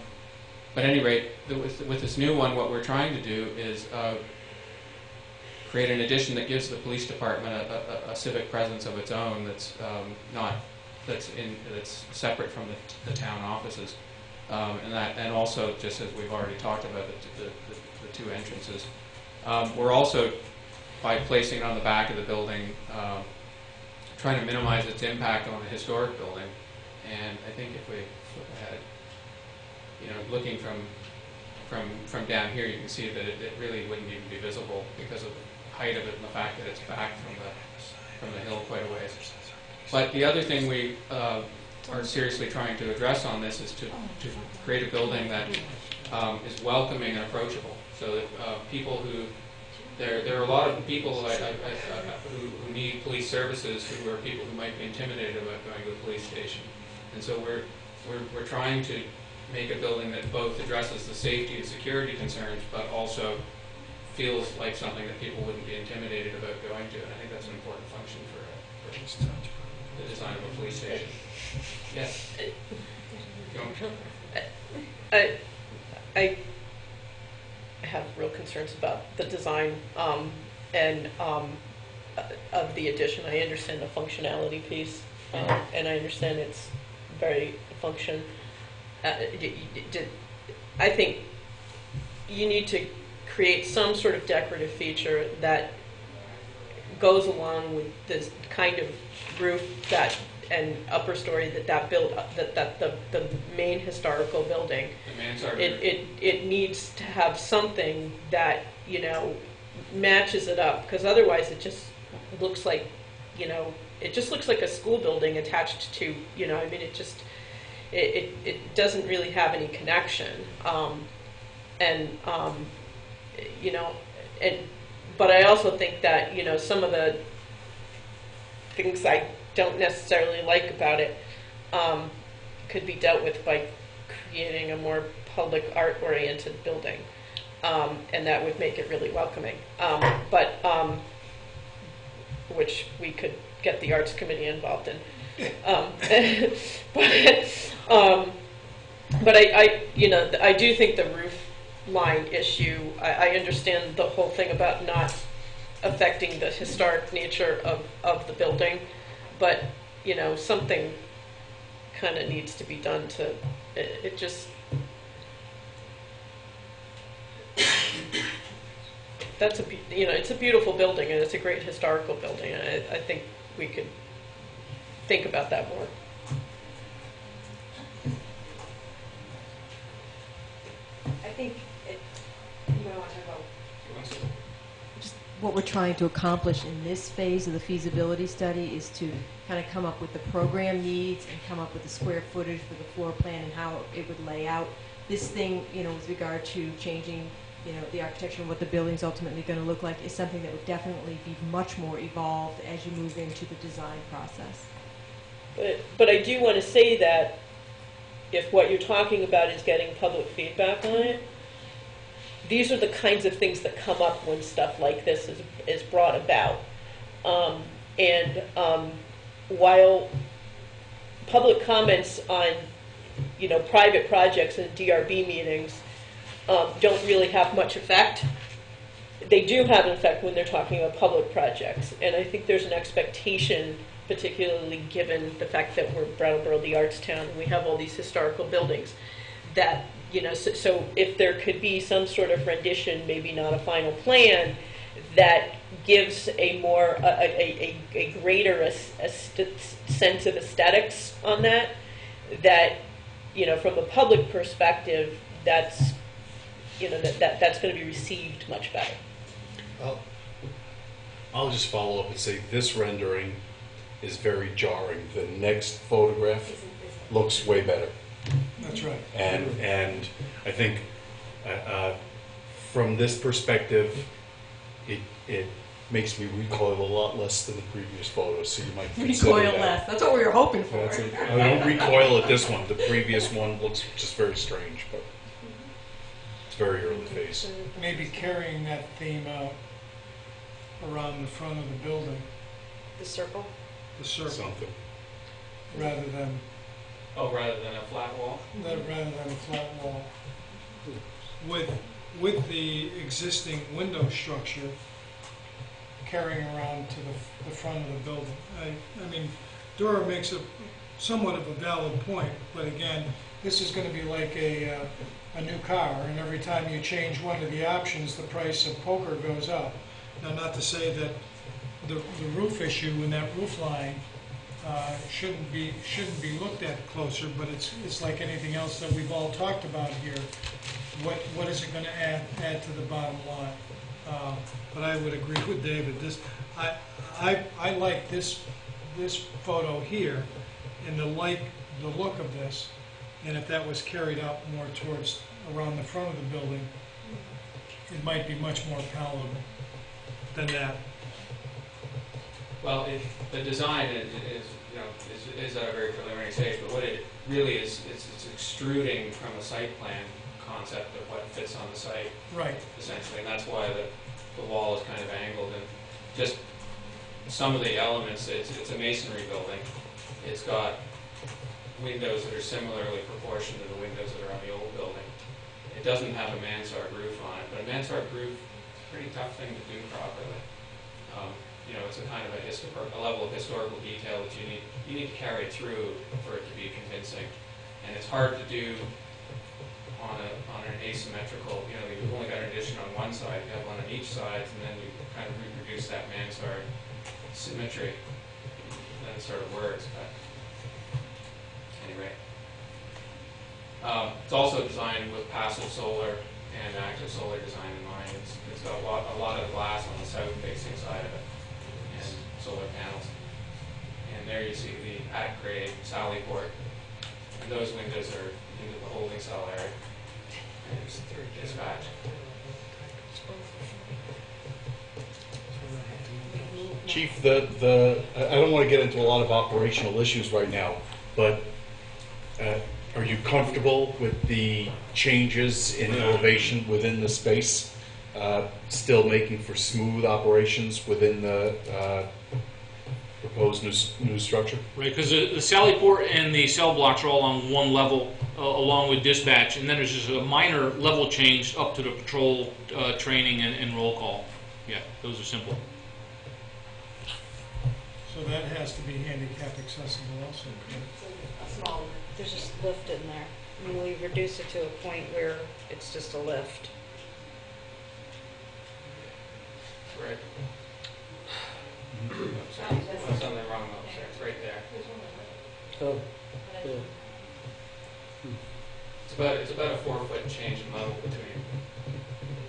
but at any rate, with, with this new one, what we're trying to do is, uh, create an addition that gives the police department a, a, a civic presence of its own that's um, not that's in that's separate from the, the town offices, um, and that and also just as we've already talked about the, the, the, the two entrances, um, we're also by placing it on the back of the building, um, trying to minimize its impact on the historic building, and I think if we flip ahead, you know, looking from from from down here, you can see that it, it really wouldn't even be visible because of the height of it and the fact that it's back from the from the hill quite a ways. But the other thing we uh, are seriously trying to address on this is to, to create a building that um, is welcoming and approachable, so that uh, people who there there are a lot of people I, I, I, who, who need police services who are people who might be intimidated about going to the police station, and so we're we're, we're trying to make a building that both addresses the safety and security concerns, but also feels like something that people wouldn't be intimidated about going to, and I think that's an important function for, uh, for the design of a police station. Yes? Go. I, I have real concerns about the design um, and um, uh, of the addition. I understand the functionality piece, um, and I understand it's very function. Uh, think you need to create some sort of decorative feature that goes along with this kind of roof that and upper story that that build that that the the main historical building The mansard it, it, it needs to have something that, you know, matches it up, because otherwise it just looks like, you know, it just looks like a school building attached to, you know, I mean, it just, it, it, it doesn't really have any connection. Um, and, um, you know, and, but I also think that, you know, some of the things I don't necessarily like about it, um, could be dealt with by creating a more public art-oriented building. Um, and that would make it really welcoming. Um, but, um, which we could get the arts committee involved in. Um, but, um, but I, I, you know, I do think the roof line issue, I, I understand the whole thing about not affecting the historic nature of, of the building, but, you know, something kind of needs to be done to, it, it just, that's a, you know, it's a beautiful building and it's a great historical building, and I, I think we could think about that more. What we're trying to accomplish in this phase of the feasibility study is to kind of come up with the program needs and come up with the square footage for the floor plan and how it would lay out. This thing, you know, with regard to changing, you know, the architecture and what the building's ultimately going to look like is something that would definitely be much more evolved as you move into the design process. But, but I do want to say that if what you're talking about is getting public feedback on it, these are the kinds of things that come up when stuff like this is, is brought about. Um, and um, while public comments on, you know, private projects and DRB meetings um, don't really have much effect, they do have an effect when they're talking about public projects. And I think there's an expectation, particularly given the fact that we're Brattleboro, the arts town, and we have all these historical buildings, that, you know, so, so if there could be some sort of rendition, maybe not a final plan, that gives a more, a, a, a, a greater as- aest- sense of aesthetics on that, that, you know, from a public perspective, that's, you know, that, that that's going to be received much better. I'll, I'll just follow up and say this rendering is very jarring. The next photograph looks way better. That's right. And, and I think, uh, uh, from this perspective, it, it makes me recoil a lot less than the previous photos, so you might consider Recoil that. less, that's what we were hoping for. That's it. I don't recoil at this one. The previous one looks just very strange, but it's very early phase. Maybe carrying that theme out around the front of the building, The circle? the circle, Something. rather than, Oh, rather than a flat wall? that- rather than a flat wall. With, with the existing window structure carrying around to the, the front of the building. I, I mean, Dora makes a somewhat of a valid point, but again, this is gonna be like a, uh, a new car, and every time you change one of the options, the price of poker goes up. Now, not to say that the, the roof issue and that roof line, uh, shouldn't be, shouldn't be looked at closer, but it's, it's like anything else that we've all talked about here. What, what is it gonna add, add to the bottom line? Uh, But I would agree with David, this, I, I, I like this, this photo here, and the like, the look of this, and if that was carried out more towards, around the front of the building, it might be much more palatable than that. Well, it, the design is, know, is, is at a very preliminary stage, but what it really is, is it's extruding from a site plan concept of what fits on the site, Right. essentially, and that's why the, the wall is kind of angled, and just some of the elements, it's, it's a masonry building. It's got windows that are similarly proportioned to the windows that are on the old building. It doesn't have a mansard roof on it, but a mansard roof is a pretty tough thing to do properly. Um, you know, it's a kind of a, histor- a level of historical detail that you need, you need to carry through for it to be convincing. And it's hard to do on a, on an asymmetrical, you know, you've only got an addition on one side, you have one on each side, and then you kind of reproduce that mansard symmetry. Then it sort of works, but anyway. Um, it's also designed with passive solar and active solar design in mind. It's, it's got a lot, a lot of glass on the south facing side of it solar panels. And there you see the at grade Sally port. And those windows are into the holding cell area. And it's dispatch. Chief, the, the, I I don't want to get into a lot of operational issues right now, but uh, are you comfortable with the changes in elevation within the space? uh, Still making for smooth operations within the uh, proposed new, s- new structure? Right, because the, the Sally port and the cell blocks are all on one level, uh, along with dispatch, and then there's just a minor level change up to the patrol, uh, training and, and roll call. Yeah, those are simple. So that has to be handicap accessible also, correct? A small, there's just lift in there. I mean, we reduce it to a point where it's just a lift. Right. That's on the wrong level, sir. It's right there. Oh, It's about, it's about a four foot change in level between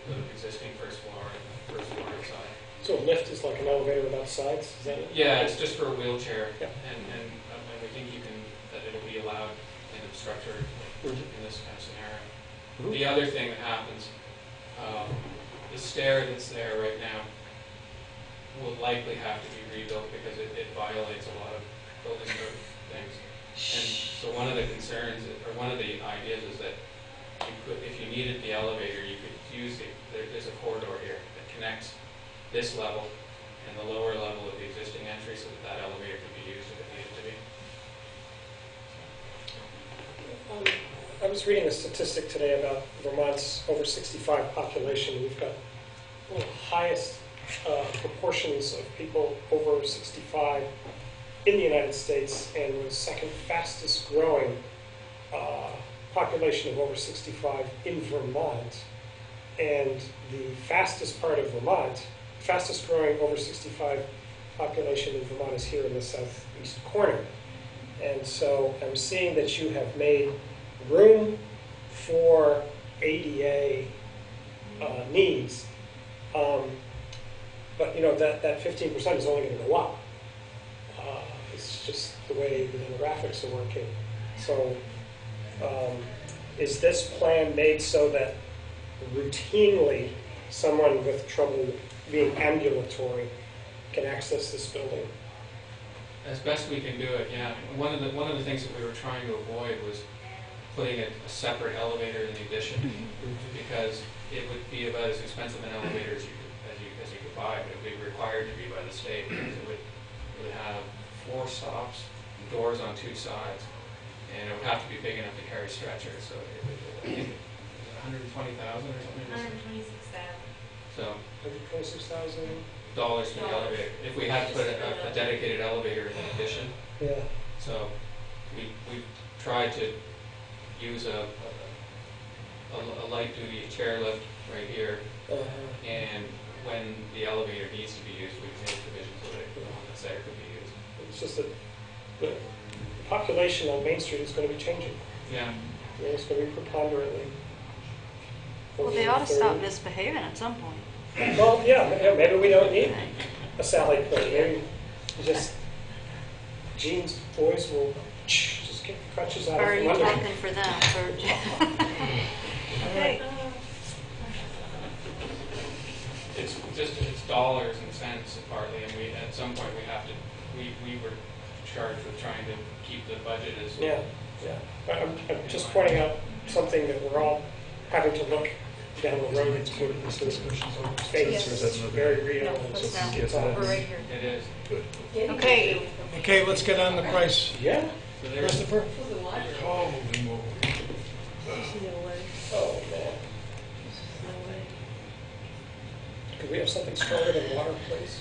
the existing first floor and the first floor inside. So a lift is like an elevator without sides, is that it? Yeah, it's just for a wheelchair, Yeah. and, and, um, and we think you can, that it'll be allowed in a structure Mhm. in this kind of scenario. Mhm. The other thing that happens, um, the stair that's there right now will likely have to be rebuilt because it, it violates a lot of building code things. And so one of the concerns, or one of the ideas is that you could, if you needed the elevator, you could use the, there, there's a corridor here that connects this level and the lower level of the existing entry so that that elevator could be used if it needed to be. Um, I was reading a statistic today about Vermont's over 65 population. We've got the highest uh, proportions of people over 65 in the United States and the second fastest growing uh, population of over 65 in Vermont. And the fastest part of Vermont, fastest growing over 65 population in Vermont is here in the southeast corner. And so I'm seeing that you have made room for ADA uh, needs. Um, But, you know, that, that 15% is only going to go up. Uh, It's just the way the demographics are working. So um, is this plan made so that routinely someone with trouble being ambulatory can access this building? As best we can do it, yeah. One of the, one of the things that we were trying to avoid was putting a, a separate elevator in the addition, because it would be about as expensive an elevator as you it would be required to be by the state, because it would, it would have four stops, doors on two sides, and it would have to be big enough to carry stretchers, so it would, I think, hundred and twenty thousand or something? Hundred and twenty-six thousand. So, 126,000? dollars for the elevator, if we had to put a, a dedicated elevator in addition, Yeah. So we, we tried to use a, a, a light-duty chairlift right here, Uh-huh. and when the elevator needs to be used, we've made provisions so that the one that's there could be used. It's just that the population on Main Street is going to be changing. Yeah. I mean, It's going to be preponderantly. Well, they ought to stop misbehaving at some point. Well, yeah, maybe we don't need a Sally Port. Maybe just jeans boys will just get crutches out Or are of you under. talking for them, for... Okay. It's just, it's dollars and cents partly, and we, at some point, we have to, we, we were charged with trying to keep the budget as. Yeah, yeah. But I'm, I'm just pointing out something that we're all having to look down the road into. This is face very real. and Let's it's- now, it's all- right here. It is. Okay, Okay, let's get on the price. Yeah. So there's, Christopher? Oh, man. Could we have something stronger than water, please?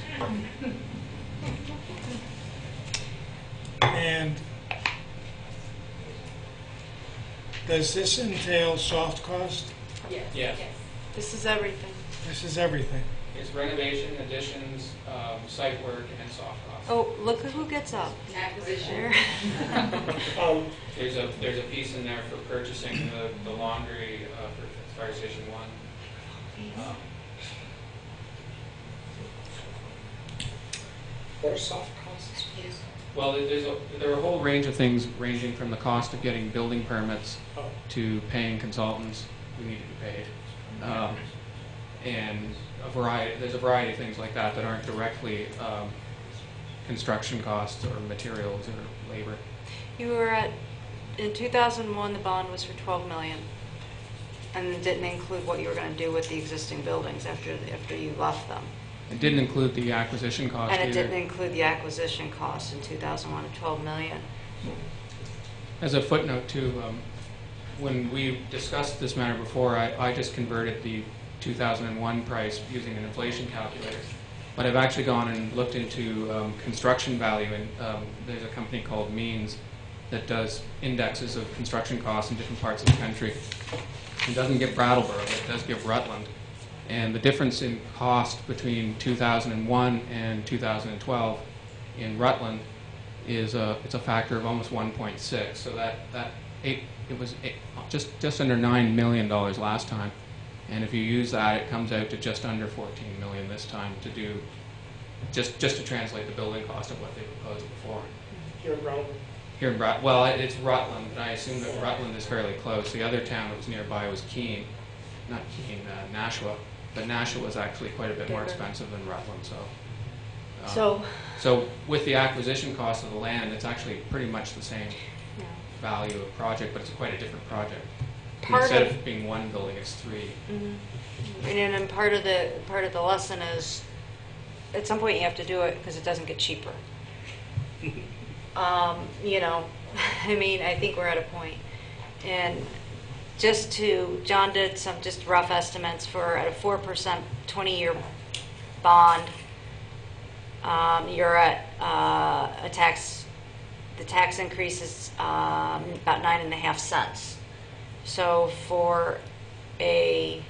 And does this entail soft cost? Yes. Yeah. Yes. this is everything. This is everything. it's renovation, additions, um, site work, and soft costs. Oh, look at who gets up. Acquisition. Um, There's a, there's a piece in there for purchasing the, the laundry, uh, for fire station one. Um, What are soft costs, please? Well, there- there's a, there are a whole range of things ranging from the cost of getting building permits Oh. to paying consultants who need to be paid. Um, and a variety, there's a variety of things like that that aren't directly, um, construction costs or materials or labor. You were at, in 2001, the bond was for 12 million, and it didn't include what you were going to do with the existing buildings after, after you left them. It didn't include the acquisition cost And it either. didn't include the acquisition cost in 2001 of 12 million. As a footnote too, um, when we discussed this matter before, I, I just converted the 2001 price using an inflation calculator. But I've actually gone and looked into um, construction value, and um, there's a company called Means that does indexes of construction costs in different parts of the country. It doesn't give Brattleboro, but it does give Rutland. And the difference in cost between 2001 and 2012 in Rutland is a, it's a factor of almost 1.6. So that, that eight, it was eight, just, just under $9 million last time. And if you use that, it comes out to just under 14 million this time to do, just, just to translate the building cost of what they proposed before. Here in Rutland. Here in Rut, well, it's Rutland, but I assume that Rutland is fairly close. The other town that was nearby was Keene, not Keene, uh, Nashua. But Nashua was actually quite a bit more Bigger. expensive than Rutland, so. um, So- So with the acquisition cost of the land, it's actually pretty much the same Yeah. value of project, but it's quite a different project. Part Instead of- of being one building, it's three. Mhm. And then part of the, part of the lesson is, at some point you have to do it because it doesn't get cheaper. Um, you know, I mean, I think we're at a point. And just to, John did some just rough estimates for at a four percent twenty-year bond, um, you're at, uh, a tax, the tax increase is, um, about nine and a half cents. So for a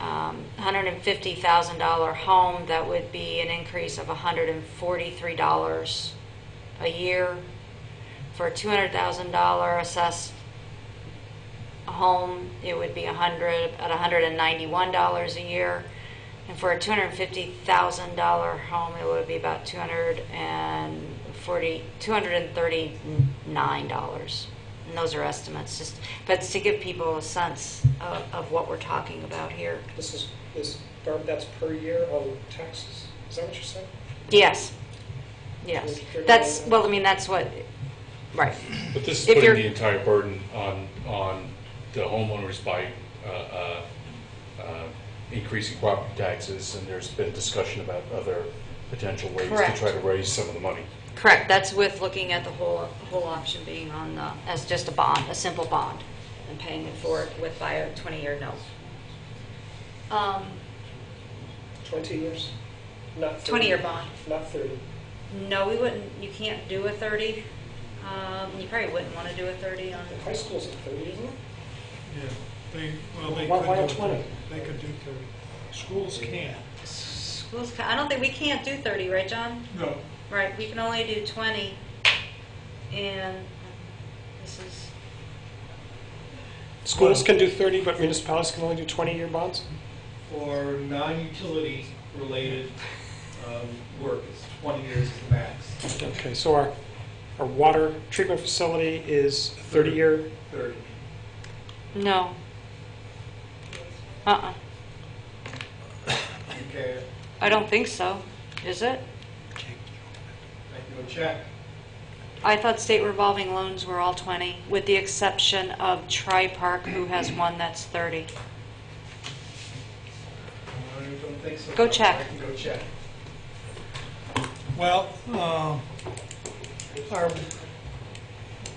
um, $150,000 home, that would be an increase of $143 a year. For a $200,000 assessed home, it would be 100 at $191 a year. And for a $250,000 home, it would be about 240 $239. And those are estimates, just, but it's to give people a sense of, of what we're talking about here. This is, this, that's per year on taxes, is that what you're saying? Yes, yes. That's, well, I mean, that's what, right. But this is If putting you're- the entire burden on, on the homeowners by uh, uh, uh, increasing property taxes, and there's been discussion about other potential ways to try to raise some of the money. Correct, that's with looking at the whole, whole option being on the, as just a bond, a simple bond, and paying it for it with by a 20-year note. Um, 20 years? Not 30? 20-year bond. Not 30. No, we wouldn't, you can't do a 30. Um, You probably wouldn't want to do a 30 on. High school's at 30, isn't it? Yeah, they, well, they Why- why could not do 20? 30. They could do 30. Schools can't. Schools, ca- I don't think, we can't do 30, right, John? No. Right, we can only do 20, and this is, Schools can do 30, but municipalities can only do 20-year bonds? For non-utility related um, work, it's 20 years is the max. Okay, so our, our water treatment facility is 30-year? 30. No. Uh-uh, Okay, I don't think so, is it? I can go check. I thought state revolving loans were all 20, with the exception of Tri-Park, who has one that's 30. I don't think so. Go check. I can go check. Well, uh, our,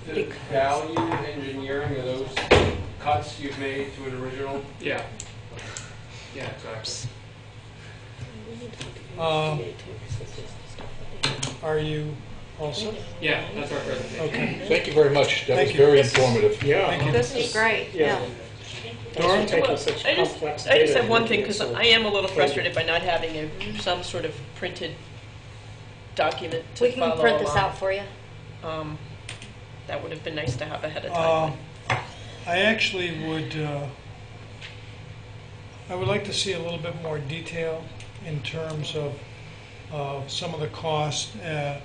The value engineering of those cuts you've made to an original? Yeah. Yeah, exactly. um, are you also? Yeah, that's our presentation. Okay. Thank you very much. That Thank was you. very informative. Thank you. This is great, yeah. Thanks for taking such I just, complex I just have one thing, because I am a little frustrated by not having a, some sort of printed document to We can follow print this out for you. Um, That would have been nice to have ahead of Uh, time. I actually would, uh, I would like to see a little bit more detail in terms of uh, some of the costs, uh,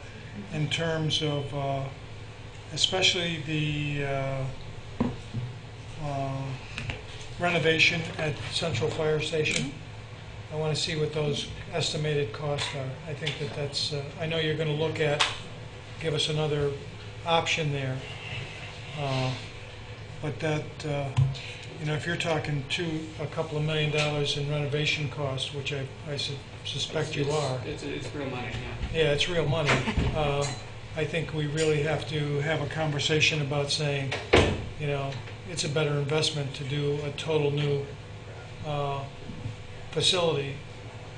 in terms of uh, especially the uh, uh, renovation at Central Fire Station. I want to see what those estimated costs are. I think that that's, uh, I know you're going to look at, give us another option there. Uh, But that, uh, you know, if you're talking two, a couple of million dollars in renovation costs, which I I su- suspect you are, It's, it's real money, yeah. yeah, it's real money. Uh, I think we really have to have a conversation about saying, you know, it's a better investment to do a total new uh, facility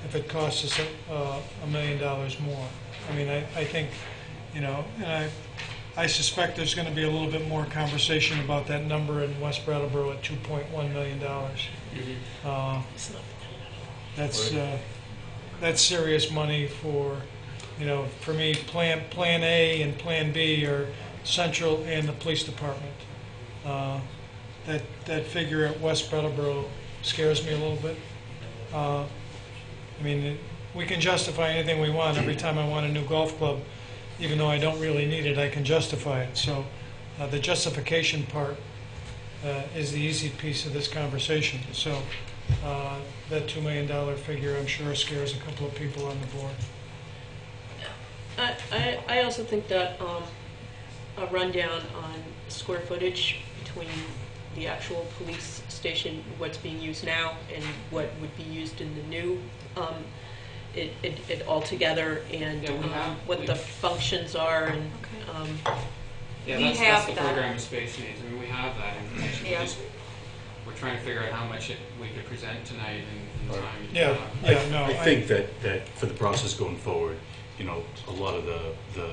if it costs us a- uh, a million dollars more. I mean, I, I think, you know, and I, I suspect there's going to be a little bit more conversation about that number in West Brattleboro at $2.1 million. Uh, That's, uh, that's serious money for, you know, for me, Plan, Plan A and Plan B are Central and the Police Department. Uh, That, that figure at West Brattleboro scares me a little bit. Uh, I mean, it- we can justify anything we want. Every time I want a new golf club, even though I don't really need it, I can justify it. So uh, the justification part uh, is the easy piece of this conversation. So uh, that $2 million figure, I'm sure scares a couple of people on the board. I, I, also think that um, a rundown on square footage between the actual police station, what's being used now, and what would be used in the new, um, it, it, it all together, and Yeah, we um, have- what we- the functions are, and um, Yeah, we that's, have that's the that. program of space needs. I mean, we have that information. We Yeah. just, we're trying to figure out how much it, we could present tonight in, in time. Yeah, I- yeah, no. I think that, that for the process going forward, you know, a lot of the, the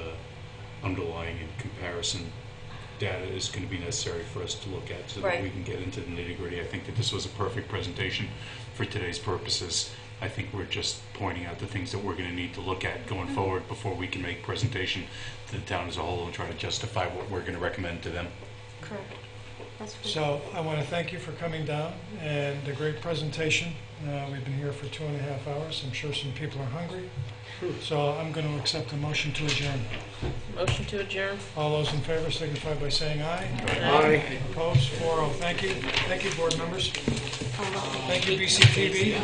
underlying and comparison data is going to be necessary for us to look at so that Right. we can get into the nitty gritty. I think that this was a perfect presentation for today's purposes. I think we're just pointing out the things that we're going to need to look at going Mm-hmm. forward before we can make presentation to the town as a whole and try to justify what we're going to recommend to them. Correct. That's good. So I want to thank you for coming down and a great presentation. Uh, We've been here for two and a half hours. I'm sure some people are hungry. So I'm going to accept a motion to adjourn. motion to adjourn. All those in favor signify by saying aye. Aye. Opposed? Four oh. Thank you. Thank you, board members. Thank you, BCTV.